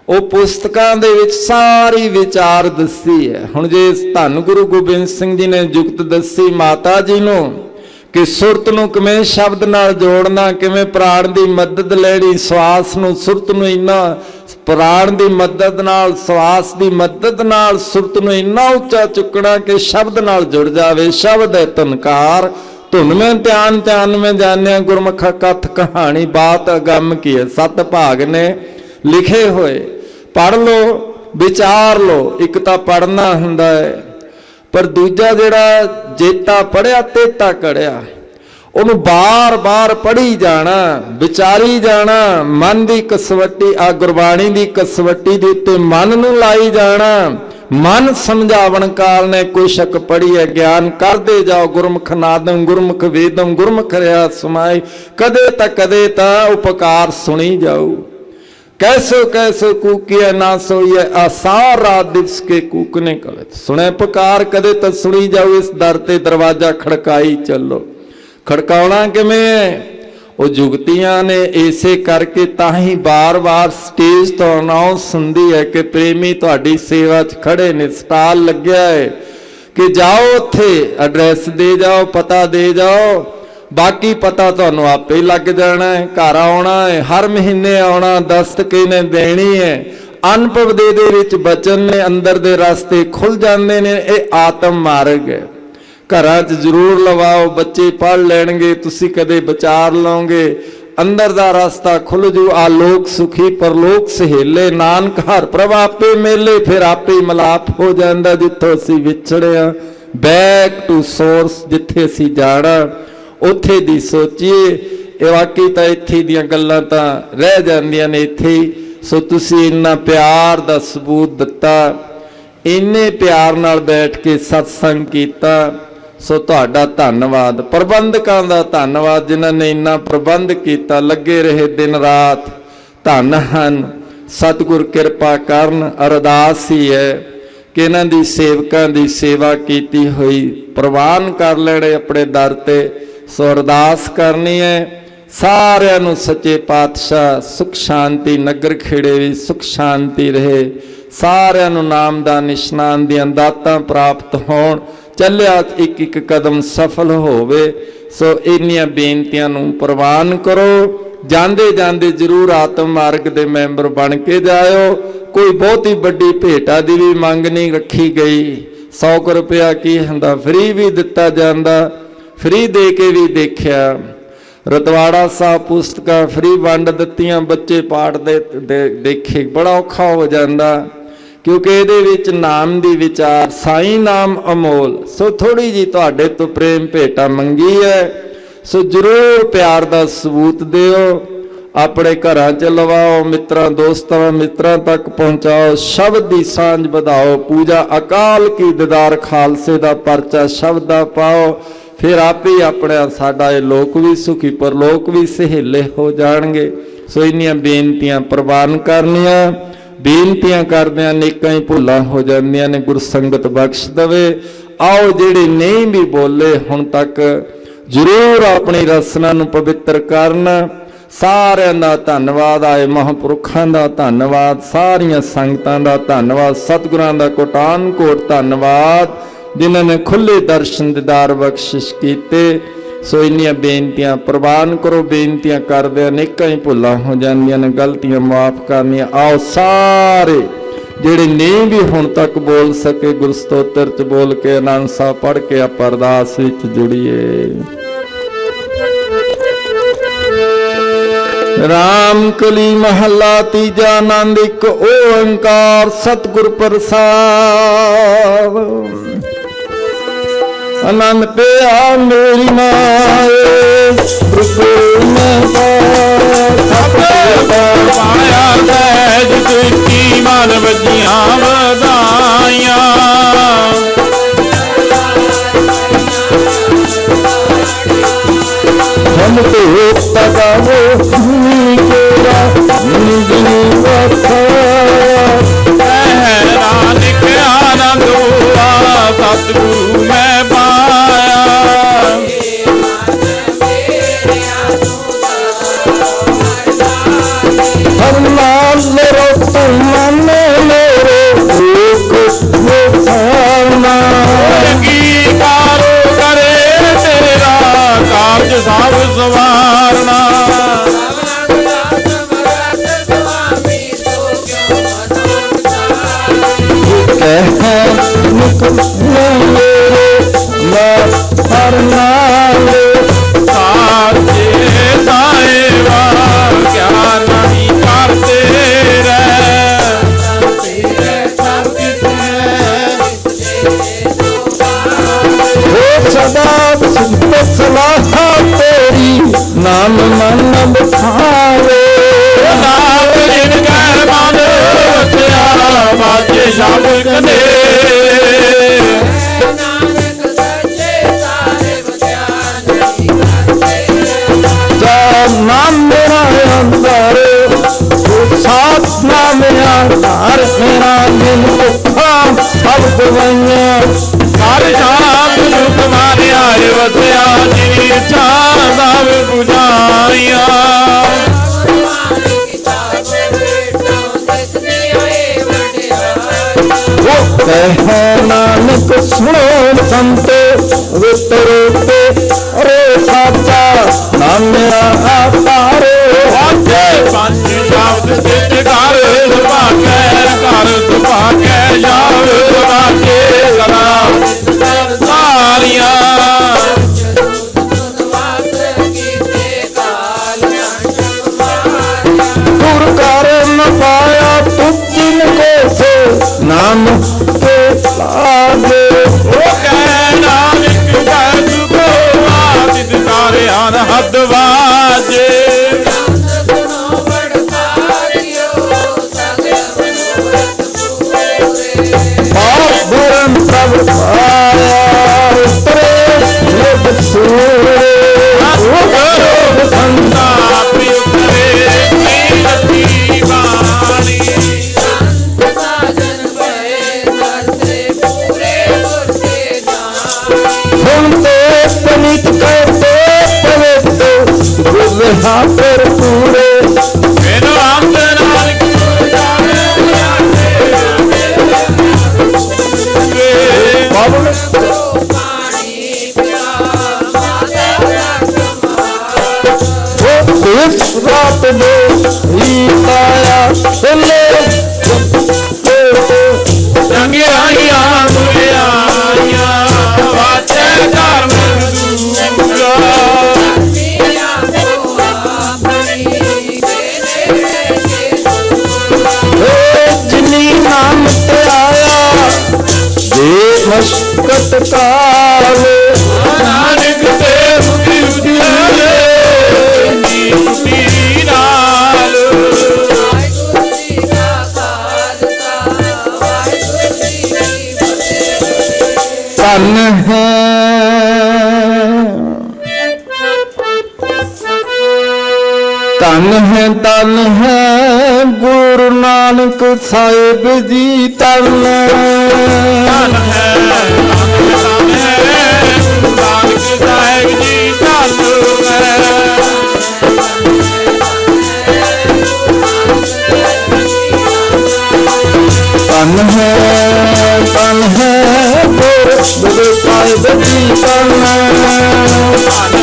ਉਹ ਪੁਸਤਕਾਂ ਦੇ ਵਿੱਚ ਸਾਰੀ ਵਿਚਾਰ ਦੱਸੀ ਹੈ। ਹੁਣ ਜੇ ਧੰਨ ਗੁਰੂ ਗੋਬਿੰਦ ਸਿੰਘ ਜੀ ਨੇ ਜੁਗਤ ਦੱਸੀ, ਮਾਤਾ ਜੀ ਨੂੰ ਕਿ ਸੁਰਤ ਨੂੰ ਕਿਵੇਂ ਸ਼ਬਦ ਨਾਲ ਜੋੜਨਾ, ਕਿਵੇਂ ਪ੍ਰਾਣ ਦੀ ਮਦਦ ਲੈਣੀ, ਸਵਾਸ ਨੂੰ ਸੁਰਤ ਨੂੰ ਇੰਨਾ, ਪ੍ਰਾਣ ਦੀ ਮਦਦ ਨਾਲ, ਸਵਾਸ ਦੀ ਮਦਦ ਨਾਲ ਸੁਰਤ ਨੂੰ ਇੰਨਾ ਉੱਚਾ ਚੁੱਕਣਾ ਕਿ ਸ਼ਬਦ ਨਾਲ ਜੁੜ ਜਾਵੇ। ਸ਼ਬਦ ਹੈ ਤਨਕਾਰ ਧੁਨ ਮੈਂ ਧਿਆਨ ਧਿਆਨ ਮੈਂ ਜਾਣਿਆ ਗੁਰਮੁਖ ਕਥ ਕਹਾਣੀ, ਬਾਤ ਅਗੰਮ ਕੀ ਹੈ ਸਤ ਭਾਗ ਨੇ ਲਿਖੇ ਹੋਏ। ਪੜ ਲੋ ਵਿਚਾਰ ਲੋ ਇੱਕ ਤਾਂ ਪੜਨਾ ਹੁੰਦਾ ਹੈ। ਪਰ ਦੂਜਾ ਜਿਹੜਾ ਜੇਤਾ ਪੜਿਆ ਤੇਤਾ ਕੜਿਆ, ਉਹਨੂੰ ਬਾਰ-ਬਾਰ ਪੜ੍ਹੀ ਜਾਣਾ, ਵਿਚਾਰੀ ਜਾਣਾ, ਮਨ ਦੀ ਕਸਵੱਟੀ, ਆ ਗੁਰਬਾਣੀ ਦੀ ਕਸਵੱਟੀ ਦੇ ਉੱਤੇ ਮਨ ਨੂੰ ਲਾਈ ਜਾਣਾ। ਮਨ ਸਮਝਾਵਣ ਕਾਲ ਨੇ ਕੋਈ ਸ਼ੱਕ ਪੜੀ ਹੈ, ਗਿਆਨ ਕਰਦੇ ਜਾਓ, ਗੁਰਮੁਖ ਨਾਦੰ, ਗੁਰਮੁਖ ਵੇਦੰ, ਗੁਰਮੁਖ ਰਿਆ ਸਮਾਈ। ਕਦੇ ਤਾਂ ਕਦੇ ਤਾਂ ਉਪਕਾਰ ਸੁਣੀ ਜਾਊ। कैसो कैसो कूकिया ना सोइए आसार रात दिवस के कूकने कवे सुने पुकार कदे तो सुनी जाओ इस दर ते दरवाजा खड़काई ਚੱਲੋ ਖੜਕਾਉਣਾ ਕਿਵੇਂ ਹੈ ਉਹ ਜੁਗਤੀਆਂ ਨੇ ਏਸੇ ਕਰਕੇ ਤਾਂ ਹੀ ਬਾਰ-ਬਾਰ ਸਟੇਜ ਤੋਂ ਅਨਾਉਂਸ ਹੁੰਦੀ ਹੈ ਕਿ ਪ੍ਰੇਮੀ ਤੁਹਾਡੀ ਸੇਵਾ 'ਚ ਖੜੇ ਨੇ ਸਟਾਲ ਲੱਗਿਆ ਹੈ ਕਿ ਜਾਓ ਉੱਥੇ ਐਡਰੈਸ ਦੇ ਜਾਓ ਪਤਾ ਦੇ ਜਾਓ ਬਾਕੀ ਪਤਾ ਤੁਹਾਨੂੰ ਆਪੇ ਹੀ ਲੱਗ ਜਾਣਾ ਹੈ, ਘਰ ਆਉਣਾ ਹੈ, ਹਰ ਮਹੀਨੇ ਆਉਣਾ ਦਸਤਕ ਇਹਨੇ ਦੇਣੀ ਹੈ? ਅਨੁਭਵ ਦੇ ਦੇ ਵਿੱਚ ਬਚਨ ਨੇ, ਅੰਦਰ ਦੇ ਰਸਤੇ ਖੁੱਲ ਜਾਂਦੇ ਨੇ, ਇਹ ਆਤਮ ਮਾਰਗ ਹੈ। ਘਰਾਂ 'ਚ ਜ਼ਰੂਰ ਲਵਾਓ, ਬੱਚੇ ਪੜ ਲੈਣਗੇ, ਤੁਸੀਂ ਕਦੇ ਵਿਚਾਰ ਲਓਗੇ, ਅੰਦਰ ਦਾ ਰਸਤਾ ਖੁੱਲ ਜੂ ਆਲੋਕ ਸੁਖੀ ਪਰਲੋਕ ਸਹੇਲੇ, ਨਾਨਕ ਹਰ ਪ੍ਰਭ ਆਪੇ ਮੇਲੇ, ਫਿਰ ਆਪੇ ਮਲਾਪ ਹੋ ਜਾਂਦਾ, ਜਿੱਥੋਂ ਅਸੀਂ ਵਿਛੜਿਆ ਬੈਕ ਟੂ ਸੋਰਸ ਜਿੱਥੇ ਅਸੀਂ ਜਾਣਾ। ਉੱਥੇ ਦੀ ਸੋਚੀਏ। ਇਹ ਵਾਕਈ ਤਾਂ ਇੱਥੇ ਦੀਆਂ ਗੱਲਾਂ ਤਾਂ ਰਹਿ ਜਾਂਦੀਆਂ ਨੇ ਇੱਥੇ ਹੀ। ਸੋ ਤੁਸੀਂ ਇੰਨਾ ਪਿਆਰ ਦਾ ਸਬੂਤ ਦਿੱਤਾ। ਇੰਨੇ ਪਿਆਰ ਨਾਲ ਬੈਠ ਕੇ ਸਤਸੰਗ ਕੀਤਾ। ਸੋ ਤੁਹਾਡਾ ਧੰਨਵਾਦ। ਪ੍ਰਬੰਧਕਾਂ ਦਾ ਧੰਨਵਾਦ। ਜਿਨ੍ਹਾਂ ਨੇ ਇੰਨਾ ਪ੍ਰਬੰਧ ਕੀਤਾ, ਲੱਗੇ ਰਹੇ ਦਿਨ ਰਾਤ। ਧੰਨ ਹਨ। ਸਤਿਗੁਰ ਕਿਰਪਾ ਕਰਨ। ਅਰਦਾਸ ਹੀ ਹੈ ਕਿ ਇਹਨਾਂ ਦੀ ਸੇਵਕਾਂ ਦੀ ਸੇਵਾ ਕੀਤੀ ਹੋਈ। ਪ੍ਰਵਾਨ ਕਰ ਲੈਣੇ ਆਪਣੇ ਦਰ ਤੇ। ਸੋ ਅਰਦਾਸ ਕਰਨੀ ਹੈ। ਸਾਰਿਆਂ ਨੂੰ ਸੱਚੇ ਪਾਤਸ਼ਾਹ, ਸੁਖ ਸ਼ਾਂਤੀ, ਨਗਰ ਖੇੜੇ ਵੀ ਸੁਖ ਸ਼ਾਂਤੀ ਰਹੇ। ਸਾਰਿਆਂ ਨੂੰ ਨਾਮ ਦਾ ਨਿਸ਼ਨਾਨ ਦੀਆਂ ਦਾਤਾਂ ਪ੍ਰਾਪਤ ਹੋਣ। ਚੱਲਿਆ ਇੱਕ ਇੱਕ ਕਦਮ ਸਫਲ ਹੋਵੇ। ਸੋ ਇੰਨੀਆਂ ਬੇਨਤੀਆਂ ਨੂੰ ਪ੍ਰਵਾਨ ਕਰੋ। ਜਾਂਦੇ ਜਾਂਦੇ ਜਰੂਰ ਆਤਮ ਮਾਰਗ ਦੇ ਮੈਂਬਰ ਬਣ ਕੇ ਜਾਇਓ। ਕੋਈ ਬਹੁਤੀ ਵੱਡੀ ਭੇਟਾ ਦੀ ਵੀ ਮੰਗ ਨਹੀਂ ਰੱਖੀ ਗਈ। 100 ਰੁਪਇਆ ਕੀ ਹੁੰਦਾ, ਫ੍ਰੀ ਵੀ ਦਿੱਤਾ ਜਾਂਦਾ। ਫ੍ਰੀ ਦੇ ਕੇ ਵੀ ਦੇਖਿਆ। ਰਤਵਾੜਾ ਸਾਹਿਬ ਪੁਸਤਕਾਂ ਫ੍ਰੀ ਵੰਡ ਦਿੱਤੀਆਂ ਬੱਚੇ ਪਾਠ ਦੇ ਦੇਖੇ। ਬੜਾ ਔਖਾ ਹੋ ਜਾਂਦਾ ਕਿਉਂਕਿ ਇਹਦੇ ਵਿੱਚ ਨਾਮ ਦੀ ਵਿਚਾਰ, ਸਾਈ ਨਾਮ ਅਮੋਲ। ਸੋ ਥੋੜੀ ਜੀ ਤੁਹਾਡੇ ਤੋਂ ਪ੍ਰੇਮ ਭੇਟਾ ਮੰਗੀ ਹੈ। ਸੋ ਜਰੂਰ ਪਿਆਰ ਦਾ ਸਬੂਤ ਦਿਓ। ਆਪਣੇ ਘਰਾਂ ਚ ਲਵਾਓ, ਮਿੱਤਰਾਂ, ਦੋਸਤਾਂ, ਮਿੱਤਰਾਂ ਤੱਕ ਪਹੁੰਚਾਓ। ਸ਼ਬਦ ਦੀ ਸਾਂਝ ਵਧਾਓ। ਪੂਜਾ ਅਕਾਲ ਕੀ ਦਿਦਾਰ ਖਾਲਸੇ ਦਾ ਪਰਚਾ ਸ਼ਬਦ ਦਾ ਪਾਓ। ਫਿਰ ਆਪੇ ਹੀ ਆਪਣੇ ਸਾਡਾ ਇਹ ਲੋਕ ਵੀ ਸੁਖੀ, ਪਰਲੋਕ ਵੀ ਸਹੇਲੇ ਹੋ ਜਾਣਗੇ। ਸੋ ਇੰਨੀਆਂ ਬੇਨਤੀਆਂ ਪ੍ਰਵਾਨ ਕਰਨੀਆਂ। ਬੇਨਤੀਆਂ ਕਰਦਿਆਂ ਨੇਕਾਂ ਹੀ ਭੁੱਲਾਂ ਹੋ ਜਾਂਦੀਆਂ ਨੇ। ਗੁਰ ਸੰਗਤ ਬਖਸ਼ ਦਵੇ। ਆਓ ਜਿਹੜੇ ਨਹੀਂ ਵੀ ਬੋਲੇ, ਹੁਣ ਤੱਕ ਜ਼ਰੂਰ ਆਪਣੀ ਰਸਨਾ ਨੂੰ ਪਵਿੱਤਰ ਕਰਨ। ਸਾਰਿਆਂ ਦਾ ਧੰਨਵਾਦ। ਆਏ ਮਹਾਂਪੁਰਖਾਂ ਦਾ ਧੰਨਵਾਦ। ਸਾਰੀਆਂ ਸੰਗਤਾਂ ਦਾ ਧੰਨਵਾਦ। ਸਤਿਗੁਰਾਂ ਦਾ ਕੋਟਾਨ ਕੋਟ ਧੰਨਵਾਦ। ਜਿਨ੍ਹਾਂ ਨੇ ਖੁੱਲੇ ਦਰਸ਼ਨ ਦਿਦਾਰ ਬਖਸ਼ਿਸ਼ ਕੀਤੇ, ਸੋ ਇੰਨੀਆਂ ਬੇਨਤੀਆਂ ਪ੍ਰਵਾਨ ਕਰੋ, ਬੇਨਤੀਆਂ ਕਰਦੇ ਅਨੇਕਾਂ ਹੀ ਭੁੱਲਾਂ ਹੋ ਜਾਂਦੀਆਂ ਨੇ, ਗਲਤੀਆਂ ਮਾਫ ਕਰਨੀਆਂ, ਆਓ ਸਾਰੇ ਜਿਹੜੇ ਨਹੀਂ ਵੀ ਹੁਣ ਤੱਕ ਬੋਲ ਸਕੇ, ਗੁਰਸਤੋਤਰ ਚ ਬੋਲ ਕੇ ਆਨੰਦ ਸਾਹਿਬ ਪੜ੍ਹ ਕੇ ਆਪਾਂ ਅਰਦਾਸ ਵਿੱਚ ਜੁੜੀਏ। ਰਾਮ ਕਲੀ ਮਹੱਲਾ ਤੀਜਾ ਆਨੰਦ, ਇੱਕ ਓੰਕਾਰ ਸਤਿਗੁਰ ਪ੍ਰਸਾਦ। ਆਨੰਦ ਪਿਆ ਮੇਰੀ ਮਾਏ ਪ੍ਰਭੂ ਮੈਂ ਪਾਇਆ। ਸਹਿਜ ਕੀ ਮਨ ਵਜੀਆਂ ਵਧਾਈਆਂ। ਹਮ ਤੇ ਤਗਾਵੋ ਭੂਮੀ ਕੇਰਾ ਨਿੰਦਨੀ ਵਖਾਇਆ ਕਹਿ ਨਾਨਕ ਆਨੰਦ ਹੋਆ ਸਤਿਗੁਰੂ ਕਹਿ ਨਿਕਲ ਮੇਰੇ ਮੈਂ ਹਰ ਨਾਲ ਸਾਚੇ ਸਾਹਿਬਾ ਕਿਆ ਨਹੀਂ ਕਰਤੇ ਸਦਾ ਸੁਧ ਸਲਾਹਾ ਤੇਰੀ, ਨਾਮ ਮਨ ਬਖਾਵੇ ਨਾਮ ਜਿਨ ਕੈ ਮਨ ਵਸਿਆ ਬਾਜੇ ਸ਼ਬ ਕਦੇ। ਜਾ ਨਾਮ ਮੇਰਾ ਅੰਦਰ ਸਾਥ ਨਾਮ ਆਧਾਰ ਮੇਰਾ ਦਿਲ ਭੁੱਖਾ ਸਭ ਦਵਾਈਆਂ। ਹਰ ਸ਼ਾਮ ਸੁਖ ਮਾਰਿਆ ਵਸਿਆ ਜੀ ਚਾਂਦਾ ਬੁਝਾਈਆਂ ਕਹਿ ਨਾਨਕ ਸੁਣੋ ਸੰਤੋ ਵਿਤਰ ਤੇ ਰੇ ਸਾਚਾ ਨਾਮ ਮੇਰਾ ਆਧਾਰ ਵਾਜੇ ਪੰਜ ਸ਼ਬਦ ਸਿੱਧ ਕਰ ਸੁਭਾਗੈ ਕਰ ਸੁਭਾਗੈ ਜਾਵ ਸੁਭਾਗੇ ਸਦਾ। ਸਾਰੀਆਂ ਨਾਨਕ ਤੇ ਲਾਗੇ। ਉਹ ਕਹਿ ਨਾਨਕ ਕੈ ਸੁਖੋ ਆਦਿਤ ਸਾਰੇ ਹਨ ਹੱਦ ਵਾਜੇ ਸੂਰੇ। ਕਰੋ ਸੰਤਾ ਪ੍ਰਿਯ ਨਾਨਕ ਸਾਹਿਬ ਜੀ ਤਨ ਤਨ ਹੈ ਨਾਨਕ ਸਾਹਿਬ ਜੀ ਤਨ ਤਨ ਹੈ ਤਨ ਹੈ ਗੁਰੂ ਸਾਹਿਬ ਜੀ ਤਨ ਤਨ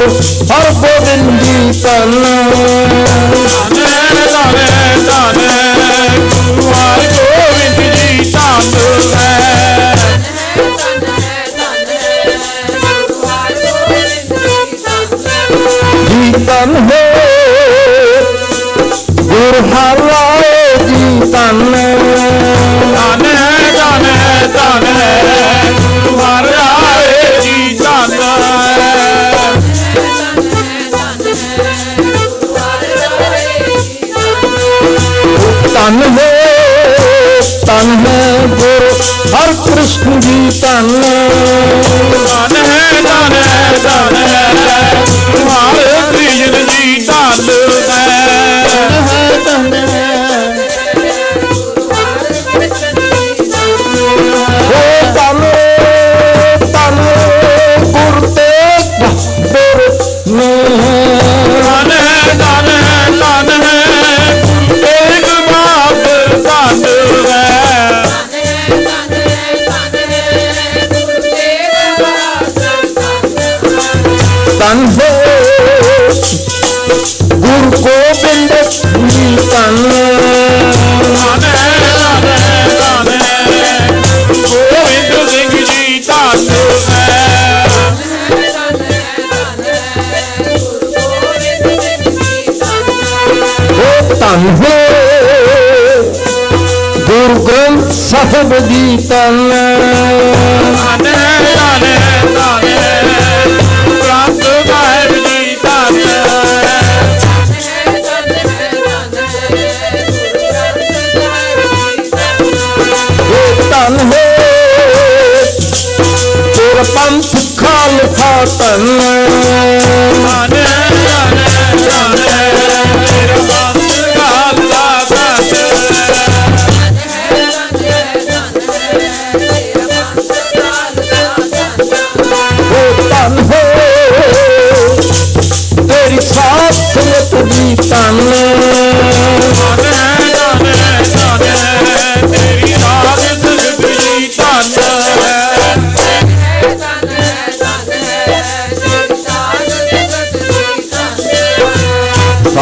ਹਰ ਗੋਬਿੰਦ ਦੀ ਤਲਾ ਧਾਨੇ ਧਾਨੇ ਧਾਨੇ ਹਰ ਜੀਤਨ ਹੋ ਗੁਰ ਹਰਾਏ ਜੀਤਨ ਧਾਨੇ ਧਾਨੇ ਧਾਨੇ ਧਨ ਹੈ ਧਨ ਹੈ ਗੁਰ ਹਰ ਕ੍ਰਿਸ਼ਨ ਜੀ ਧਨ। ਧਨ ਹੈ ਧਨ ਹੈ ਧਨ ਹੈ ਹਰ ਕ੍ਰਿਸ਼ਨ ਜੀ ਧਨ।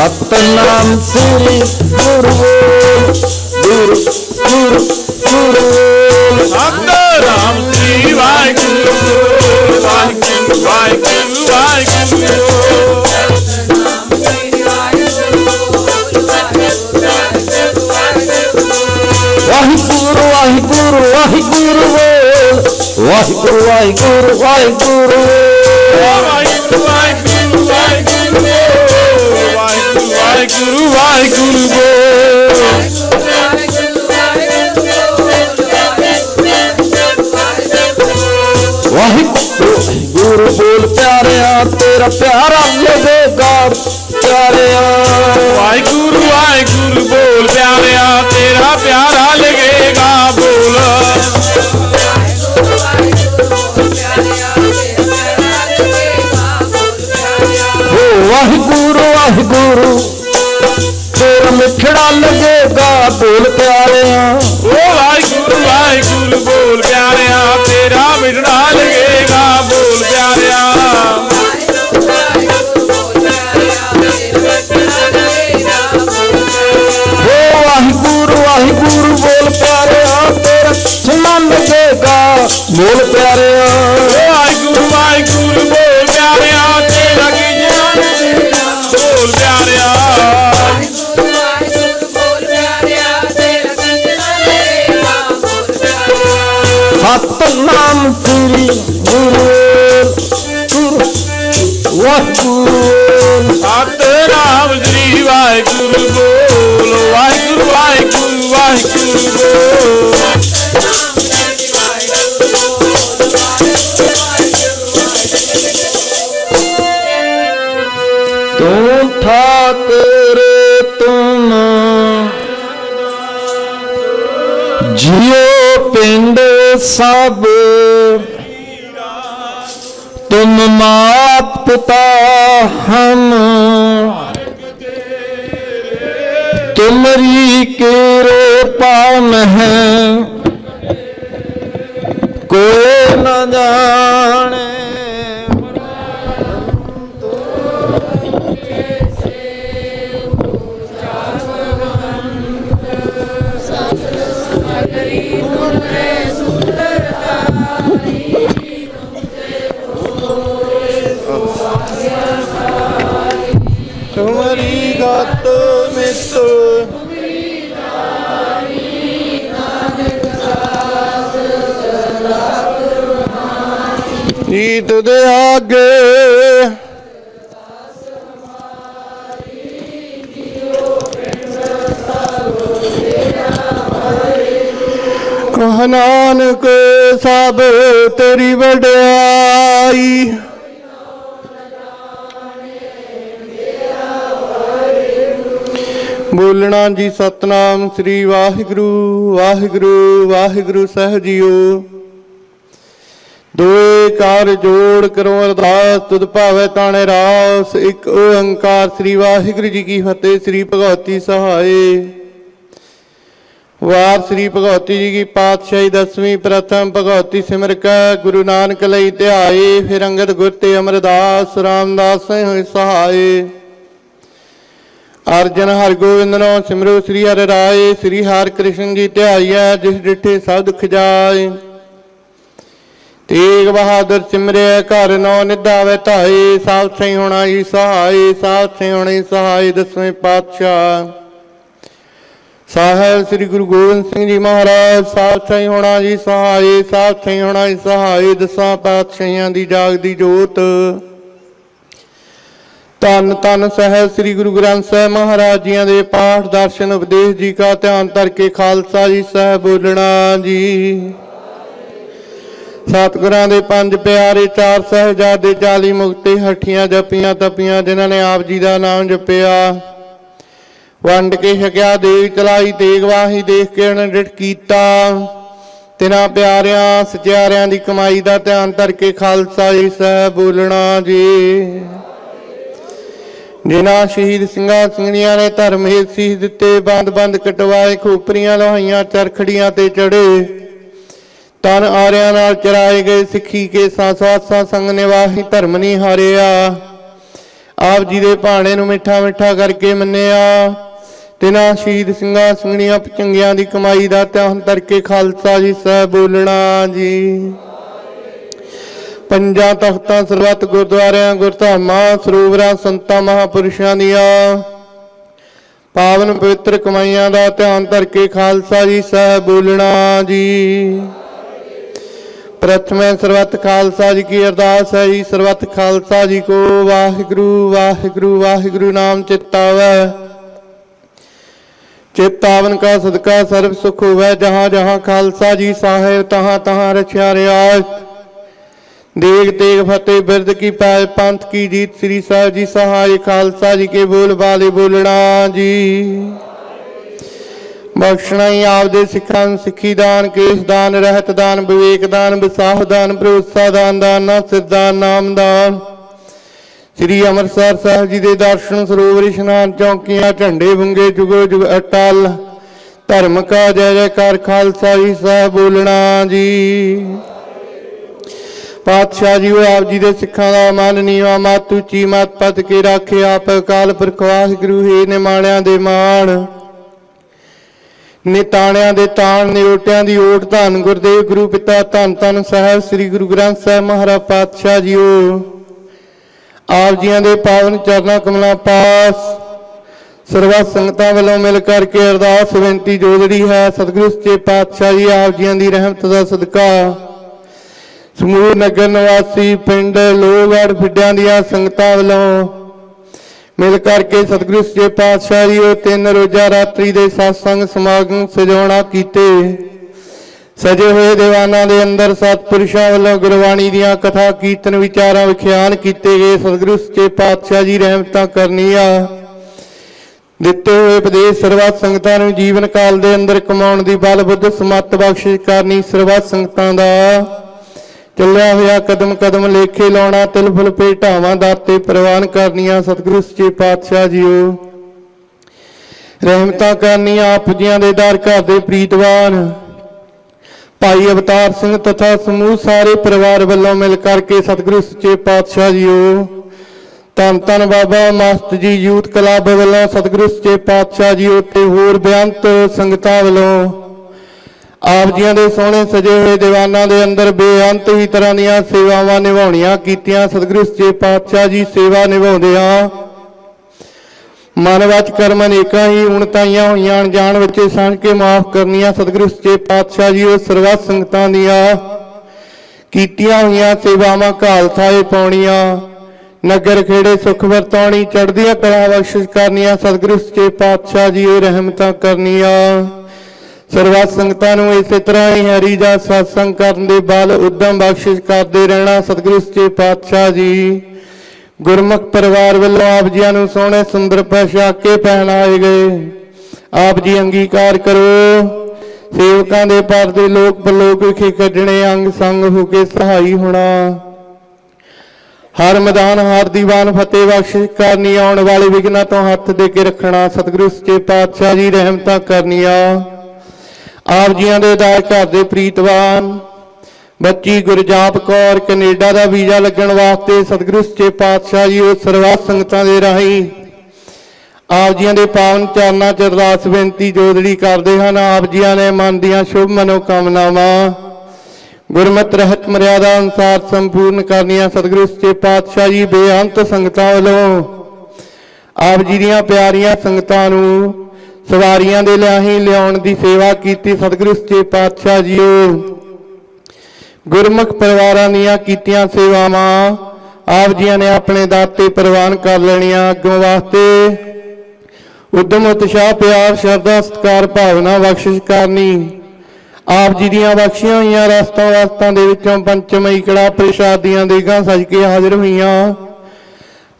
ਸਤਨਾਮ ਸ੍ਰੀ ਗੁਰੂ ਗੁਰੂ ਗੁਰੂ ਗੁਰੂ ਸਤਨਾਮ ਸ੍ਰੀ ਵਾਹਿਗੁਰੂ ਵਾਹਿਗੁਰੂ ਵਾਹਿਗੁਰੂ ਵਾਹਿਗੁਰੂ ਵਾਹਿਗੁਰੂ ਵਾਹਿਗੁਰੂ ਵਾਹਿਗੁਰੂ ਵਾਹਿਗੁਰੂ ਵਾਹਿਗੁਰੂ ਵਾਹਿਗੁਰੂ ਵਾਹਿਗੁਰੂ ਵਾਹਿਗੁਰੂ ਵਾਹਿਗੁਰੂ ਵਾਹਿਗੁਰੂ ਵਾਹਿਗੁਰੂ ਬੋਲ ਵਾਹਿਗੁਰੂ ਗੁਰੂ ਬੋਲ ਪਿਆਰਿਆ ਤੇਰਾ ਪਿਆਰਾ ਲੱਗੇਗਾ ਪਿਆਰਿਆ ਵਾਹਿਗੁਰੂ ਵਾਹਿਗੁਰੂ ਬੋਲ ਪਿਆਰਿਆ ਤੇਰਾ ਪਿਆਰਾ ਲੱਗੇਗਾ ਬੋਲ ਹੋ ਤੇਰਾ ਲੱਗੇਗਾ ਬੋਲ ਪਿਆਰਿਆ। ਓ ਵਾਹਿਗੁਰੂ ਵਾਹਿਗੁਰੂ ਬੋਲ ਪਿਆਰਿਆ ਤੇਰਾ ਮਿਟਣਾ ਲੱਗੇਗਾ ਬੋਲ ਸਭ ਤੁਮ ਮਾਤ ਪਿਤਾ ਹਮ ਤੁਮਰੀ ਕਿਰਪਾ ਮਹਿ। ਕੋਈ ਨਾ ਜਾਣੇ ਸਭ ਤੇਰੀ ਵਡਿਆਈ। ਬੋਲਣਾ ਜੀ ਸਤਨਾਮ ਸ੍ਰੀ ਵਾਹਿਗੁਰੂ ਵਾਹਿਗੁਰੂ ਵਾਹਿਗੁਰੂ ਸਹਿ ਜੀਓ ਦੋਏ ਕਾਰ ਜੋੜ ਕਰੋ ਅਰਦਾਸ, ਤੁਧ ਭਾਵੇ ਤਾਣੇ ਰਾਸ। ਇੱਕ ਓੰਕਾਰ ਸ੍ਰੀ ਵਾਹਿਗੁਰੂ ਜੀ ਕੀ ਫਤਿਹ, ਸ੍ਰੀ ਭਗਵਤੀ ਸਹਾਏ। ਵਾਰ ਸ੍ਰੀ ਭਗਵਤੀ ਜੀ ਕੀ ਪਾਤਸ਼ਾਹੀ ਦਸਵੀਂ ਪ੍ਰਥਮ ਭਗਵਤੀ ਸਿਮਰ ਕੈ, ਗੁਰੂ ਨਾਨਕ ਲਈ ਧਿਆਏ, ਫਿਰ ਅੰਗਦ ਗੁਰ ਤੇ ਅਮਰਦਾਸ, ਰਾਮਦਾਸ ਹੋਏ ਸਹਾਏ। ਅਰਜਨ ਹਰ ਗੋਬਿੰਦ ਨੋ, ਸਿਮਰੋ ਸ੍ਰੀ ਹਰਿ ਰਾਏ, ਸ੍ਰੀ ਹਰਿ ਕ੍ਰਿਸ਼ਨ ਜੀ ਧਿਆਈਐ, ਜਿਸ ਡਿਠੇ ਸਭ ਦੁਖ ਜਾਏ। ਤੇਗ ਬਹਾਦਰ ਸਿਮਰਿਆ ਘਰ ਨੋ ਨਿਧਾਵੇ ਧਾਏ ਸਾਧ ਸਹੀ ਹੋਣਾ ਈ ਸਹਾਈ ਸਾਧ ਸਹੀ ਹੋਣਾ ਜੀ ਸਹਾਈ ਦਸਵੇਂ ਪਾਤਸ਼ਾਹ। ਸਾਹਿਬ ਸ੍ਰੀ ਗੁਰੂ ਗੋਬਿੰਦ ਸਿੰਘ ਜੀ ਮਹਾਰਾਜ, ਸਾਹਿਬ ਸਹੀ ਹੋਣਾ ਜੀ, ਸਹਾਈ, ਸਾਹਿਬ ਸਹੀ ਹੋਣਾ ਜੀ, ਸਹਾਈ ਦਸਾਂ ਪਾਤਸ਼ਾਹਾਂ ਦੀ ਜਾਗਦੀ ਜੋਤ। ਧੰਨ ਧੰਨ ਸਹਿਬ ਸ੍ਰੀ ਗੁਰੂ ਗ੍ਰੰਥ ਸਾਹਿਬ ਮਹਾਰਾਜ ਜੀਆਂ ਦੇ ਪਾਠ, ਦਰਸ਼ਨ, ਉਪਦੇਸ਼ ਜੀ ਕਾ ਧਿਆਨ ਧਰ ਖਾਲਸਾ ਜੀ, ਸਾਹਿਬ ਬੋਲਣਾ ਜੀ। ਸਤਿਗੁਰਾਂ ਦੇ ਪੰਜ ਪਿਆਰੇ ਚਾਰ ਸਹਿਜਾਦੇ 40 ਮੁਕਤੇ, ਹੱਠੀਆਂ ਜਪੀਆਂ, ਤਪੀਆਂ, ਜਿਨ੍ਹਾਂ ਨੇ ਆਪ ਜੀ ਦਾ ਨਾਮ ਜਪਿਆ। ਵੰਡ ਕੇ ਛਕਿਆ ਦੇਵ ਚਲਾਈ ਤੇਗ ਵਾਹੀ ਦੇਖ ਕੇ ਉਹਨਾਂ ਕੀਤਾ। ਤਿਨਾ ਪਿਆਰਿਆਂ, ਸਚਿਆਰਿਆਂ ਦੀ ਕਮਾਈ ਦਾ ਧਿਆਨ ਧਰ ਕੇ ਖਾਲਸਾ ਜੀ ਸਹਿ ਬੋਲਣਾ ਜੀ। ਜਿਨ੍ਹਾਂ ਸ਼ਹੀਦ ਸਿੰਘਾਂ ਸਿੰਘਣੀਆਂ ਨੇ ਧਰਮ ਹੇਤ ਸੀਸ ਦਿੱਤੇ ਬੰਦ-ਬੰਦ ਕਟਵਾਏ, ਖੋਪਰੀਆਂ ਲੋਹਾਈਆਂ, ਚਰਖੜੀਆਂ ਤੇ ਚੜੇ। ਤਨ ਆਰਿਆਂ ਨਾਲ ਚਰਾਏ ਗਏ ਸਿੱਖੀ ਕੇ ਸਾਸਾਸਾ ਸੰਗ ਨਿਵਾਹੀ ਧਰਮ ਨਹੀਂ ਹਾਰਿਆ। ਆਪ ਜੀ ਦੇ ਭਾਣੇ ਨੂੰ ਮਿੱਠਾ ਮਿੱਠਾ ਕਰਕੇ ਮੰਨਿਆ। ਤਿਨਾ ਸ਼ਹੀਦ ਸਿੰਘਾਂ ਸਿੰਘਣੀਆਂ ਚੰਗਿਆਂ ਦੀ ਕਮਾਈ ਦਾ ਧਿਆਨ ਕਰਕੇ ਖਾਲਸਾ ਜੀ ਸਹਿ ਬੋਲਣਾ ਜੀ। ਪੰਜਾਂ ਤਖਤਾਂ ਸਰਬੱਤ ਗੁਰਦੁਆਰਿਆਂ, ਗੁਰਧਾਮਾਂ, ਸਰੋਵਰਾਂ, ਸੰਤਾਂ, ਮਹਾਪੁਰਸ਼ਾਂ ਦੀਆਂ ਪਾਵਨ ਪਵਿੱਤਰ ਕਮਾਈਆਂ ਦਾ ਧਿਆਨ ਧਰਕੇ ਖਾਲਸਾ ਜੀ ਸਹਿ ਬੋਲਣਾ ਜੀ। ਪ੍ਰਥਮੇ ਸਰਬੱਤ ਖਾਲਸਾ ਜੀ ਕੀ ਅਰਦਾਸ ਹੈ ਜੀ? ਸਰਬੱਤ ਖਾਲਸਾ ਜੀ ਕੋ ਵਾਹਿਗੁਰੂ ਵਾਹਿਗੁਰੂ ਵਾਹਿਗੁਰੂ ਨਾਮ ਚਿਤਾਵੈ ਚਿਤਾਵਨ ਕਾ ਸਦਕਾ ਸਰਬ ਸੁਖ ਹੋਵੇ, ਜਹਾਂ ਜਹਾਂ ਖਾਲਸਾ ਜੀ ਸਾਹਿਬ, ਤਹਾਂ ਤਹਾਂ ਰਖਿਆ ਰਿਆਜ ਦੇਗ ਤੇਗ ਫਤਿਹ ਬਿਰਦ ਕੀ ਪਾਏ ਪੰਥ ਕੀ ਜੀਤ ਸ੍ਰੀ ਸਾਹਿਬ ਜੀ ਸਹਾਇ ਖਾਲਸਾ ਜੀ ਕੇ ਬੋਲ ਬਾਲੇ ਬੋਲਣਾ ਜੀ। ਬਖਸ਼ਣਾ ਹੀ ਆਪਦੇ ਸਿੱਖਾਂ ਨੂੰ, ਸਿੱਖੀ ਦਾਨ, ਕੇਸ ਦਾਨ, ਰਹਿਤ ਦਾਨ, ਵਿਵੇਕ ਦਾਨ, ਵਿਸਾਹ ਦਾਨ, ਭਰੋਸਾ ਦਾਨ, ਦਾਨਾ ਸਿਰਦਾਨ ਨਾਮ ਦਾਨ। ਸ੍ਰੀ ਅੰਮ੍ਰਿਤਸਰ ਸਾਹਿਬ ਜੀ ਦੇ ਦਰਸ਼ਨ ਸਰੋਵਰ ਇਸ਼ਨਾਨ ਚੌਂਕੀਆਂ, ਝੰਡੇ ਬੁੰਗੇ, ਜੁਗੋ ਜੁਗ ਅਟਲ। ਧਰਮ ਕਾ ਜੈ ਜੈਕਾਰ ਖਾਲਸਾ ਜੀ ਸਾਹਿਬ ਬੋਲਣਾ ਜੀ। ਪਾਤਸ਼ਾਹ ਜੀ, ਉਹ ਆਪ ਜੀ ਦੇ ਸਿੱਖਾਂ ਦਾ ਮਨ ਨੀਵਾ, ਮਤ ਉੱਚੀ, ਮਤ ਪਤ ਕੇ ਰੱਖੇ ਆਪ, ਅਕਾਲ ਪੁਰਖ ਗੁਰੂ ਹੀ ਨਿਮਾਣਿਆਂ ਦੇ ਮਾਣ। ਨਿਤਾਣਿਆਂ ਦੇ ਤਾਣ ਨਿਓਟਿਆਂ ਦੀ ਓਟ, ਧੰਨ ਗੁਰਦੇਵ ਗੁਰੂ ਪਿਤਾ, ਧੰਨ ਧੰਨ ਸਾਹਿਬ, ਸ੍ਰੀ ਗੁਰੂ ਗ੍ਰੰਥ ਸਾਹਿਬ ਮਹਾਰਾਜ ਪਾਤਸ਼ਾਹ ਜੀਓ। ਆਪ ਜੀਆਂ ਦੇ ਪਾਵਨ ਚਰਨਾਂ ਕਮਲਾਂ ਪਾਸ। ਸਰਬੱਤ ਸੰਗਤਾਂ ਵੱਲੋਂ ਮਿਲ ਕਰਕੇ ਅਰਦਾਸ ਬੇਨਤੀ ਜੋਦੜੀ ਹੈ ਸਤਿਗੁਰੂ ਸੱਚੇ ਪਾਤਸ਼ਾਹ ਜੀ ਆਪ ਜੀਆਂ ਦੀ ਰਹਿਮਤ ਦਾ ਸਦਕਾ। ਸਮੂਹ, ਨਗਰ, ਨਿਵਾਸੀ, ਪਿੰਡ ਲੋਹਗੜ੍ਹ ਫਿੱਡਿਆਂ ਦੀਆਂ ਸੰਗਤਾਂ ਵੱਲੋਂ ਮਿਲ ਕਰਕੇ ਸਤਿਗੁਰੂ ਸੱਚੇ ਪਾਤਸ਼ਾਹ ਜੀ ਉਹ ਤਿੰਨ ਰੋਜ਼ਾ ਰਾਤਰੀ ਦੇ satsang ਸਮਾਗਮ ਸਜਾਉਣਾ ਕੀਤੇ। ਸਜੇ ਹੋਏ ਦੀਵਾਨਾਂ ਦੇ ਅੰਦਰ ਸਤਿਪੁਰਸ਼ਾਂ ਵੱਲੋਂ ਗੁਰਬਾਣੀ ਦੀਆਂ ਕਥਾ, ਕੀਰਤਨ, ਵਿਚਾਰਾਂ ਵਿਖਿਆਨ ਕੀਤੇ ਗਏ। ਸਤਿਗੁਰੂ ਸੱਚੇ ਪਾਤਸ਼ਾਹ ਜੀ ਰਹਿਮਤਾਂ ਕਰਨੀਆਂ। ਦਿੱਤੇ ਹੋਏ ਉਪਦੇਸ਼ ਸਰਬੱਤ ਸੰਗਤਾਂ ਨੂੰ ਜੀਵਨ ਕਾਲ ਦੇ ਅੰਦਰ ਕਮਾਉਣ ਦੀ ਬਲ ਬੁੱਧ ਸਮੱਤ ਬਖਸ਼ਿਸ਼ ਕਰਨੀ ਸਰਬੱਤ ਸੰਗਤਾਂ ਦਾ। ਚੱਲਿਆ ਹੋਇਆ ਕਦਮ ਕਦਮ ਲੇਖੇ ਲਾਉਣਾ, ਤਿਲ ਫੁਲ ਭੇਟਾਵਾਂ ਦਾਤੇ ਪ੍ਰਵਾਨ ਕਰਨੀਆਂ ਸਤਿਗੁਰੂ ਸੱਚੇ ਪਾਤਸ਼ਾਹ ਜੀਓ। ਰਹਿਮਤਾਂ ਕਰਨੀਆਂ ਆਪ ਜੀਆਂ ਦੇ ਦਰ ਘਰ ਦੇ ਪ੍ਰੀਤਵਾਨ। ਭਾਈ ਅਵਤਾਰ ਸਿੰਘ ਤਥਾ ਸਮੂਹ ਸਾਰੇ ਪਰਿਵਾਰ ਵੱਲੋਂ ਮਿਲ ਕਰਕੇ ਸਤਿਗੁਰੂ ਸੱਚੇ ਪਾਤਸ਼ਾਹ ਜੀਓ। ਧੰਨ ਧੰਨ ਬਾਬਾ ਮਸਤ ਜੀ ਯੂਥ ਕਲੱਬ ਵੱਲੋਂ ਸਤਿਗੁਰੂ ਸੱਚੇ ਪਾਤਸ਼ਾਹ ਜੀਓ ਤੇ ਹੋਰ ਬੇਅੰਤ ਸੰਗਤਾਂ ਵੱਲੋਂ ਆਪ ਜੀਆਂ ਦੇ ਸੋਹਣੇ ਸਜੇ ਹੋਏ ਦੀਵਾਨਾਂ ਦੇ ਅੰਦਰ ਬੇਅੰਤ ਹੀ ਤਰ੍ਹਾਂ ਦੀਆਂ ਸੇਵਾਵਾਂ ਨਿਭਾਉਣੀਆਂ ਕੀਤੀਆਂ ਸਤਿਗੁਰੂ ਸੱਚੇ ਪਾਤਸ਼ਾਹ ਜੀ ਸੇਵਾ ਨਿਭਾਉਂਦੇ ਆ। ਮਨਵਚ ਕਰਮ ਅਨੇਕਾਂ ਹੀ ਉਣਤਾਈਆਂ ਹੋਈਆਂ, ਅਣਜਾਣ ਵਿੱਚ ਸਾਂਝ ਕੇ ਮਾਫ ਕਰਨੀਆਂ। ਸਤਿਗੁਰੂ ਸੱਚੇ ਪਾਤਸ਼ਾਹ ਜੀ, ਉਹ ਸਰਬੱਤ ਸੰਗਤਾਂ ਦੀਆਂ ਕੀਤੀਆਂ ਹੋਈਆਂ ਸੇਵਾਵਾਂ, ਘਾਲ ਥਾਏ ਪਾਉਣੀਆਂ। ਨਗਰ ਖੇੜੇ ਸੁਖ ਵਰਤਾਉਣੀ, ਚੜ੍ਹਦੀਆਂ ਕਲਾ ਬਖਸ਼ਿਸ਼ ਕਰਨੀਆਂ। ਸਤਿਗੁਰੂ ਸੱਚੇ ਪਾਤਸ਼ਾਹ ਜੀ, ਉਹ ਰਹਿਮਤਾਂ ਕਰਨੀਆਂ। ਸਰਬੱਤ ਸੰਗਤਾਂ ਨੂੰ ਇਸੇ ਤਰ੍ਹਾਂ ਹੀ ਹਰੀ ਦਾ ਸਤਸੰਗ ਕਰਨ ਦੇ ਬਲ, ਉਦਮ ਬਖਸ਼ਿਸ਼ ਕਰਦੇ ਰਹਿਣਾ। ਸਤਿਗੁਰੂ ਸੱਚੇ ਪਾਤਸ਼ਾਹ ਜੀ ਗੁਰਮੁਖ ਪਰਿਵਾਰ ਵੱਲੋਂ ਆਪ ਜੀਆਂ ਨੂੰ ਸੋਹਣੇ ਸੁੰਦਰ ਕੇ ਪਹਿਨਾਏ ਗਏ। ਆਪ ਜੀ ਅੰਗੀਕਾਰ ਕਰੋ। ਸੇਵਕਾਂ ਦੇ ਪਰਦੇ ਲੋਕ ਪਰਲੋਕ ਵਿਖੇ ਕੱਢਣੇ ਅੰਗ ਸੰਗ ਹੋ ਕੇ ਸਹਾਈ ਹੋਣਾ। ਹਰ ਮੈਦਾਨ, ਹਾਰ ਦੀਵਾਨ ਫਤਿਹ ਬਖਸ਼ਿਸ਼ ਕਰਨੀ, ਆਉਣ ਵਾਲੇ ਵਿਗਨਾਂ ਤੋਂ ਹੱਥ ਦੇ ਕੇ ਰੱਖਣਾ, ਸਤਿਗੁਰੂ ਸੱਚੇ ਪਾਤਸ਼ਾਹ ਜੀ ਰਹਿਮਤਾਂ ਕਰਨੀਆਂ। ਆਪ ਜੀਆਂ ਦੇ ਦਾਇ ਘਰ ਦੇ ਪ੍ਰੀਤਵਾਨ ਬੱਚੀ ਗੁਰਜਾਪ ਕੌਰ ਕੈਨੇਡਾ ਦਾ ਵੀਜ਼ਾ ਲੱਗਣ ਵਾਸਤੇ ਸਤਿਗੁਰੂ ਸੱਚੇ ਪਾਤਸ਼ਾਹ ਜੀ ਉਹ ਸਰਬੱਤ ਸੰਗਤਾਂ ਦੇ ਰਾਹੀਂ ਆਪ ਜੀਆਂ ਦੇ ਪਾਵਨ ਚਰਨਾਂ 'ਚ ਅਰਦਾਸ ਬੇਨਤੀ ਜੋਦੜੀ ਕਰਦੇ ਹਨ। ਆਪ ਜੀਆਂ ਨੇ ਮਨ ਦੀਆਂ ਸ਼ੁਭ ਮਨੋਕਾਮਨਾਵਾਂ ਗੁਰਮਤਿ ਰਹਿਤ ਮਰਿਆਦਾ ਅਨੁਸਾਰ ਸੰਪੂਰਨ ਕਰਨੀਆਂ ਸਤਿਗੁਰੂ ਸੱਚੇ ਪਾਤਸ਼ਾਹ ਜੀ ਬੇਅੰਤ ਸੰਗਤਾਂ ਵੱਲੋਂ। ਆਪ ਜੀ ਦੀਆਂ ਪਿਆਰੀਆਂ ਸੰਗਤਾਂ ਨੂੰ ਸਵਾਰੀਆਂ ਦੇ ਲਿਆਹੀ ਲਿਆਉਣ ਦੀ ਸੇਵਾ ਕੀਤੀ ਸਤਿਗੁਰੂ ਸੱਚੇ ਪਾਤਸ਼ਾਹ ਜੀਓ। ਗੁਰਮੁਖ ਪਰਿਵਾਰਾਂ ਦੀਆਂ ਕੀਤੀਆਂ ਸੇਵਾਵਾਂ, ਆਪ ਜੀਆਂ ਨੇ ਆਪਣੇ ਦਾਤੇ ਪ੍ਰਵਾਨ ਕਰ ਲੈਣੀਆਂ ਅੱਗੋਂ ਵਾਸਤੇ। ਉਦਮ ਉਤਸ਼ਾਹ, ਪਿਆਰ, ਸ਼ਰਧਾ, ਸਤਕਾਰ, ਭਾਵਨਾ, ਬਖਸ਼ਿਸ਼ ਕਰਨੀ। ਆਪ ਜੀ ਦੀਆਂ ਬਖਸ਼ੀਆਂ ਹੋਈਆਂ, ਰਸਤਾਂ ਰਸਤਾਂ ਦੇ ਵਿੱਚੋਂ ਪੰਚਮਈ ਕੜਾ ਪ੍ਰਸ਼ਾਦੀਆਂ ਦੇਗਾਂ ਸਜ ਕੇ ਹਾਜ਼ਰ ਹੋਈਆਂ।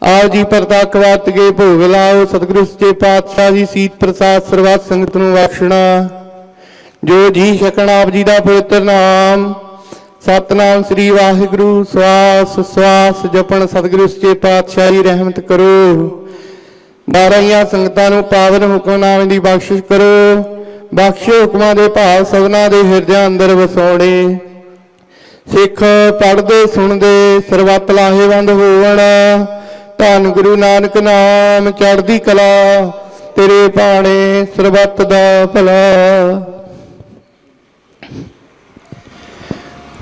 ਆਪ ਜੀ ਪ੍ਰਤੱਖ ਵਰਤ ਕੇ ਭੋਗ ਲਾਓ, ਸਤਿਗੁਰੂ ਸੱਚੇ ਪਾਤਸ਼ਾਹ ਜੀ, ਸੀਤ ਪ੍ਰਸਾਦ ਸਰਬੱਤ ਸੰਗਤ ਨੂੰ ਬਖਸ਼ਣਾ। ਜੋ ਜੀ ਛਕਣ, ਆਪ ਜੀ ਦਾ ਪਵਿੱਤਰ ਨਾਮ। ਸਤਨਾਮ ਸ੍ਰੀ ਵਾਹਿਗੁਰੂ, ਸਵਾਸ ਸਵਾਸ, ਜਪਣ ਸਤਿਗੁਰੂ ਸੱਚੇ ਪਾਤਸ਼ਾਹ ਜੀ ਰਹਿਮਤ ਕਰੋ। ਦਾਰਾਈਆਂ ਸੰਗਤਾਂ ਨੂੰ ਪਾਵਨ ਹੁਕਮਨਾਮੇ ਦੀ ਬਖਸ਼ਿਸ਼ ਕਰੋ। ਬਖਸ਼ੇ ਹੁਕਮਾਂ ਦੇ ਭਾਵ ਸਭਨਾ ਦੇ ਹਿਰਦਿਆਂ ਅੰਦਰ ਵਸਾਉਣੇ। ਸਿੱਖ ਪੜ੍ਹਦੇ, ਸੁਣਦੇ, ਸਰਬੱਤ ਲਾਹੇਵੰਦ ਹੋਵਣ। ਧੰਨ ਗੁਰੂ ਨਾਨਕ ਨਾਮ, ਚੜ੍ਹਦੀ ਕਲਾ, ਤੇਰੇ ਬਾਣੇ ਸਰਬੱਤ ਦਾ ਭਲਾ।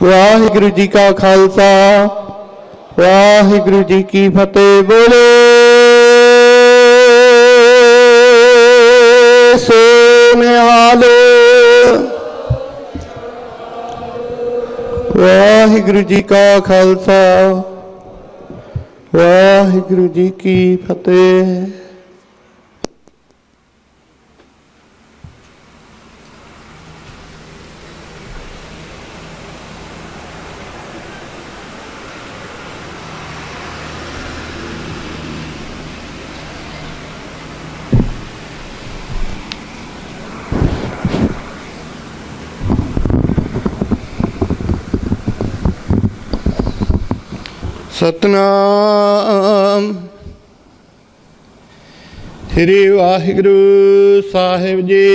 ਵਾਹਿਗੁਰੂ ਜੀ ਕਾ ਖਾਲਸਾ, ਵਾਹਿਗੁਰੂ ਜੀ ਕੀ ਫਤਿਹ, ਬੋਲੇ ਸੋ ਨਿਹਾਲ ਵਾਹਿਗੁਰੂ ਜੀ ਕਾ ਖਾਲਸਾ, ਵਾਹਿਗੁਰੂ ਜੀ ਕੀ ਫਤਿਹ। ਸਤਨਾਮ। ਸ੍ਰੀ ਵਾਹਿਗੁਰੂ ਸਾਹਿਬ ਜੀ।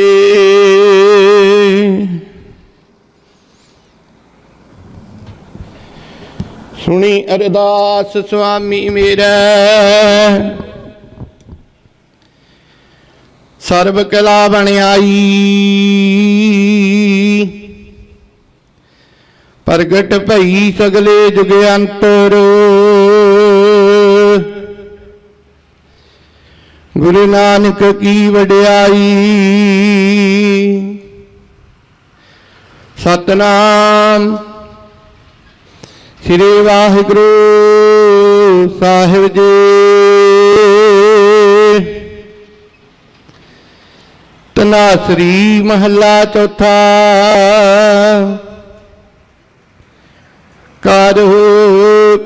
ਸੁਣੀ ਅਰਦਾਸ ਸੁਆਮੀ ਮੇਰਾ। ਸਰਬ ਕਲਾ ਬਣਾਈ ਪ੍ਰਗਟ ਭਈ ਸਗਲੇ ਜੁਗ ਅੰਤਰ। ਗੁਰੂ ਨਾਨਕ ਕੀ ਵਡਿਆਈ। ਸਤਨਾਮ। ਸ੍ਰੀ ਵਾਹਿਗੁਰੂ ਸਾਹਿਬ ਜੀ। ਤਨਾਸਰੀ ਮਹੱਲਾ ਚੌਥਾ। ਕਰ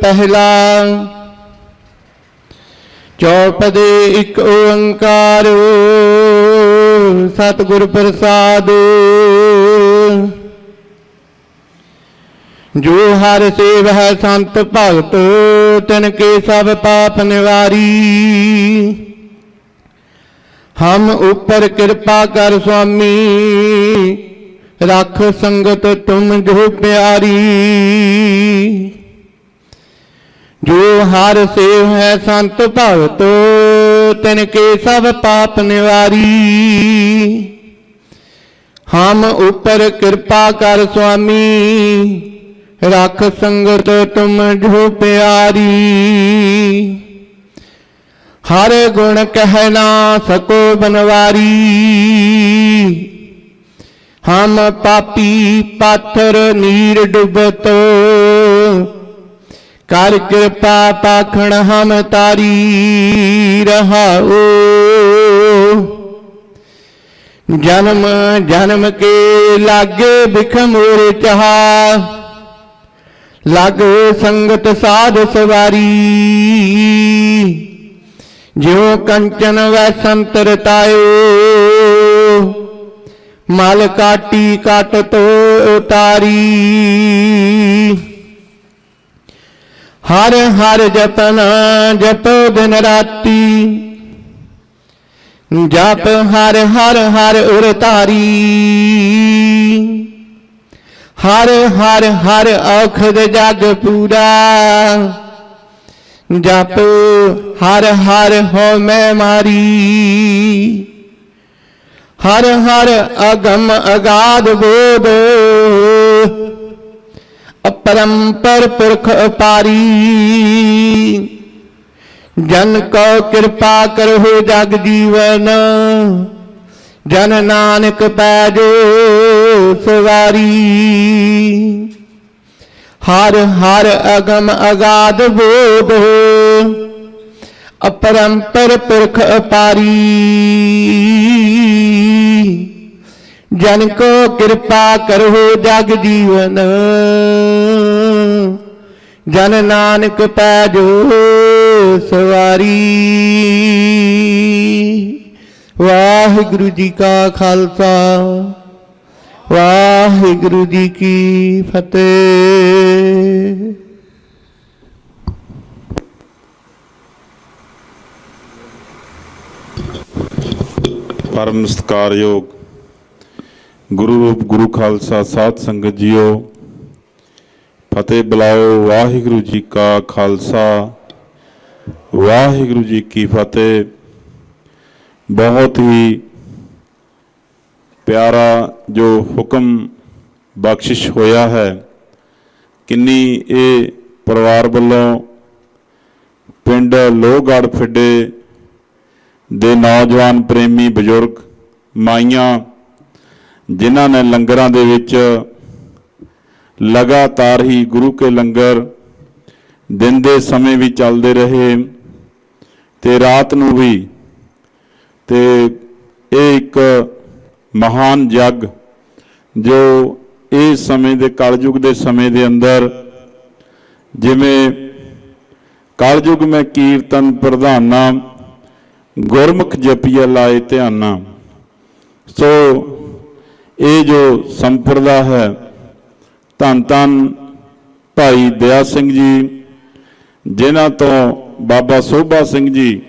ਪਹਿਲਾ। ਚੌਪਦੇ ਇੱਕ ਓੰਕਾਰ ਸਤਿਗੁਰ ਪ੍ਰਸਾਦ ਜੋ ਹਰ ਸੇਵ ਹੈ ਸੰਤ ਭਗਤ, ਤਿਨ ਕੇ ਸਭ ਪਾਪ ਨਿਵਾਰੀ। ਹਮ ਉਪਰ ਕਿਰਪਾ ਕਰ ਸੁਆਮੀ ਰੱਖ ਸੰਗਤ ਤੁਮ ਜੋ ਪਿਆਰੀ। ਜੋ ਹਰ ਸੇਵ ਹੈ ਸੰਤ ਭਗਤ, ਤਿਨ ਕੇ ਸਭ ਪਾਪ ਨਿਵਾਰੀ। ਹਮ ਉਪਰ ਕਿਰਪਾ ਕਰ ਸੁਆਮੀ, ਰੱਖ ਸੰਗਤ ਤੁਮ ਜੋ ਪਿਆਰੀ। ਹਰ ਗੁਣ ਕਹਿ ਨਾ ਸਕੋ ਬਨਵਾਰੀ। ਹਮ ਪਾਪੀ ਪਾਥਰ ਨੀਰ ਡੁਬਤ। ਕਰ ਕਿਰਪਾ ਪਾਖਣ ਹਮ ਤਾਰੀ ਰਹਾਓ ਜਨਮ ਜਨਮ ਕੇ ਲਾਗੇ ਬਿਖ ਮੋਰ ਚਹਾ। ਲਗ ਸੰਗਤ ਸਾਧ ਸਵਾਰੀ। ਜਿਉ ਕੰਚਨ ਵੈ ਸੰਤਰ ਤਾਇਓ। ਮਲ ਕਾਟੀ ਕਟ ਤੋ ਉਤਾਰੀ। ਹਰ ਹਰ ਜਪਨਾ ਜਪੋ ਦਿਨ ਰਾਤੀ। ਜਪ ਹਰ ਹਰ ਹਰ ਉਰ ਤਾਰੀ ਹਰ ਹਰ ਹਰ ਔਖਦ ਜਗ ਪੂਰਾ। ਜਪ ਹਰ ਹਰ ਹੋ ਮੈਂ ਮਾਰੀ। ਹਰ ਹਰ ਅਗਮ ਅਗਾਧ ਬੋਧ। ਅਪਰੰਪਰ ਪੁਰਖ ਅਪਾਰੀ ਜਨ ਕੋ ਕਿਰਪਾ ਕਰੋ ਜਗ ਜੀਵਨ। ਜਨ ਨਾਨਕ ਪੈਜੋ ਸਵਾਰੀ। ਹਰ ਹਰ ਅਗਮ ਅਗਾਧ ਬੋਧ। ਅਪਰੰਪਰ ਪੁਰਖ ਅਪਾਰੀ। ਜਨ ਕੋ ਕਿਰਪਾ ਕਰੋ ਜਗ ਜੀਵਨ। ਜਨ ਨਾਨਕ ਪੈਜੋ ਸਵਾਰੀ। ਵਾਹਿਗੁਰੂ ਜੀ ਕਾ ਖਾਲਸਾ। ਵਾਹਿਗੁਰੂ ਜੀ ਕੀ ਫਤਿਹ। ਪਰਮ ਸਤਿਕਾਰਯੋਗ ਗੁਰੂ ਰੂਪ ਗੁਰੂ ਖਾਲਸਾ ਸਾਧ ਸੰਗਤ ਜੀਓ, ਫਤਿਹ ਬੁਲਾਓ ਵਾਹਿਗੁਰੂ ਜੀ ਕਾ ਖਾਲਸਾ। ਵਾਹਿਗੁਰੂ ਜੀ ਕੀ ਫਤਿਹ। ਬਹੁਤ ਹੀ ਪਿਆਰਾ ਜੋ ਹੁਕਮ ਬਖਸ਼ਿਸ਼ ਹੋਇਆ ਹੈ, ਕਿੰਨੀ ਇਹ ਪਰਿਵਾਰ ਵੱਲੋਂ ਪਿੰਡ ਲੋਹਗੜ੍ਹ ਫਿੱਡੇ ਦੇ ਨੌਜਵਾਨ ਪ੍ਰੇਮੀ ਬਜ਼ੁਰਗ ਮਾਈਆਂ, ਜਿਨ੍ਹਾਂ ਨੇ ਲੰਗਰਾਂ ਦੇ ਵਿੱਚ ਲਗਾਤਾਰ ਹੀ ਗੁਰੂ ਕੇ ਲੰਗਰ ਦਿਨ ਦੇ ਸਮੇਂ ਵੀ ਚੱਲਦੇ ਰਹੇ ਤੇ ਰਾਤ ਨੂੰ ਵੀ ਤੇ ਇਹ ਇੱਕ ਮਹਾਨ ਜਗ ਜੋ ਇਸ ਸਮੇਂ ਦੇ ਕਲਯੁਗ ਦੇ ਸਮੇਂ ਦੇ ਅੰਦਰ ਜਿਵੇਂ ਕਲਯੁਗ ਮੈਂ ਕੀਰਤਨ ਪ੍ਰਧਾਨਾ ਗੁਰਮੁਖ ਜਪੀਆ ਲਾਏ ਧਿਆਨਾ। ਸੋ ਇਹ ਜੋ ਸੰਪਰਦਾ ਹੈ, ਧੰਨ ਧੰਨ ਭਾਈ ਦਇਆ ਸਿੰਘ ਜੀ, ਜਿਨ੍ਹਾਂ ਤੋਂ ਬਾਬਾ ਸੋਭਾ ਸਿੰਘ ਜੀ,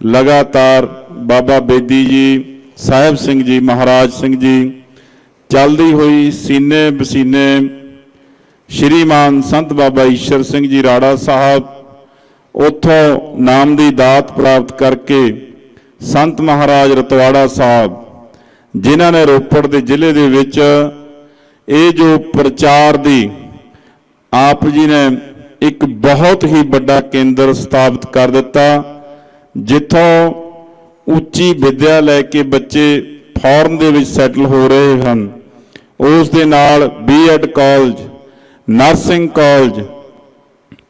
ਲਗਾਤਾਰ ਬਾਬਾ ਬੇਦੀ ਜੀ, ਸਾਹਿਬ ਸਿੰਘ ਜੀ, ਮਹਾਰਾਜ ਸਿੰਘ ਜੀ, ਚੱਲਦੀ ਹੋਈ ਸੀਨੇ ਬਸੀਨੇ ਸ਼੍ਰੀਮਾਨ ਸੰਤ ਬਾਬਾ ਈਸ਼ਰ ਸਿੰਘ ਜੀ ਰਾੜਾ ਸਾਹਿਬ ਉੱਥੋਂ ਨਾਮ ਦੀ ਦਾਤ ਪ੍ਰਾਪਤ ਕਰਕੇ ਸੰਤ ਮਹਾਰਾਜ ਰਤਵਾੜਾ ਸਾਹਿਬ, ਜਿਨ੍ਹਾਂ ਨੇ ਰੋਪੜ ਦੇ ਜ਼ਿਲ੍ਹੇ ਦੇ ਵਿੱਚ ਇਹ ਜੋ ਪ੍ਰਚਾਰ ਦੀ ਆਪ ਜੀ ਨੇ ਇੱਕ ਬਹੁਤ ਹੀ ਵੱਡਾ ਕੇਂਦਰ ਸਥਾਪਿਤ ਕਰ ਦਿੱਤਾ, ਜਿੱਥੋਂ ਉੱਚੀ ਵਿੱਦਿਆ ਲੈ ਕੇ ਬੱਚੇ ਫੌਰਨ ਦੇ ਵਿੱਚ ਸੈਟਲ ਹੋ ਰਹੇ ਹਨ। ਉਸ ਦੇ ਨਾਲ ਬੀਐਡ ਕਾਲਜ ਨਰਸਿੰਗ ਕਾਲਜ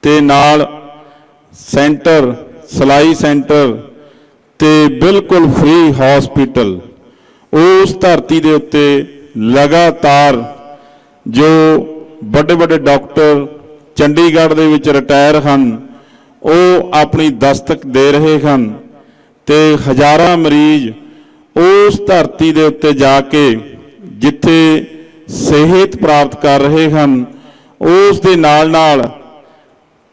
ਤੇ ਨਾਲ ਸੈਂਟਰ, ਸਲਾਈ ਸੈਂਟਰ ਤੇ ਬਿਲਕੁਲ ਫ੍ਰੀ ਹਸਪੀਟਲ। ਉਸ ਧਰਤੀ ਦੇ ਉੱਤੇ ਲਗਾਤਾਰ ਜੋ ਵੱਡੇ ਵੱਡੇ ਡਾਕਟਰ ਚੰਡੀਗੜ੍ਹ ਦੇ ਵਿੱਚ ਰਿਟਾਇਰ ਹਨ, ਉਹ ਆਪਣੀ ਦਸਤਕ ਦੇ ਰਹੇ ਹਨ ਤੇ ਹਜ਼ਾਰਾਂ ਮਰੀਜ਼ ਉਸ ਧਰਤੀ ਦੇ ਉੱਤੇ ਜਾ ਕੇ ਜਿੱਥੇ ਸਿਹਤ ਪ੍ਰਾਪਤ ਕਰ ਰਹੇ ਹਨ, ਉਸ ਦੇ ਨਾਲ ਨਾਲ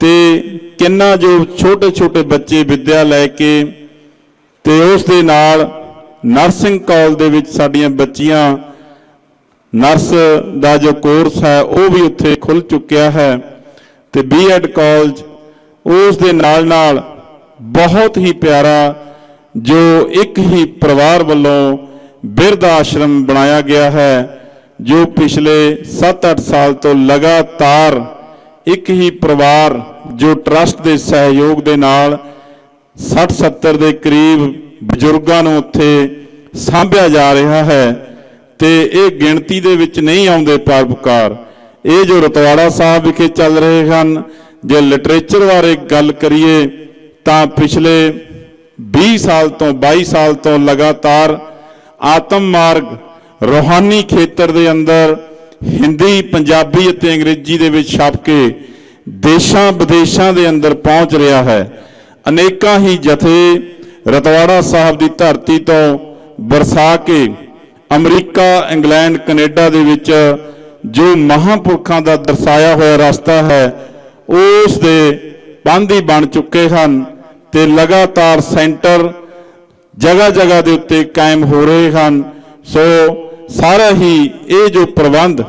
ਤੇ ਕਿੰਨਾ ਜੋ ਛੋਟੇ ਛੋਟੇ ਬੱਚੇ ਵਿੱਦਿਆ ਲੈ ਕੇ ਤੇ ਉਸ ਦੇ ਨਾਲ ਨਰਸਿੰਗ ਕਾਲਜ ਦੇ ਵਿੱਚ ਸਾਡੀਆਂ ਬੱਚੀਆਂ, ਨਰਸ ਦਾ ਜੋ ਕੋਰਸ ਹੈ, ਉਹ ਵੀ ਉੱਥੇ ਖੁੱਲ ਚੁੱਕਿਆ ਹੈ ਤੇ ਬੀਐਡ ਕਾਲਜ ਉਸ ਦੇ ਨਾਲ ਨਾਲ ਬਹੁਤ ਹੀ ਪਿਆਰਾ ਜੋ ਇੱਕ ਹੀ ਪਰਿਵਾਰ ਵੱਲੋਂ ਬਿਰਧ ਆਸ਼ਰਮ ਬਣਾਇਆ ਗਿਆ ਹੈ, ਜੋ ਪਿਛਲੇ 7-8 ਸਾਲ ਤੋਂ ਲਗਾਤਾਰ ਇੱਕ ਹੀ ਪਰਿਵਾਰ ਜੋ ਟਰਸਟ ਦੇ ਸਹਿਯੋਗ ਦੇ ਨਾਲ 60-70 ਦੇ ਕਰੀਬ ਬਜ਼ੁਰਗਾਂ ਨੂੰ ਉੱਥੇ ਸਾਂਭਿਆ ਜਾ ਰਿਹਾ ਹੈ ਤੇ ਇਹ ਗਿਣਤੀ ਦੇ ਵਿੱਚ ਨਹੀਂ ਆਉਂਦੇ ਪਰਉਪਕਾਰ। ਇਹ ਜੋ ਰਤਵਾੜਾ ਸਾਹਿਬ ਵਿਖੇ ਚੱਲ ਰਹੇ ਹਨ, ਜੇ ਲਿਟਰੇਚਰ ਬਾਰੇ ਗੱਲ ਕਰੀਏ, ਤਾਂ ਪਿਛਲੇ 20 ਸਾਲ ਤੋਂ 22 ਸਾਲ ਤੋਂ ਲਗਾਤਾਰ ਆਤਮ ਮਾਰਗ, ਰੋਹਾਨੀ ਖੇਤਰ ਦੇ ਅੰਦਰ ਹਿੰਦੀ, ਪੰਜਾਬੀ ਅਤੇ ਅੰਗਰੇਜ਼ੀ ਦੇ ਵਿੱਚ ਛਪ ਕੇ ਦੇਸ਼ਾਂ ਵਿਦੇਸ਼ਾਂ ਦੇ ਅੰਦਰ ਪਹੁੰਚ ਰਿਹਾ ਹੈ। ਅਨੇਕਾਂ ਹੀ ਜਥੇ ਰਤਵਾੜਾ ਸਾਹਿਬ ਦੀ ਧਰਤੀ ਤੋਂ ਵਰਸਾ ਕੇ ਅਮਰੀਕਾ, ਇੰਗਲੈਂਡ, ਕੈਨੇਡਾ ਦੇ ਵਿੱਚ ਜੋ ਮਹਾਂਪੁਰਖਾਂ ਦਾ ਦਰਸਾਇਆ ਹੋਇਆ ਰਸਤਾ ਹੈ, ਉਸ ਦੇ ਬੰਦੀ ਬਣ ਚੁੱਕੇ ਹਨ ਤੇ ਲਗਾਤਾਰ ਸੈਂਟਰ ਜਗ੍ਹਾ ਜਗ੍ਹਾ ਦੇ ਉੱਤੇ ਕਾਇਮ ਹੋ ਰਹੇ ਹਨ। ਸੋ ਸਾਰਾ ਹੀ ਇਹ ਜੋ ਪ੍ਰਬੰਧ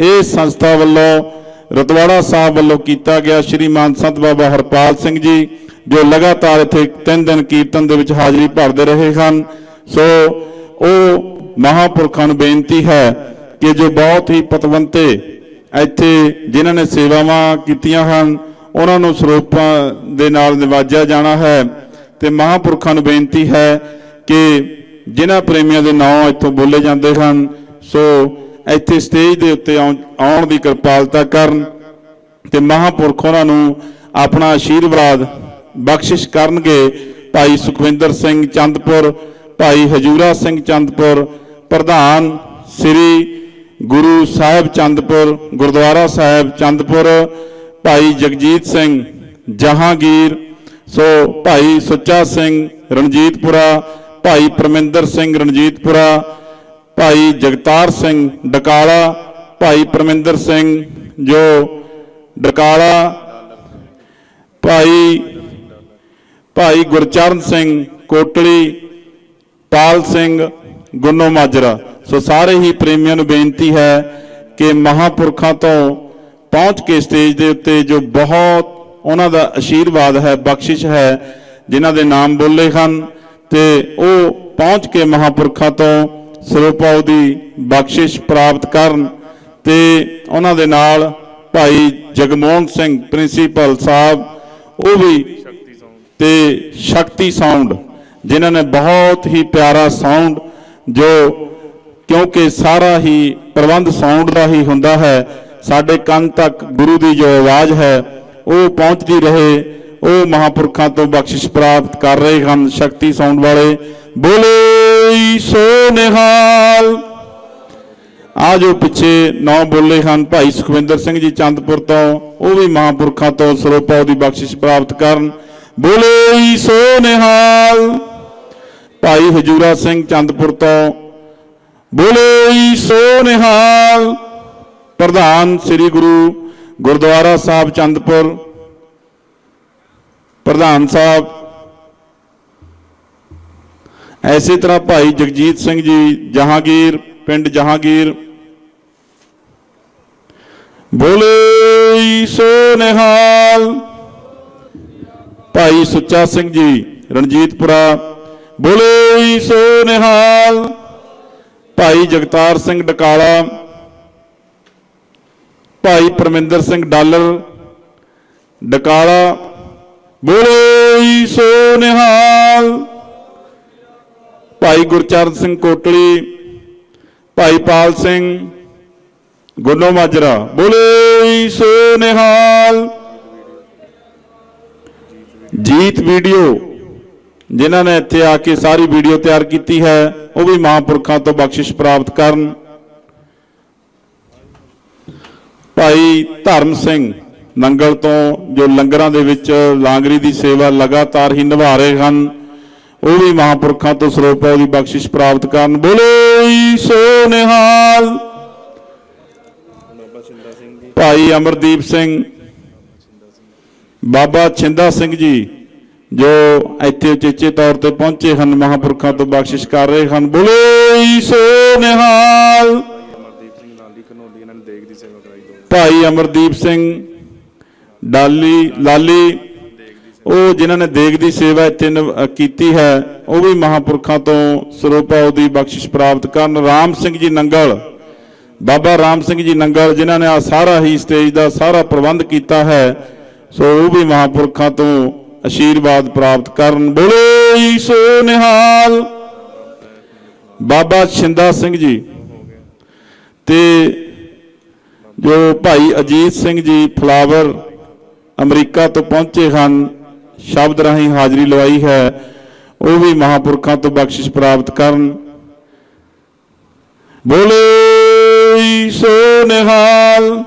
ਇਹ ਸੰਸਥਾ ਵੱਲੋਂ ਰਤਵਾੜਾ ਸਾਹਿਬ ਵੱਲੋਂ ਕੀਤਾ ਗਿਆ ਸ਼੍ਰੀਮਾਨ ਸੰਤ ਬਾਬਾ ਹਰਪਾਲ ਸਿੰਘ ਜੀ, ਜੋ ਲਗਾਤਾਰ ਇੱਥੇ ਤਿੰਨ ਦਿਨ ਕੀਰਤਨ ਦੇ ਵਿੱਚ ਹਾਜ਼ਰੀ ਭਰਦੇ ਰਹੇ ਹਨ। ਸੋ ਉਹ ਮਹਾਪੁਰਖਾਂ ਨੂੰ ਬੇਨਤੀ ਹੈ ਕਿ ਜੋ ਬਹੁਤ ਹੀ ਪਤਵੰਤੇ ਇੱਥੇ ਜਿਨ੍ਹਾਂ ਨੇ ਸੇਵਾਵਾਂ ਕੀਤੀਆਂ ਹਨ, ਉਹਨਾਂ ਨੂੰ ਸਰੋਪਾਂ ਦੇ ਨਾਲ ਨਿਵਾਜਿਆ ਜਾਣਾ ਹੈ। ਤੇ ਮਹਾਪੁਰਖਾਂ ਨੂੰ ਬੇਨਤੀ ਹੈ ਕਿ ਜਿਨ੍ਹਾਂ ਪ੍ਰੇਮੀਆਂ ਦੇ ਨਾਂ ਇੱਥੋਂ ਬੋਲੇ ਜਾਂਦੇ ਹਨ, ਸੋ ਇੱਥੇ ਸਟੇਜ ਦੇ ਉੱਤੇ ਆਉਣ ਆਉਣ ਦੀ ਕਿਰਪਾਲਤਾ ਕਰਨ ਤੇ ਮਹਾਪੁਰਖ ਉਹਨਾਂ ਨੂੰ ਆਪਣਾ ਆਸ਼ੀਰਵਾਦ ਬਖਸ਼ਿਸ਼ ਕਰਨਗੇ। ਭਾਈ ਸੁਖਵਿੰਦਰ ਸਿੰਘ ਚੰਦਪੁਰ, ਭਾਈ ਹਜੂਰਾ ਸਿੰਘ ਚੰਦਪੁਰ, ਪ੍ਰਧਾਨ ਸ੍ਰੀ ਗੁਰੂ ਸਾਹਿਬ ਚੰਦਪੁਰ, ਗੁਰਦੁਆਰਾ ਸਾਹਿਬ ਚੰਦਪੁਰ, ਭਾਈ ਜਗਜੀਤ ਸਿੰਘ ਜਹਾਂਗੀਰ, ਸੋ ਭਾਈ ਸੁੱਚਾ ਸਿੰਘ ਰਣਜੀਤਪੁਰਾ ਭਾਈ ਪਰਮਿੰਦਰ ਸਿੰਘ ਰਣਜੀਤਪੁਰਾ, ਭਾਈ ਜਗਤਾਰ ਸਿੰਘ ਡਕਾਲਾ, ਭਾਈ ਪਰਮਿੰਦਰ ਸਿੰਘ ਜੋ ਡਕਾਲਾ, ਭਾਈ ਭਾਈ ਗੁਰਚਰਨ ਸਿੰਘ ਕੋਟਲੀ, ਪਾਲ ਸਿੰਘ ਗੁੰਨੋ ਮਾਜਰਾ। ਸੋ ਸਾਰੇ ਹੀ ਪ੍ਰੇਮੀਆਂ ਨੂੰ ਬੇਨਤੀ ਹੈ ਕਿ ਮਹਾਪੁਰਖਾਂ ਤੋਂ ਪਹੁੰਚ ਕੇ ਸਟੇਜ ਦੇ ਉੱਤੇ ਜੋ ਬਹੁਤ ਉਹਨਾਂ ਦਾ ਆਸ਼ੀਰਵਾਦ ਹੈ, ਬਖਸ਼ਿਸ਼ ਹੈ, ਜਿਨ੍ਹਾਂ ਦੇ ਨਾਮ ਬੋਲੇ ਹਨ ਤੇ ਉਹ ਪਹੁੰਚ ਕੇ ਮਹਾਪੁਰਖਾਂ ਤੋਂ ਸਰੋਪਾਉ ਦੀ ਬਖਸ਼ਿਸ਼ ਪ੍ਰਾਪਤ ਕਰਨ ਤੇ ਉਹਨਾਂ ਦੇ ਨਾਲ ਭਾਈ ਜਗਮੋਹਨ ਸਿੰਘ ਪ੍ਰਿੰਸੀਪਲ ਸਾਹਿਬ, ਉਹ ਵੀ ਤੇ ਸ਼ਕਤੀ ਸਾਊਂਡ, ਜਿਨ੍ਹਾਂ ਨੇ ਬਹੁਤ ਹੀ ਪਿਆਰਾ ਸਾਊਂਡ, ਜੋ ਕਿਉਂਕਿ ਸਾਰਾ ਹੀ ਪ੍ਰਬੰਧ ਸਾਊਂਡ ਦਾ ਹੀ ਹੁੰਦਾ ਹੈ, ਸਾਡੇ ਕੰਨ ਤੱਕ ਗੁਰੂ ਦੀ ਜੋ ਆਵਾਜ਼ ਹੈ, ਉਹ ਪਹੁੰਚਦੀ ਰਹੇ ਉਹ ਮਹਾਪੁਰਖਾਂ ਤੋਂ ਬਖਸ਼ਿਸ਼ ਪ੍ਰਾਪਤ ਕਰ ਰਹੇ ਹਨ। ਸ਼ਕਤੀ ਸਾਊਂਡ ਵਾਲੇ, ਬੋਲੇ ਸੋ ਨਿਹਾਲ। ਆ ਜੋ ਪਿੱਛੇ ਨੌ ਬੋਲੇ ਹਨ, ਭਾਈ ਸੁਖਵਿੰਦਰ ਸਿੰਘ ਜੀ ਚੰਦਪੁਰ ਤੋਂ, ਉਹ ਵੀ ਮਹਾਪੁਰਖਾਂ ਤੋਂ ਸਰੋਪਾ ਦੀ ਬਖਸ਼ਿਸ਼ ਪ੍ਰਾਪਤ ਕਰਨ। ਬੋਲੇ ਸੋ ਨਿਹਾਲ। ਭਾਈ ਹਜੂਰਾ ਸਿੰਘ ਚੰਦਪੁਰ ਤੋਂ, ਬੋਲੇ ਸੋ ਨਿਹਾਲ। ਪ੍ਰਧਾਨ ਸ੍ਰੀ ਗੁਰੂ ਗੁਰਦੁਆਰਾ ਸਾਹਿਬ ਚੰਦਪੁਰ ਪ੍ਰਧਾਨ ਸਾਹਿਬ, ਐਸੇ ਤਰ੍ਹਾਂ ਭਾਈ ਜਗਜੀਤ ਸਿੰਘ ਜੀ ਜਹਾਂਗੀਰ, ਪਿੰਡ ਜਹਾਂਗੀਰ, ਬੋਲੇ ਸੋ ਨਿਹਾਲ। ਭਾਈ ਸੁੱਚਾ ਸਿੰਘ ਜੀ, ਰਣਜੀਤਪੁਰਾ, ਬੋਲੇ ਸੋ ਨਿਹਾਲ। ਭਾਈ ਜਗਤਾਰ ਸਿੰਘ ਡਕਾਲਾ, ਭਾਈ ਪਰਮਿੰਦਰ ਸਿੰਘ ਡਾਲਰ, ਡਕਾਲਾ ਬੋਲੇ ਸੋ ਨਿਹਾਲ। ਭਾਈ ਗੁਰਚਰਨ ਸਿੰਘ ਕੋਟਲੀ, ਭਾਈ ਪਾਲ ਸਿੰਘ ਗੁੰਨੋ ਮਾਜਰਾ, ਬੋਲੇ ਸੋ ਨਿਹਾਲ। ਜੀਤ ਵੀਡੀਓ, ਜਿਨ੍ਹਾਂ ਨੇ ਇੱਥੇ ਆ ਕੇ ਸਾਰੀ ਵੀਡੀਓ ਤਿਆਰ ਕੀਤੀ ਹੈ, ਉਹ ਵੀ ਮਹਾਂਪੁਰਖਾਂ ਤੋਂ ਬਖਸ਼ਿਸ਼ ਪ੍ਰਾਪਤ ਕਰਨ। ਭਾਈ ਧਰਮ ਸਿੰਘ ਨੰਗਲ ਤੋਂ ਜੋ ਲੰਗਰਾਂ ਦੇ ਵਿੱਚ ਲਾਂਗਰੀ ਦੀ ਸੇਵਾ ਲਗਾਤਾਰ ਹੀ ਨਿਭਾ ਰਹੇ ਹਨ ਉਹ ਵੀ ਮਹਾਂਪੁਰਖਾਂ ਤੋਂ ਸਰੋਪਾ ਦੀ ਬਖਸ਼ਿਸ਼ ਪ੍ਰਾਪਤ ਕਰਨ। ਬੋਲੇ ਸੋ ਨਿਹਾਲ ਭਾਈ ਅਮਰਦੀਪ ਸਿੰਘ। ਬਾਬਾ ਛਿੰਦਾ ਸਿੰਘ ਜੀ ਜੋ ਇੱਥੇ ਉਚੇਚੇ ਤੌਰ ਤੇ ਪਹੁੰਚੇ ਹਨ ਮਹਾਂਪੁਰਖਾਂ ਤੋਂ ਬਖਸ਼ਿਸ਼ ਕਰ ਰਹੇ ਹਨ। ਬੋਲੇ ਸੋ ਨਿਹਾਲ ਭਾਈ ਅਮਰਦੀਪ ਸਿੰਘ ਡਾਲੀ, ਲਾਲੀ, ਉਹ ਜਿਨ੍ਹਾਂ ਨੇ ਦੇਗ ਦੀ ਸੇਵਾ ਇੱਥੇ ਨਿਭ- ਕੀਤੀ ਹੈ, ਉਹ ਵੀ ਮਹਾਂਪੁਰਖਾਂ ਤੋਂ ਸਰੋਪਾਉ ਦੀ ਬਖਸ਼ਿਸ਼ ਪ੍ਰਾਪਤ ਕਰਨ। ਰਾਮ ਸਿੰਘ ਜੀ ਨੰਗਲ, ਬਾਬਾ ਰਾਮ ਸਿੰਘ ਜੀ ਨੰਗਲ, ਜਿਨ੍ਹਾਂ ਨੇ ਆ ਸਾਰਾ ਹੀ ਸਟੇਜ ਦਾ ਸਾਰਾ ਪ੍ਰਬੰਧ ਕੀਤਾ ਹੈ, ਸੋ ਉਹ ਵੀ ਮਹਾਂਪੁਰਖਾਂ ਤੋਂ ਆਸ਼ੀਰਵਾਦ ਪ੍ਰਾਪਤ ਕਰਨ। ਬੋਲੇ ਸੋ ਨਿਹਾਲ। ਬਾਬਾ ਛਿੰਦਾ ਸਿੰਘ ਜੀ ਤੇ ਜੋ ਭਾਈ ਅਜੀਤ ਸਿੰਘ ਜੀ, ਫਲਾਵਰ ਅਮਰੀਕਾ ਤੋਂ ਪਹੁੰਚੇ ਹਨ, ਸ਼ਬਦ ਰਾਹੀਂ ਹਾਜ਼ਰੀ ਲਵਾਈ ਹੈ, ਉਹ ਵੀ ਮਹਾਪੁਰਖਾਂ ਤੋਂ ਬਖਸ਼ਿਸ਼ ਪ੍ਰਾਪਤ ਕਰਨ। ਬੋਲੇ ਸੋ ਨਿਹਾਲ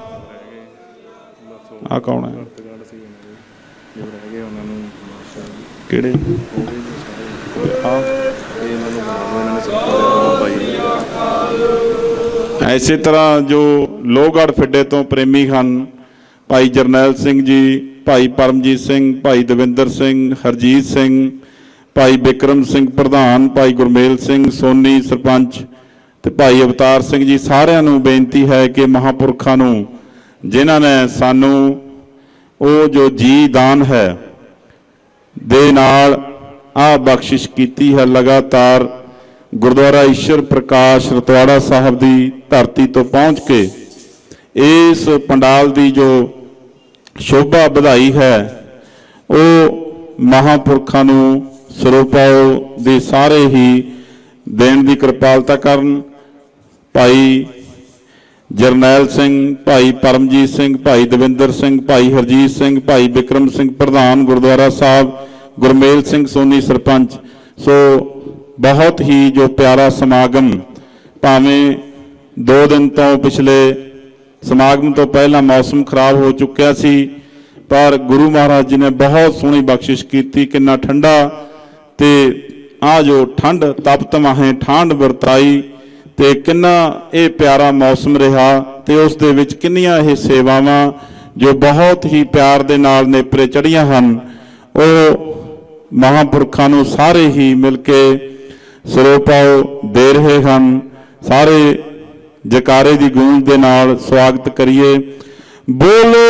ਆ ਕੌਣ ਹੈ? ਕਿਹੜੇ? ਆ ਐਸੇ ਤਰ੍ਹਾਂ ਜੋ ਲੋਹਗੜ੍ਹ ਫਿੱਡੇ ਤੋਂ ਪ੍ਰੇਮੀ ਹਨ ਭਾਈ ਜਰਨੈਲ ਸਿੰਘ ਜੀ, ਭਾਈ ਪਰਮਜੀਤ ਸਿੰਘ, ਭਾਈ ਦਵਿੰਦਰ ਸਿੰਘ, ਹਰਜੀਤ ਸਿੰਘ, ਭਾਈ ਬਿਕਰਮ ਸਿੰਘ ਪ੍ਰਧਾਨ, ਭਾਈ ਗੁਰਮੇਲ ਸਿੰਘ, ਸੋਨੀ ਸਰਪੰਚ ਤੇ ਭਾਈ ਅਵਤਾਰ ਸਿੰਘ ਜੀ, ਸਾਰਿਆਂ ਨੂੰ ਬੇਨਤੀ ਹੈ ਕਿ ਮਹਾਪੁਰਖਾਂ ਨੂੰ, ਜਿਨ੍ਹਾਂ ਨੇ ਸਾਨੂੰ ਉਹ ਜੋ ਜੀ ਦਾਨ ਹੈ, ਦੇ ਨਾਲ ਆ ਬਖਸ਼ਿਸ਼ ਕੀਤੀ ਹੈ, ਲਗਾਤਾਰ ਗੁਰਦੁਆਰਾ ਈਸ਼ਰ ਪ੍ਰਕਾਸ਼ ਰਤਵਾੜਾ ਸਾਹਿਬ ਦੀ ਧਰਤੀ ਤੋਂ ਪਹੁੰਚ ਕੇ, ਇਸ ਪੰਡਾਲ ਦੀ ਜੋ ਸ਼ੋਭਾ ਵਧਾਈ ਹੈ। ਉਹ ਮਹਾਪੁਰਖਾਂ ਨੂੰ ਸਰੂਪਾਉ ਦੇ ਸਾਰੇ ਹੀ ਦੇਣ ਦੀ ਕਿਰਪਾਲਤਾ ਕਰਨ। ਭਾਈ ਜਰਨੈਲ ਸਿੰਘ, ਭਾਈ ਪਰਮਜੀਤ ਸਿੰਘ, ਭਾਈ ਦਵਿੰਦਰ ਸਿੰਘ, ਭਾਈ ਹਰਜੀਤ ਸਿੰਘ, ਭਾਈ ਬਿਕਰਮ ਸਿੰਘ, ਪ੍ਰਧਾਨ ਗੁਰਦੁਆਰਾ ਸਾਹਿਬ, ਗੁਰਮੇਲ ਸਿੰਘ ਸੋਨੀ ਸਰਪੰਚ। ਸੋ ਬਹੁਤ ਹੀ ਜੋ ਪਿਆਰਾ ਸਮਾਗਮ, ਭਾਵੇਂ 2 ਦਿਨ ਤੋਂ ਪਿਛਲੇ ਸਮਾਗਮ ਤੋਂ ਪਹਿਲਾਂ ਮੌਸਮ ਖਰਾਬ ਹੋ ਚੁੱਕਿਆ ਸੀ, ਪਰ ਗੁਰੂ ਮਹਾਰਾਜ ਜੀ ਨੇ ਬਹੁਤ ਸੋਹਣੀ ਬਖਸ਼ਿਸ਼ ਕੀਤੀ, ਕਿੰਨਾ ਠੰਡਾ ਤੇ ਆ ਜੋ ਠੰਡ ਤਪਤ ਮਾਹੇ ਠਾਂਡ ਵਰਤਾਈ ਤੇ ਕਿੰਨਾ ਇਹ ਪਿਆਰਾ ਮੌਸਮ ਰਿਹਾ ਤੇ ਉਸ ਦੇ ਵਿੱਚ ਕਿੰਨੀਆਂ ਇਹ ਸੇਵਾਵਾਂ ਜੋ ਬਹੁਤ ਹੀ ਪਿਆਰ ਦੇ ਨਾਲ ਨੇਪਰੇ ਚੜੀਆਂ ਹਨ, ਉਹ ਮਹਾਪੁਰਖਾਂ ਨੂੰ ਸਾਰੇ ਹੀ ਮਿਲ ਕੇ ਸਰੋਪਾਉ ਦੇ ਰਹੇ ਹਨ, ਸਾਰੇ ਜਕਾਰੇ ਦੀ ਗੂੰਜ ਦੇ ਨਾਲ ਸਵਾਗਤ ਕਰੀਏ। ਬੋਲੇ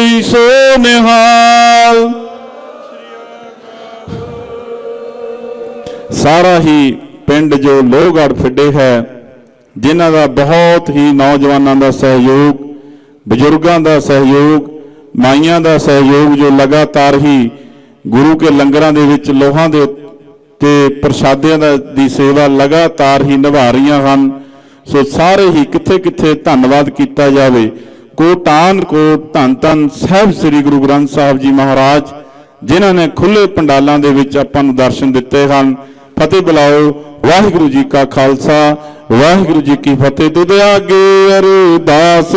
ਜੀ ਸੋ ਨਿਹਾਲ। ਸਾਰਾ ਹੀ ਪਿੰਡ ਜੋ ਲੋਹਗੜ੍ਹ ਫਿੱਡੇ ਹੈ, ਜਿਨ੍ਹਾਂ ਦਾ ਬਹੁਤ ਹੀ ਨੌਜਵਾਨਾਂ ਦਾ ਸਹਿਯੋਗ, ਬਜ਼ੁਰਗਾਂ ਦਾ ਸਹਿਯੋਗ, ਮਾਈਆਂ ਦਾ ਸਹਿਯੋਗ ਜੋ ਲਗਾਤਾਰ ਹੀ ਗੁਰੂ ਕੇ ਲੰਗਰਾਂ ਦੇ ਵਿੱਚ ਲੋਹਾਂ ਦੇ ਤੇ ਪ੍ਰਸ਼ਾਦਿਆਂ ਦਾ ਦੀ ਸੇਵਾ ਲਗਾਤਾਰ ਹੀ ਨਿਭਾ ਰਹੀਆਂ ਹਨ। ਸੋ ਸਾਰੇ ਹੀ ਕਿੱਥੇ ਕਿੱਥੇ ਧੰਨਵਾਦ ਕੀਤਾ ਜਾਵੇ। ਕੋਟਾਨ ਕੋਟ ਧੰਨ ਧੰਨ ਸਾਹਿਬ ਸ੍ਰੀ ਗੁਰੂ ਗ੍ਰੰਥ ਸਾਹਿਬ ਜੀ ਮਹਾਰਾਜ, ਜਿਨ੍ਹਾਂ ਨੇ ਖੁੱਲੇ ਪੰਡਾਲਾਂ ਦੇ ਵਿੱਚ ਆਪਾਂ ਨੂੰ ਦਰਸ਼ਨ ਦਿੱਤੇ ਹਨ। ਫਤਿਹ ਬੁਲਾਓ, ਵਾਹਿਗੁਰੂ ਜੀ ਕਾ ਖਾਲਸਾ, ਵਾਹਿਗੁਰੂ ਜੀ ਕੀ ਫਤਿਹ। ਤੁਧ ਆਗੇ ਅਰਦਾਸ।